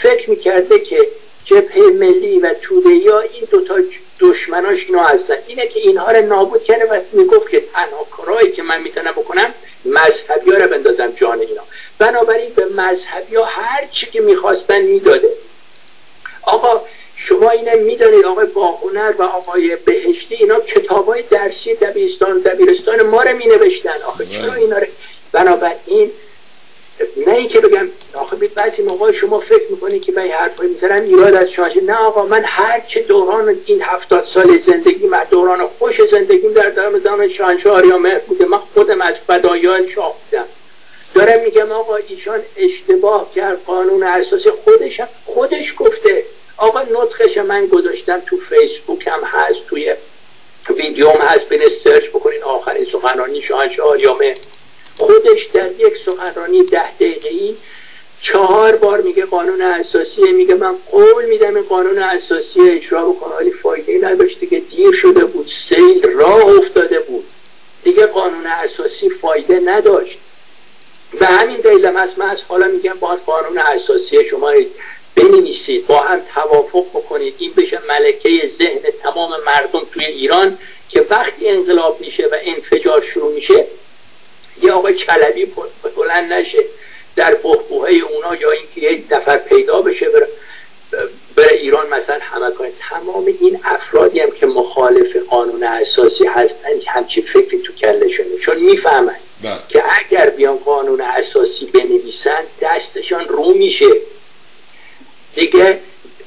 فکر می‌کرده که جبهه ملی و توده یا این دوتا دشمناش اینا هستن. اینه که اینها رو نابود کرده و می‌گفت که تنها کارهایی که من می‌تونم بکنم مذهبی ها رو بندازم جان اینا. بنابراین به مذهبی ها هر چی که می‌خواستن می‌داده. آقا شما اینه می‌دانید؟ آقای باهنر و آقای بهشتی اینا کتاب های درسی دبیرستان دبیرستان ما رو می نوشتن آخه چرا بله. اینا رو بنابراین نه اینکه بگم آخه بعضی موقع شما فکر می‌کنید که من حرفایی می‌زنم ایراد از شاشه نه آقا من هر چه دوران این هفتاد سال زندگی من دوران خوش زندگیم در دارم زمان شاهنشاه آریامهر بوده من خودم از فدایان شاه بودم دارم میگم آقا ایشان اشتباه کرد قانون اساسی خودش خودش گفته. آقا نطخش من گذاشتم تو فیسبوک هم هست توی ویدیوم هست. بین سرچ بکنین آخرین سخنرانی شاهنشاه آریامهر خودش در یک سخنرانی ده دقیقه ای چهار بار میگه قانون اساسی میگه من قول میدم این قانون اساسی اجرا بکنه ولی فایده نداشته که دیر شده بود سیل راه افتاده بود. دیگه قانون اساسی فایده نداشت. به همین دلیل هست من از حالا میگم باید قانون اساسی شما بنویسید با هم توافق بکنید. این بشه ملکه ذهن تمام مردم توی ایران که وقتی انقلاب میشه و انفجار شروع میشه یه آقای چلبی بلند نشه در بحبوه اونا یا اینکه یه نفر پیدا بشه بره, بره ایران مثلا همه کنه. تمام این افرادی هم که مخالف قانون اساسی هستن همچی فکری تو کلشونه چون می‌فهمن بله. که اگر بیان قانون اساسی بنویسن دستشان رو میشه. دیگه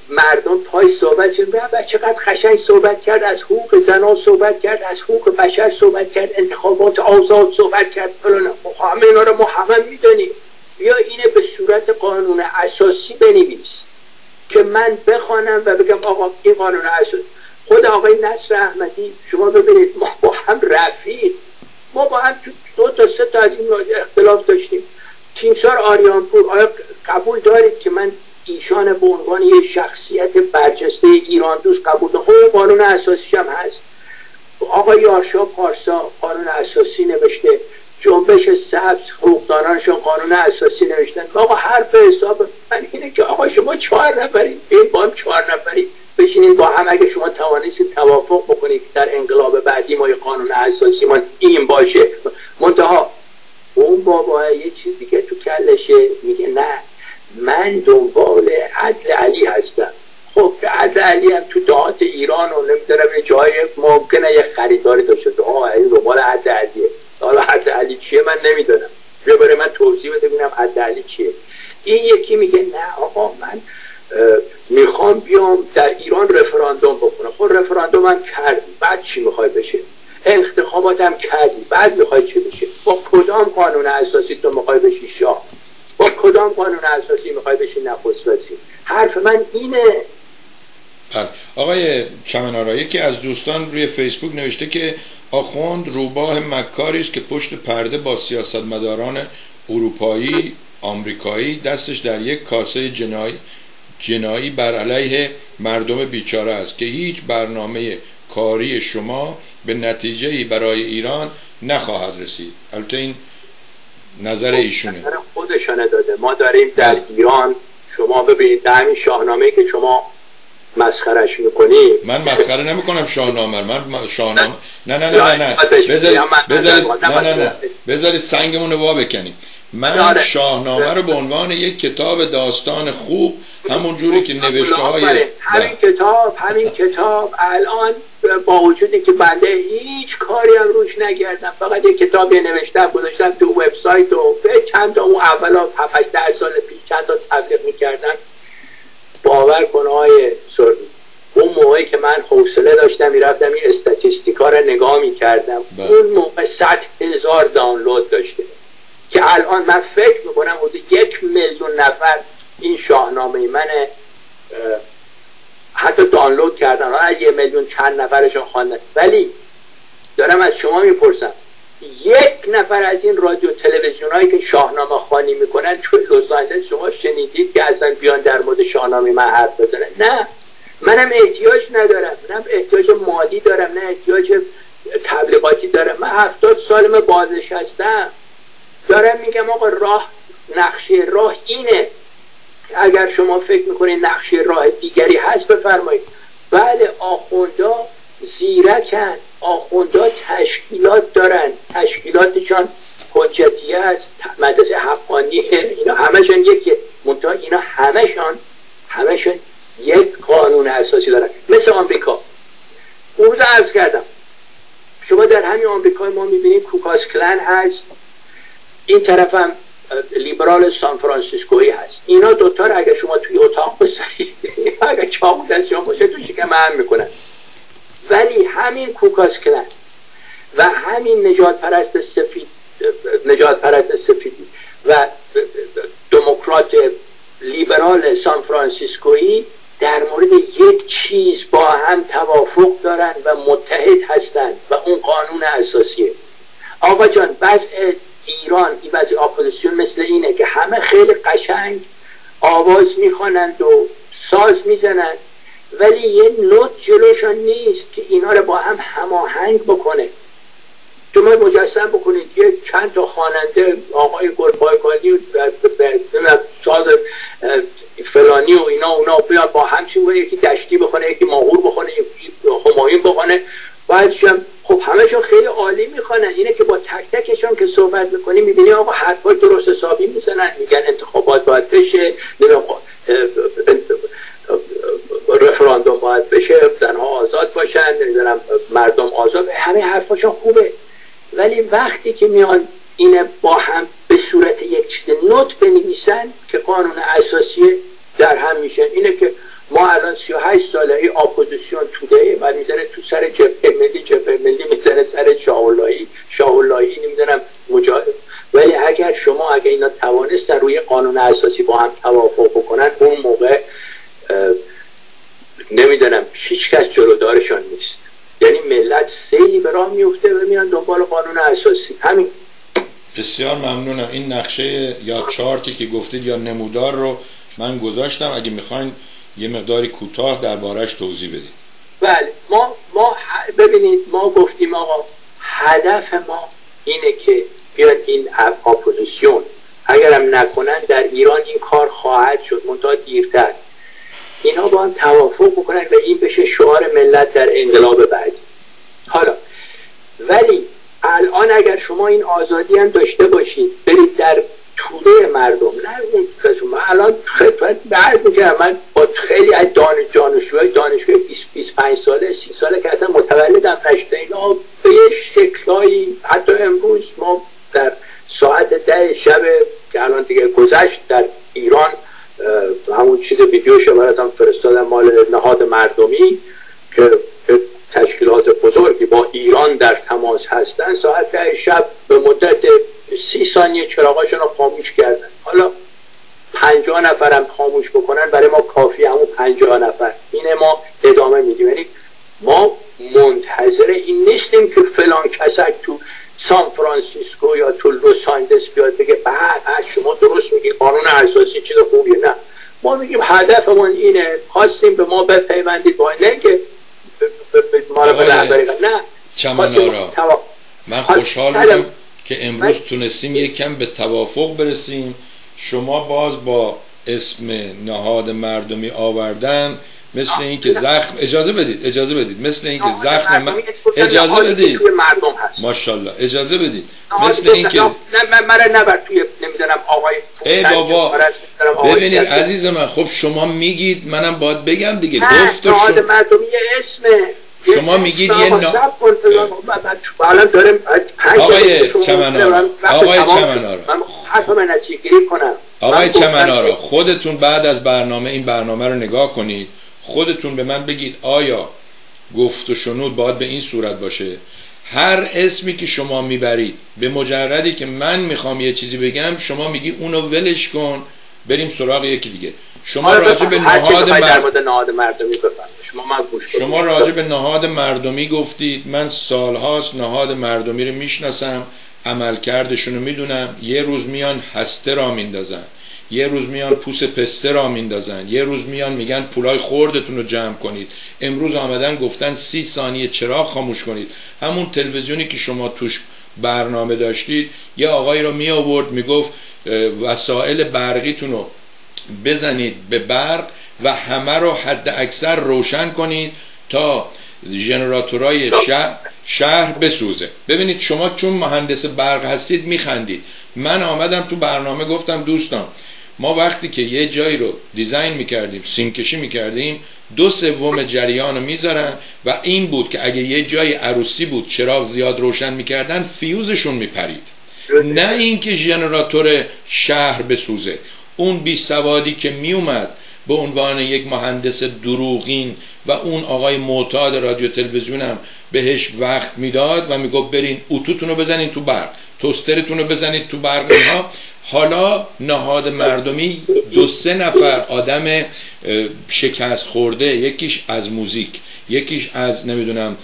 مردم پای صحبت شد. و چقدر قشنگ صحبت کرد از حقوق زنان صحبت کرد از حقوق بشر صحبت کرد انتخابات آزاد صحبت کرد. فلان خب همه اینا رو ما همه می‌دونیم. یا اینه به صورت قانون اساسی بنویس که من بخوانم و بگم آقا این قانون اساسی. خود آقای نصر احمدی شما ببینید ما با هم رفیق. ما با هم دو تا سه تا از این اختلاف داشتیم. تیمسار آریانپور آیا قبول دارید که من ایشان به عنوان یه شخصیت برجسته ایران دوست قبول خب قانون اساسیش هم هست. آقای آرشا پارسا قانون اساسی نوشته. جنبش سبز حقوقدانانشون قانون اساسی نوشتن. آقا حرف حساب من اینه که آقا شما چهار نفری این با هم چهار نفری بشینید با هم. اگه شما توانستید توافق بکنید که در انقلاب بعدی ما قانون اساسی ما این باشه. منتها اون بابا یه چیز دیگه تو کلشه. میگه نه. من دنبال عدل علی هستم. خب عدل علی هم تو دهات ایران و نمی‌دونم یه جای ممکنه یه خریداری داشته آه این دنبال عدل علیه. حالا عدل علی چیه من نمی‌دونم. بیا برای من توضیح بده ببینم عدل علی چیه. این یکی میگه نه آقا من می‌خوام بیام در ایران رفراندوم بکنم خب رفراندوم هم کردی. بعد چی می‌خوای بشه؟ انتخابات هم کردی. بعد می‌خوای چی بشه؟ با کدام قانون اساسی تو می‌خوای بشی شاه؟ با کدام قانون اساسی می‌خوای بشی نخست وزیر حرف من اینه. بله. آقای چمنارا یکی از دوستان روی فیسبوک نوشته که آخوند روباه مکاری است که پشت پرده با سیاستمداران اروپایی آمریکایی دستش در یک کاسه جنایی جنایی بر علیه مردم بیچاره است که هیچ برنامه کاری شما به نتیجه برای ایران نخواهد رسید. البته این نظر خب، ایشونه. نظر خودشانه داده. ما داریم در ایران شما ببینید در همین شاهنامه که شما مسخرش می‌کنی. من مسخره نمی‌کنم شاهنامه من شاهنامه نه. نه نه نه نه بذارید سنگمون رو وا بکنیم. من آره. شاهنامه رو به عنوان یک کتاب داستان خوب همون جوری که نوشته های همین کتاب همین کتاب. الان با وجودی که بنده هیچ کاری هم روش نگردم. فقط یک کتابی نوشتم گذاشتم تو وبسایت و به چند تا اون اولا 7 ده سال پیش چند تا تبلیغ می‌کردن. باور کن های اون موقعی که من حوصله داشتم می‌رفتم این استاتیستیکا رو نگاه می‌کردم. بله. اون موقع 100 هزار دانلود داشته. که الان من فکر می‌کنم حدود یک میلیون نفر این شاهنامه من حتی دانلود کردن. حالا یه میلیون چند نفرشون خواندن ولی دارم از شما می‌پرسم. یک نفر از این رادیو تلویزیون هایی که شاهنامه خانی می‌کنن چون لس شما شنیدید که اصلا بیان در مورد شاهنامه من حرف بزنن. نه. منم احتیاج ندارم. منم احتیاج مالی دارم نه احتیاج تبلیغاتی دارم. من هفتاد سالم بازنشستم. دارم میگم آقا راه نقشه راه اینه. اگر شما فکر می‌کنید نقشه راه دیگری هست بفرمایید. بله آخوندا زیرکن. آخوندا تشکیلات دارن. تشکیلاتشان حجتی است مدرسه حقانی اینا همشان یکی منتها اینا همشان همشان یک قانون اساسی دارن. مثل آمریکا. اون روز عرض کردم. شما در همین آمریکای ما می‌بینید کوکاس کلن هست. این طرف هم لیبرال سان فرانسیسکویی هست. اینا دوتا رو اگر شما توی اتاق بسارید اگر چاقو دست شما باشه تو شکم هم می‌کنن. ولی همین کوکاس کلن و همین نجات پرست سفید نجات پرست سفیدی و دموکرات لیبرال سان فرانسیسکویی در مورد یک چیز با هم توافق دارن و متحد هستند و اون قانون اساسیه. آقا جان ایران این وضع اپوزیسیون مثل اینه که همه خیلی قشنگ آواز می‌خوانند و ساز می‌زنند. ولی یه نوت جلوشان نیست که اینا رو با هم هماهنگ بکنه. شما مجسم بکنید. یه چند تا خواننده آقای گلپایکانی و ساز فلانی و اینا اونا بیان با هم چی یکی دشتی بخونه یکی ماهور بخونه یکی همایون بخونه بعدش خب همشون خیلی عالی می‌خوانن. اینه که با تک تکشون که صحبت می‌کنی می‌بینی آقا حرفای درست حسابی می‌زنن. میگن انتخابات باید بشه. رفراندوم باید بشه. زنها آزاد باشن. نمی‌دونم مردم آزاد. همه حرفاشون خوبه. ولی وقتی که میان اینه با هم به صورت یک چیز نوت بنویسن که قانون اساسی در هم میشن اینه که ما الان 38 ساله ای اپوزیسیون توده و می‌زنه تو سر جبهه ملی جبهه ملی می‌زنه سر شاه‌اللهی شاه‌اللهی نمی‌دونم مجاهد ولی اگر شما اگر اینا توانستن روی قانون اساسی با هم توافق بکنن اون موقع نمی‌دونم هیچ کس جلودارشان نیست. یعنی ملت سیلی به راه میفته و میان دنبال قانون اساسی. همین. بسیار ممنونم. این نقشه یا چارتی که گفتید یا نمودار رو من گذاشتم. اگه می‌خواین یه مقداری کوتاه دربارش توضیح بدید. بله ما ما ببینید ما گفتیم آقا هدف ما اینه که بیاد این اپوزیسیون. اگرم نکنن در ایران این کار خواهد شد منتها دیرتر. اینا با هم توافق بکنن و این بشه شعار ملت در انقلاب بعدی. حالا ولی الان اگر شما این آزادی هم داشته باشید برید در توده مردم. نه اون الان بعد میگم من خیلی از دانش دانشجوهای دانشگاه 20 25 ساله 30 ساله که اصلا متولدم نشده اینا به یه شکلایی حتی امروز ما در ساعت ده شب که الان دیگه گذشت در ایران همون چیز ویدیوش براتم فرستادم مال نهاد مردمی که تشکیلات بزرگی با ایران در تماس هستن ساعت ده شب به مدت سی ثانیه چراغاشون رو خاموش کردن. حالا پنجاه نفرم خاموش بکنن برای ما کافی همون پنجاه نفر. اینه ما ادامه میدیم. یعنی ما منتظر این نیستیم که فلان کسک تو سان فرانسیسکو یا تو لس آنجلس بیاد بگه بعد شما درست میگی قانون اساسی چیز خوبیه. نه. ما میگیم هدفمون اینه خواستیم به ما بپیوندید با نه که ما رو به نه. چمنارا من خوشحال بودم که امروز تونستیم یک کم به توافق برسیم. شما باز با اسم نهاد مردمی آوردن مثل اینکه زخم اجازه بدید اجازه بدید. مثل اینکه زخم من... اجازه بدید. ماشاءالله. اجازه بدید. مثل اینکه نه من نبر توی نمی‌دونم آقای ای بابا. ببینید عزیز من خب شما میگید منم باید بگم دیگه. گفت نهاد مردمی اسمه. شما میگید یه نا... آقای چمنارا آقای چمنارا. آقای چمنارا خودتون بعد از برنامه این برنامه رو نگاه کنید. خودتون به من بگید آیا گفت و شنود باید به این صورت باشه؟ هر اسمی که شما می‌برید به مجردی که من می‌خوام یه چیزی بگم شما میگی اونو ولش کن. بریم سراغ یکی دیگه. شما راجع به نهاد, مردمی شما شما راجع به نهاد مردمی گفتید. من سالهاست نهاد مردمی رو می‌شناسم. عملکردشون رو می‌دونم. یه روز میان هسته را میندازن. یه روز میان پوس پسته را میندازن. یه روز میان میگن پولای خوردتون رو جمع کنید. امروز آمدن گفتن سی ثانیه چراغ خاموش کنید. همون تلویزیونی که شما توش برنامه داشتید یه آقایی رو می آورد می‌گفت وسایل برقیتون رو بزنید به برق و همه رو حد اکثر روشن کنید تا ژنراتورای شهر, شهر بسوزه. ببینید شما چون مهندس برق هستید میخندید. من آمدم تو برنامه گفتم دوستان ما وقتی که یه جایی رو دیزاین می‌کردیم سیمکشی می‌کردیم دو سوم جریان رو می‌ذارن و این بود که اگه یه جای عروسی بود چراغ زیاد روشن می‌کردن فیوزشون میپرید. نه اینکه ژنراتور شهر بسوزه. اون بی سوادی که میومد به عنوان یک مهندس دروغین و اون آقای معتاد رادیو تلویزیون هم بهش وقت می‌داد و می‌گفت برین اتوتون رو بزنین تو برق. توسترتون رو بزنید تو برق اینها. حالا نهاد مردمی دو سه نفر آدم شکست خورده یکیش از موزیک یکیش از نمی‌دونم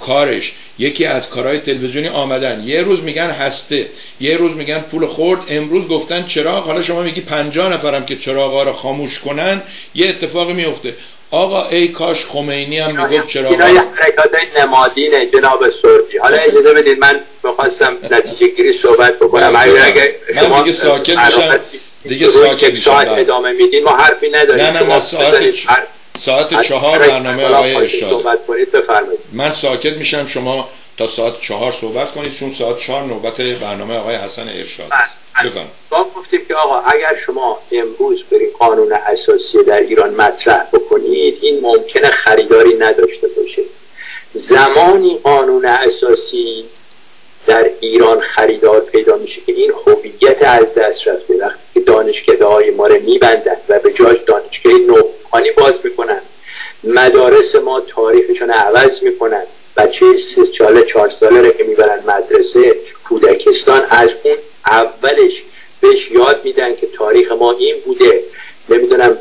کارش یکی از کارهای تلویزیونی آمدن. یه روز میگن هسته یه روز میگن پول خورد امروز گفتن چراغ. حالا شما میگی پنجاه نفرم که چراغا رو خاموش کنن یه اتفاقی میفته آقا ای کاش خمینی هم می‌گفت چرا اینا یه حرکات نمادینه جناب سردی. حالا اجازه بدید من بخواستم نتیجه گیری صحبت بکنم. اگه شما دیگه ساکت میشم. دیگه ساکت میشم. ساعت ادامه میدین؟ ما حرفی نداریم. نه نه نه ساعت ساعت چهار برنامه آقای ارشاد. من ساکت میشم. شما تا ساعت چهار صحبت کنید چون ساعت چهار نوبت برنامه آقای حسن ارشاد ما گفتیم که آقا اگر شما امروز برید قانون اساسی در ایران مطرح بکنید این ممکنه خریداری نداشته باشه. زمانی قانون اساسی در ایران خریدار پیدا میشه که این هویت از دست رفته وقتی که دانشکده های ما رو میبندن و به جاش دانشگاه نوخانی باز می‌کنن. مدارس ما تاریخشون عوض می‌کنن. بچه سه ساله چهار ساله رو که می‌برن مدرسه کودکستان از اون اولش بهش یاد میدن که تاریخ ما این بوده. نمی‌دونم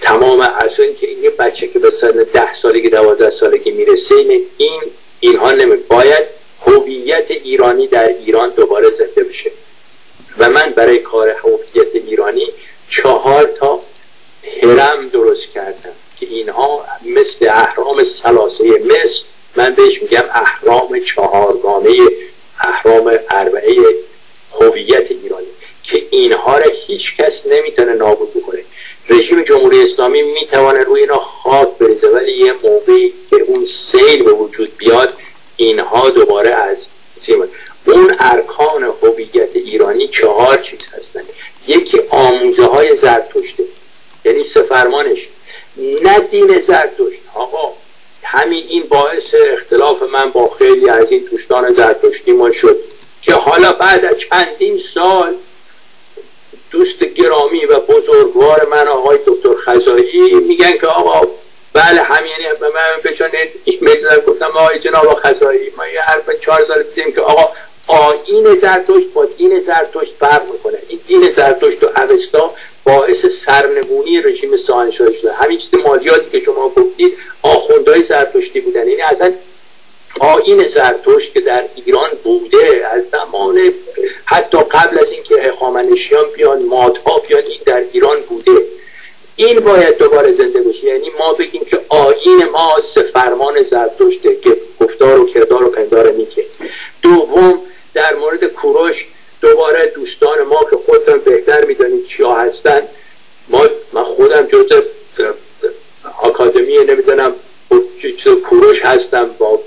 تمام اصلا این که این بچه که به سن ده سالگی دوازده سالگی می‌رسه این اینها نمی باید هویت ایرانی در ایران دوباره زنده بشه. و من برای کار هویت ایرانی چهار تا هرم درست کردم که اینها مثل اهرام سلاسه مصر من بهش میگم اهرام چهارگانه اهرام اربعه هویت ایرانی که اینها را هیچ کس نمی‌تونه نابود بکنه. رژیم جمهوری اسلامی می‌تونه روی اینا خاک بریزه ولی یه موقعی که اون سیل به وجود بیاد اینها دوباره از اون ارکان هویت ایرانی چهار چیز هستن. یکی آموزه های زرتشته یعنی سفرمانش نه دین زرتشت. آقا همین این باعث اختلاف من با خیلی از این دوستان زرتشتی ما شد. که حالا بعد از چندین سال دوست گرامی و بزرگوار من آقای دکتر خزایی میگن که آقا بله همین یعنی من بشن ایمیل زدن گفتم آقای جناب خزایی ما یه حرف چهار سال دیدیم که آقا آین زرتشت با دین زرتشت فرق می‌کنه. این دین زرتشت و اوستا باعث سرنگونی رژیم شده. همین چیز مالیاتی که شما گفتید آخوندهای زرتشتی بودن. یعنی اصلا آین زرتشت که در ایران بوده از زمان حتی قبل از اینکه اخامنشیان بیان مادها بیان این در ایران بوده. این باید دوباره زنده بشه. یعنی ما بگیم که آین ما سه فرمان که گفتار و کردار و پندار نیکه. دوم در مورد کوروش دوباره دوستان ما که خودتان بهتر می‌دانید چیا هستن. ما من خودم جزء آکادمی نمی‌دونم کوروش هستم با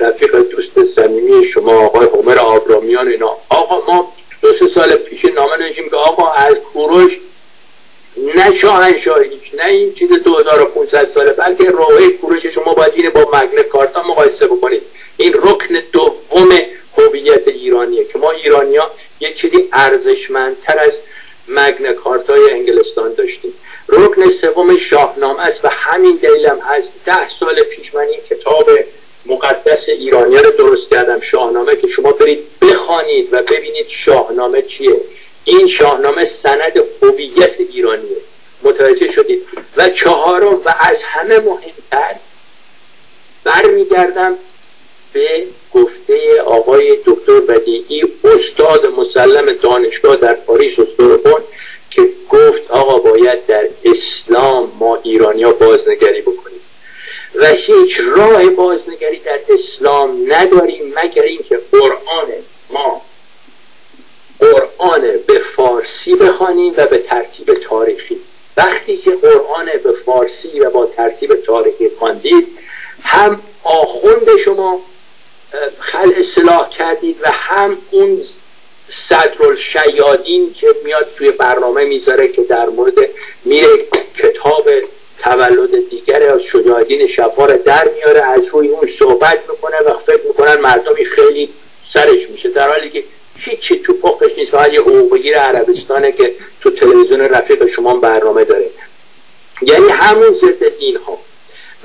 رفیق دوست صمیمی شما آقای عمر آبرامیان اینا. آقا ما دو سه سال پیش نامه نوشیم که آقا از کوروش نه شاهنشاهی نه این چیز 2500 ساله بلکه راه کوروش شما باید اینه با مگن کارتا مقایسه بکنید. این رکن دوم هویت ایرانیه که ما ایرانیا یک چیزی ارزشمندتر از مگن کارتای انگلستان داشتیم. رکن سوم شاهنامه است و همین دلیلم هست. ده سال پیش من این کتاب مقدس ایرانیا رو درست کردم. شاهنامه که شما برید بخوانید و ببینید شاهنامه چیه. این شاهنامه سند هویت ایرانیه. متوجه شدید؟ و چهارم و از همه مهمتر برمیگردم به گفته آقای دکتر بدیعی استاد مسلم دانشگاه در پاریس و سوربن که گفت آقا باید در اسلام ما ایرانیا بازنگری بکنیم. و هیچ راه بازنگری در اسلام نداریم مگر اینکه قرآن ما قرآن به فارسی بخوانیم و به ترتیب تاریخی. وقتی که قرآن به فارسی و با ترتیب تاریخی خواندید هم آخوند شما خل اصلاح کردید و هم اون صدر شیادین که میاد توی برنامه می‌ذاره که در مورد میره کتاب تولد دیگر از شجاعدین شفار در میاره از روی اون صحبت می‌کنه و فکر می‌کنن مردمی خیلی سرش میشه. در حالی که هیچی تو پخش نیست فقط یه حقوقگیر عربستانه که تو تلویزیون رفیق شما برنامه داره. یعنی همون ضد دین ها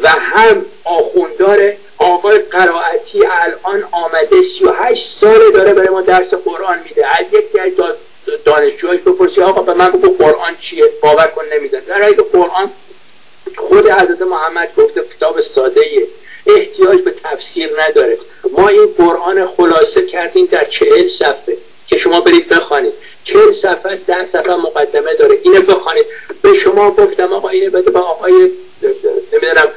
و هم آخوندار آقای قرائتی الان آمده 38 ساله داره برای ما درس قرآن میده. از یکی از دانشجوهاش بپرسی آقا به من بگو قرآن چیه؟ باور کن نمیدن در حالی قرآن خود حضرت محمد گفته کتاب ساده احتیاج به تفسیر نداره. ما این قرآن خلاصه کردیم در چهل صفحه که شما برید بخوانید. چهل صفحه ده صفحه مقدمه داره. اینو بخوانید. به شما گفتم آقا اینه بده با آقای نمی‌دونم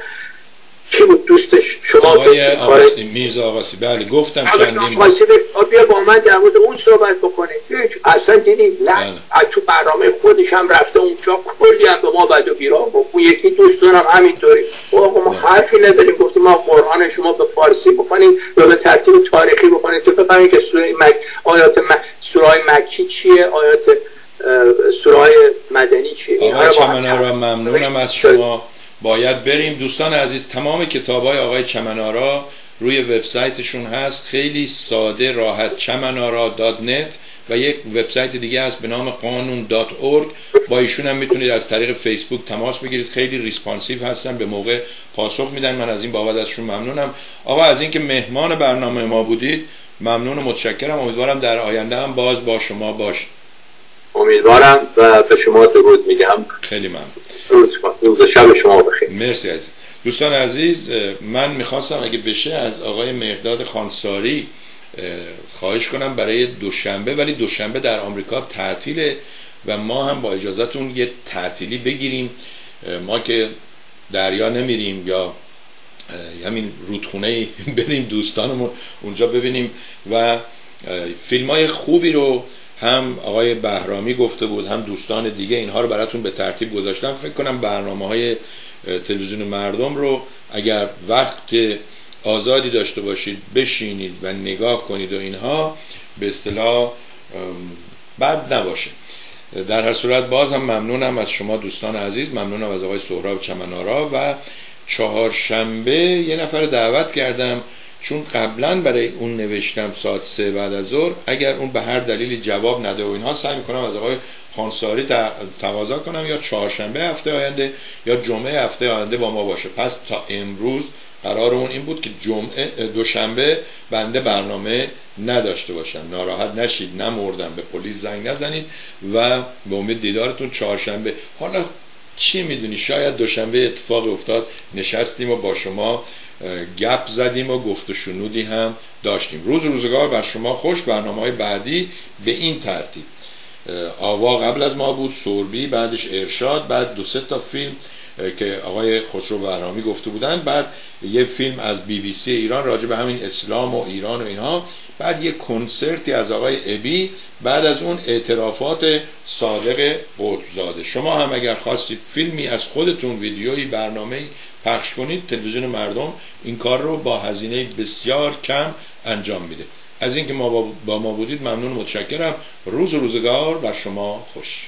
کی بود دوستش شما آقای آقاسی میرزا آقاسی. بله گفتم چندین بیا با من در مورد اون صحبت بکنه هیچ اصلا دیدی نه بله. تو برنامه خودش هم رفته اونجا کلی هم به ما بد و بیرا گفت اون یکی دوستانم همینطوری. آقا ما حرفی نداریم. گفتیم ما قرآن شما به فارسی بکنیم و به ترتیب تاریخی بکنیم تو بفهمید که سوره مک آیات م... سوره مکی چیه آیات سوره مدنی چیه؟ آقای چمنارا ممنونم از شما. باید بریم. دوستان عزیز تمام کتاب های آقای چمنارا روی وبسایتشون هست. خیلی ساده راحت. چمنارا dot net و یک وبسایت دیگه هست به نام قانون dot org با ایشون هم می‌تونید از طریق فیسبوک تماس بگیرید. خیلی responsive هستن به موقع پاسخ میدن. من از این بابت ازشون ممنونم. آقا از اینکه مهمان برنامه ما بودید ممنون و متشکرم. امیدوارم در آینده هم باز با شما باش امیدوارم و به شما درود میگم. خیلی ممنون. روز شب شما بخیر. مرسی عزیز. دوستان عزیز من می‌خواستم اگه بشه از آقای مهداد خانساری خواهش کنم برای دوشنبه ولی دوشنبه در آمریکا تعطیله و ما هم با اجازهتون یه تعطیلی بگیریم. ما که دریا نمیریم یا همین رودخونه بریم دوستانمون اونجا ببینیم و فیلم های خوبی رو هم آقای بهرامی گفته بود هم دوستان دیگه اینها رو براتون به ترتیب گذاشتم. فکر کنم برنامه های تلویزیون مردم رو اگر وقت آزادی داشته باشید بشینید و نگاه کنید و اینها به اصطلاح بد نباشه. در هر صورت باز هم ممنونم از شما دوستان عزیز ممنونم از آقای سهراب چمنارا و چهارشنبه یه نفر دعوت کردم چون قبلا برای اون نوشتم ساعت سه بعد از ظهر اگر اون به هر دلیلی جواب نده و اینها سعی می‌کنم از آقای خانساری تقاضا کنم یا چهارشنبه هفته آینده یا جمعه هفته آینده با ما باشه. پس تا امروز قرارمون این بود که جمعه دوشنبه بنده برنامه نداشته باشم. ناراحت نشید نمردم به پلیس زنگ نزنید و به امید دیدارتون چهارشنبه. حالا چی می‌دونی؟ شاید دوشنبه اتفاق افتاد. نشستیم و با شما گپ زدیم و گفت و شنودی هم داشتیم. روز روزگار بر شما خوش. برنامه های بعدی به این ترتیب. آوا قبل از ما بود سوربی بعدش ارشاد بعد دو سه تا فیلم. که آقای خسرو بهرامی گفته بودن. بعد یه فیلم از بی بی سی ایران راجع به همین اسلام و ایران و اینها. بعد یه کنسرتی از آقای ابی. بعد از اون اعترافات صادق قطبزاده. شما هم اگر خواستید فیلمی از خودتون ویدیویی برنامه پخش کنید تلویزیون مردم این کار رو با هزینه بسیار کم انجام میده. از اینکه ما با ما بودید ممنون متشکرم. روز روزگار بر شما خوش.